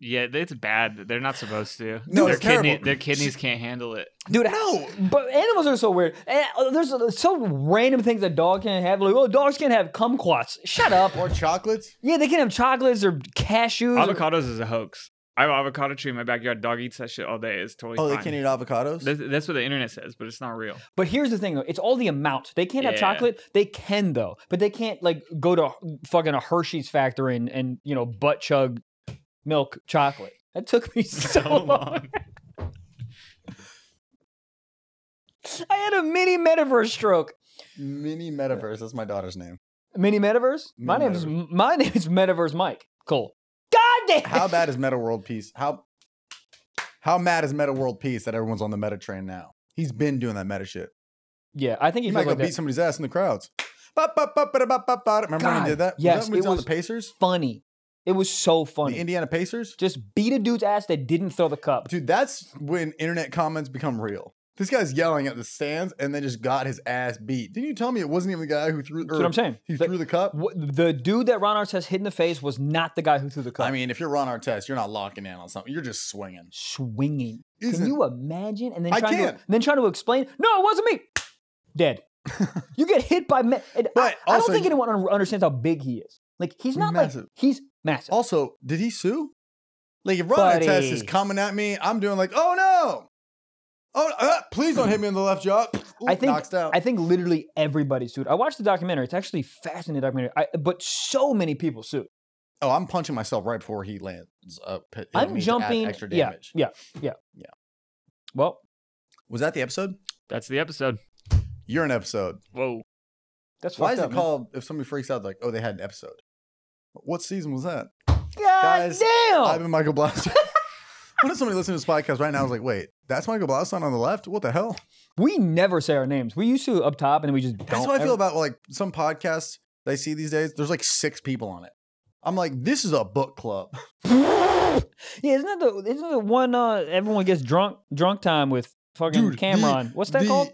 Speaker 3: yeah, it's bad. They're not supposed to.
Speaker 1: No,
Speaker 3: their
Speaker 1: it's
Speaker 3: kidney, their kidneys can't handle it.
Speaker 2: Dude, how? But animals are so weird. And uh, there's uh, so random things that dog can't have. Like, oh, dogs can't have kumquats. Shut up.
Speaker 1: Or chocolates.
Speaker 2: Yeah, they can have chocolates or cashews. or-
Speaker 3: Avocados is a hoax. I have an avocado tree in my backyard. Dog eats that shit all day. It's totally
Speaker 1: Oh, they can't eat avocados.
Speaker 3: That's, that's what the internet says, but it's not real.
Speaker 2: But here's the thing, though. It's all the amount. They can't have chocolate. They can though, but they can't like go to fucking a Hershey's factory and, and you know butt chug milk chocolate. That took me so,
Speaker 3: So
Speaker 2: long.
Speaker 3: long.
Speaker 2: I had a mini metaverse stroke.
Speaker 1: Mini metaverse. That's my daughter's name.
Speaker 2: Mini metaverse. my
Speaker 1: Mini
Speaker 2: name is my name is Metaverse Mike. Cool. God damn.
Speaker 1: How bad is Metta World Peace? How how mad is Metta World Peace that everyone's on the meta train now? He's been doing that meta shit.
Speaker 2: Yeah, I think
Speaker 1: He
Speaker 2: he
Speaker 1: might go
Speaker 2: like
Speaker 1: beat
Speaker 2: that.
Speaker 1: somebody's ass in the crowds. Remember when he did that? Was
Speaker 2: yes,
Speaker 1: that when he
Speaker 2: it
Speaker 1: was on
Speaker 2: was
Speaker 1: the Pacers?
Speaker 2: funny. It was so funny.
Speaker 1: The Indiana Pacers?
Speaker 2: Just beat a dude's ass that didn't throw the cup.
Speaker 1: Dude, that's when internet comments become real. This guy's yelling at the stands and then just got his ass beat. Didn't you tell me it wasn't even the guy who threw
Speaker 2: That's what I'm saying.
Speaker 1: he
Speaker 2: The-
Speaker 1: threw the cup?
Speaker 2: Wh- The dude that Ron Artest hit in the face was not the guy who threw the cup.
Speaker 1: I mean, if you're Ron Artest, you're not locking in on something. You're just swinging.
Speaker 2: swinging. Can
Speaker 1: Isn't-
Speaker 2: you imagine? And then
Speaker 1: I
Speaker 2: trying
Speaker 1: can't.
Speaker 2: to then trying to explain. No, it wasn't me. Dead. you get hit by. Me- and
Speaker 1: But
Speaker 2: I, I don't think anyone understands how big he is. Like he's not
Speaker 1: Massive.
Speaker 2: like he's Massive.
Speaker 1: Also, did he sue? Like, if Ron Test is coming at me, I'm doing like, oh no, oh, uh, please don't hit me in the left jaw. Ooh,
Speaker 2: I think
Speaker 1: knocks out.
Speaker 2: I think literally everybody sued. I watched the documentary. It's actually fascinating documentary. I, but so many people sued.
Speaker 1: oh, I'm punching myself right before he lands. Uh, p-
Speaker 2: I'm
Speaker 1: me to add
Speaker 2: jumping.
Speaker 1: extra damage.
Speaker 2: yeah, yeah,
Speaker 1: Yeah. yeah.
Speaker 2: Well,
Speaker 1: Was that the episode?
Speaker 3: That's the episode.
Speaker 1: You're an episode.
Speaker 3: Whoa.
Speaker 2: that's
Speaker 1: Why
Speaker 2: fucked
Speaker 1: is it
Speaker 2: man.
Speaker 1: called? If somebody freaks out, like, oh, they had an episode. What season was that?
Speaker 2: God
Speaker 1: Guys,
Speaker 2: damn!
Speaker 1: I've been Michael Blaster. what if somebody listening to this podcast right now is like, wait, that's Michael Blaster on the left? What the hell?
Speaker 2: we never say our names. We used to up top, and then we just.
Speaker 1: That's what I feel about like some podcasts that I see these days. There's like six people on it. I'm like, this is a book club.
Speaker 2: yeah, isn't that the isn't the one uh everyone gets drunk drunk time with fucking
Speaker 1: Dude, the-
Speaker 2: Cameron? What's that
Speaker 1: the-
Speaker 2: called?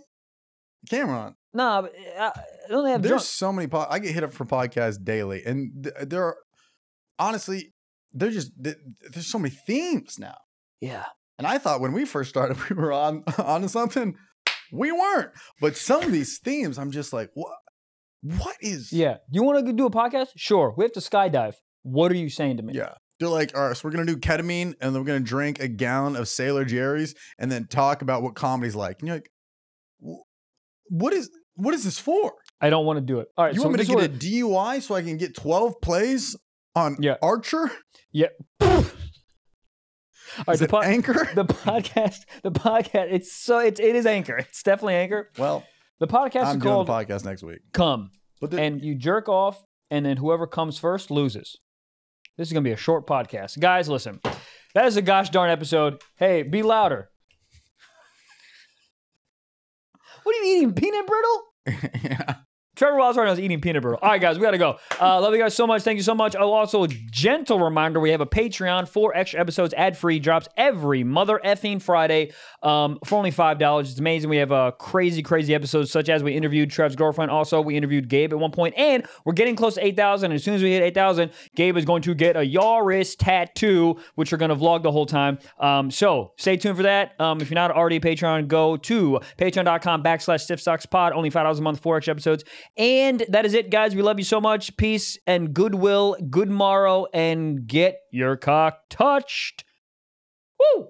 Speaker 1: Cameron.
Speaker 2: Nah, but, uh, don't have
Speaker 1: There's
Speaker 2: drunk?
Speaker 1: so many. Po- I get hit up for podcasts daily, and th- there are honestly, they're just th- there's so many themes now.
Speaker 2: Yeah,
Speaker 1: And I thought when we first started, we were on onto something. We weren't. But some of these themes, I'm just like, what? What is?
Speaker 2: yeah. You want to do a podcast? Sure. We have to skydive. What are you saying to me?
Speaker 1: Yeah. They're like, all right, so we're gonna do ketamine, and then we're gonna drink a gallon of Sailor Jerry's, and then talk about what comedy's like. And you're like, what is what is this for?
Speaker 2: I don't want to do it. All right.
Speaker 1: You
Speaker 2: so
Speaker 1: want me to get a DUI so I can get 12 plays on
Speaker 2: Yeah.
Speaker 1: Anchor?
Speaker 2: what- All right.
Speaker 1: Is
Speaker 2: The,
Speaker 1: it
Speaker 2: po-
Speaker 1: Anchor?
Speaker 2: the podcast. The podcast. It's so. It's it is anchor. It's definitely anchor.
Speaker 1: well,
Speaker 2: The podcast
Speaker 1: I'm
Speaker 2: is
Speaker 1: doing
Speaker 2: called
Speaker 1: the podcast next week.
Speaker 2: Come,
Speaker 1: But the,
Speaker 2: and you jerk off, and then whoever comes first loses. This is gonna be a short podcast, guys. Listen, that is a gosh darn episode. Hey, be louder. What are you eating? Peanut brittle?
Speaker 1: yeah.
Speaker 2: Trevor Wallace right now is eating peanut butter. All right, guys, we got to go. Uh, love you guys so much. Thank you so much. Oh, also, a gentle reminder we have a Patreon, four extra episodes, ad free, drops every mother effing Friday um, for only $5. It's amazing. We have uh, crazy, crazy episodes, such as we interviewed Trev's girlfriend. Also, we interviewed Gabe at one point, and we're getting close to 8,000. As soon as we hit 8,000, Gabe is going to get a Yaris tattoo, which we're going to vlog the whole time. Um, so stay tuned for that. Um, if you're not already a Patreon, go to patreon.com backslash stiff socks pod. Only $5 a month, four extra episodes. And that is it, guys. We love you so much. Peace and goodwill. Good morrow, and get your cock touched. Woo!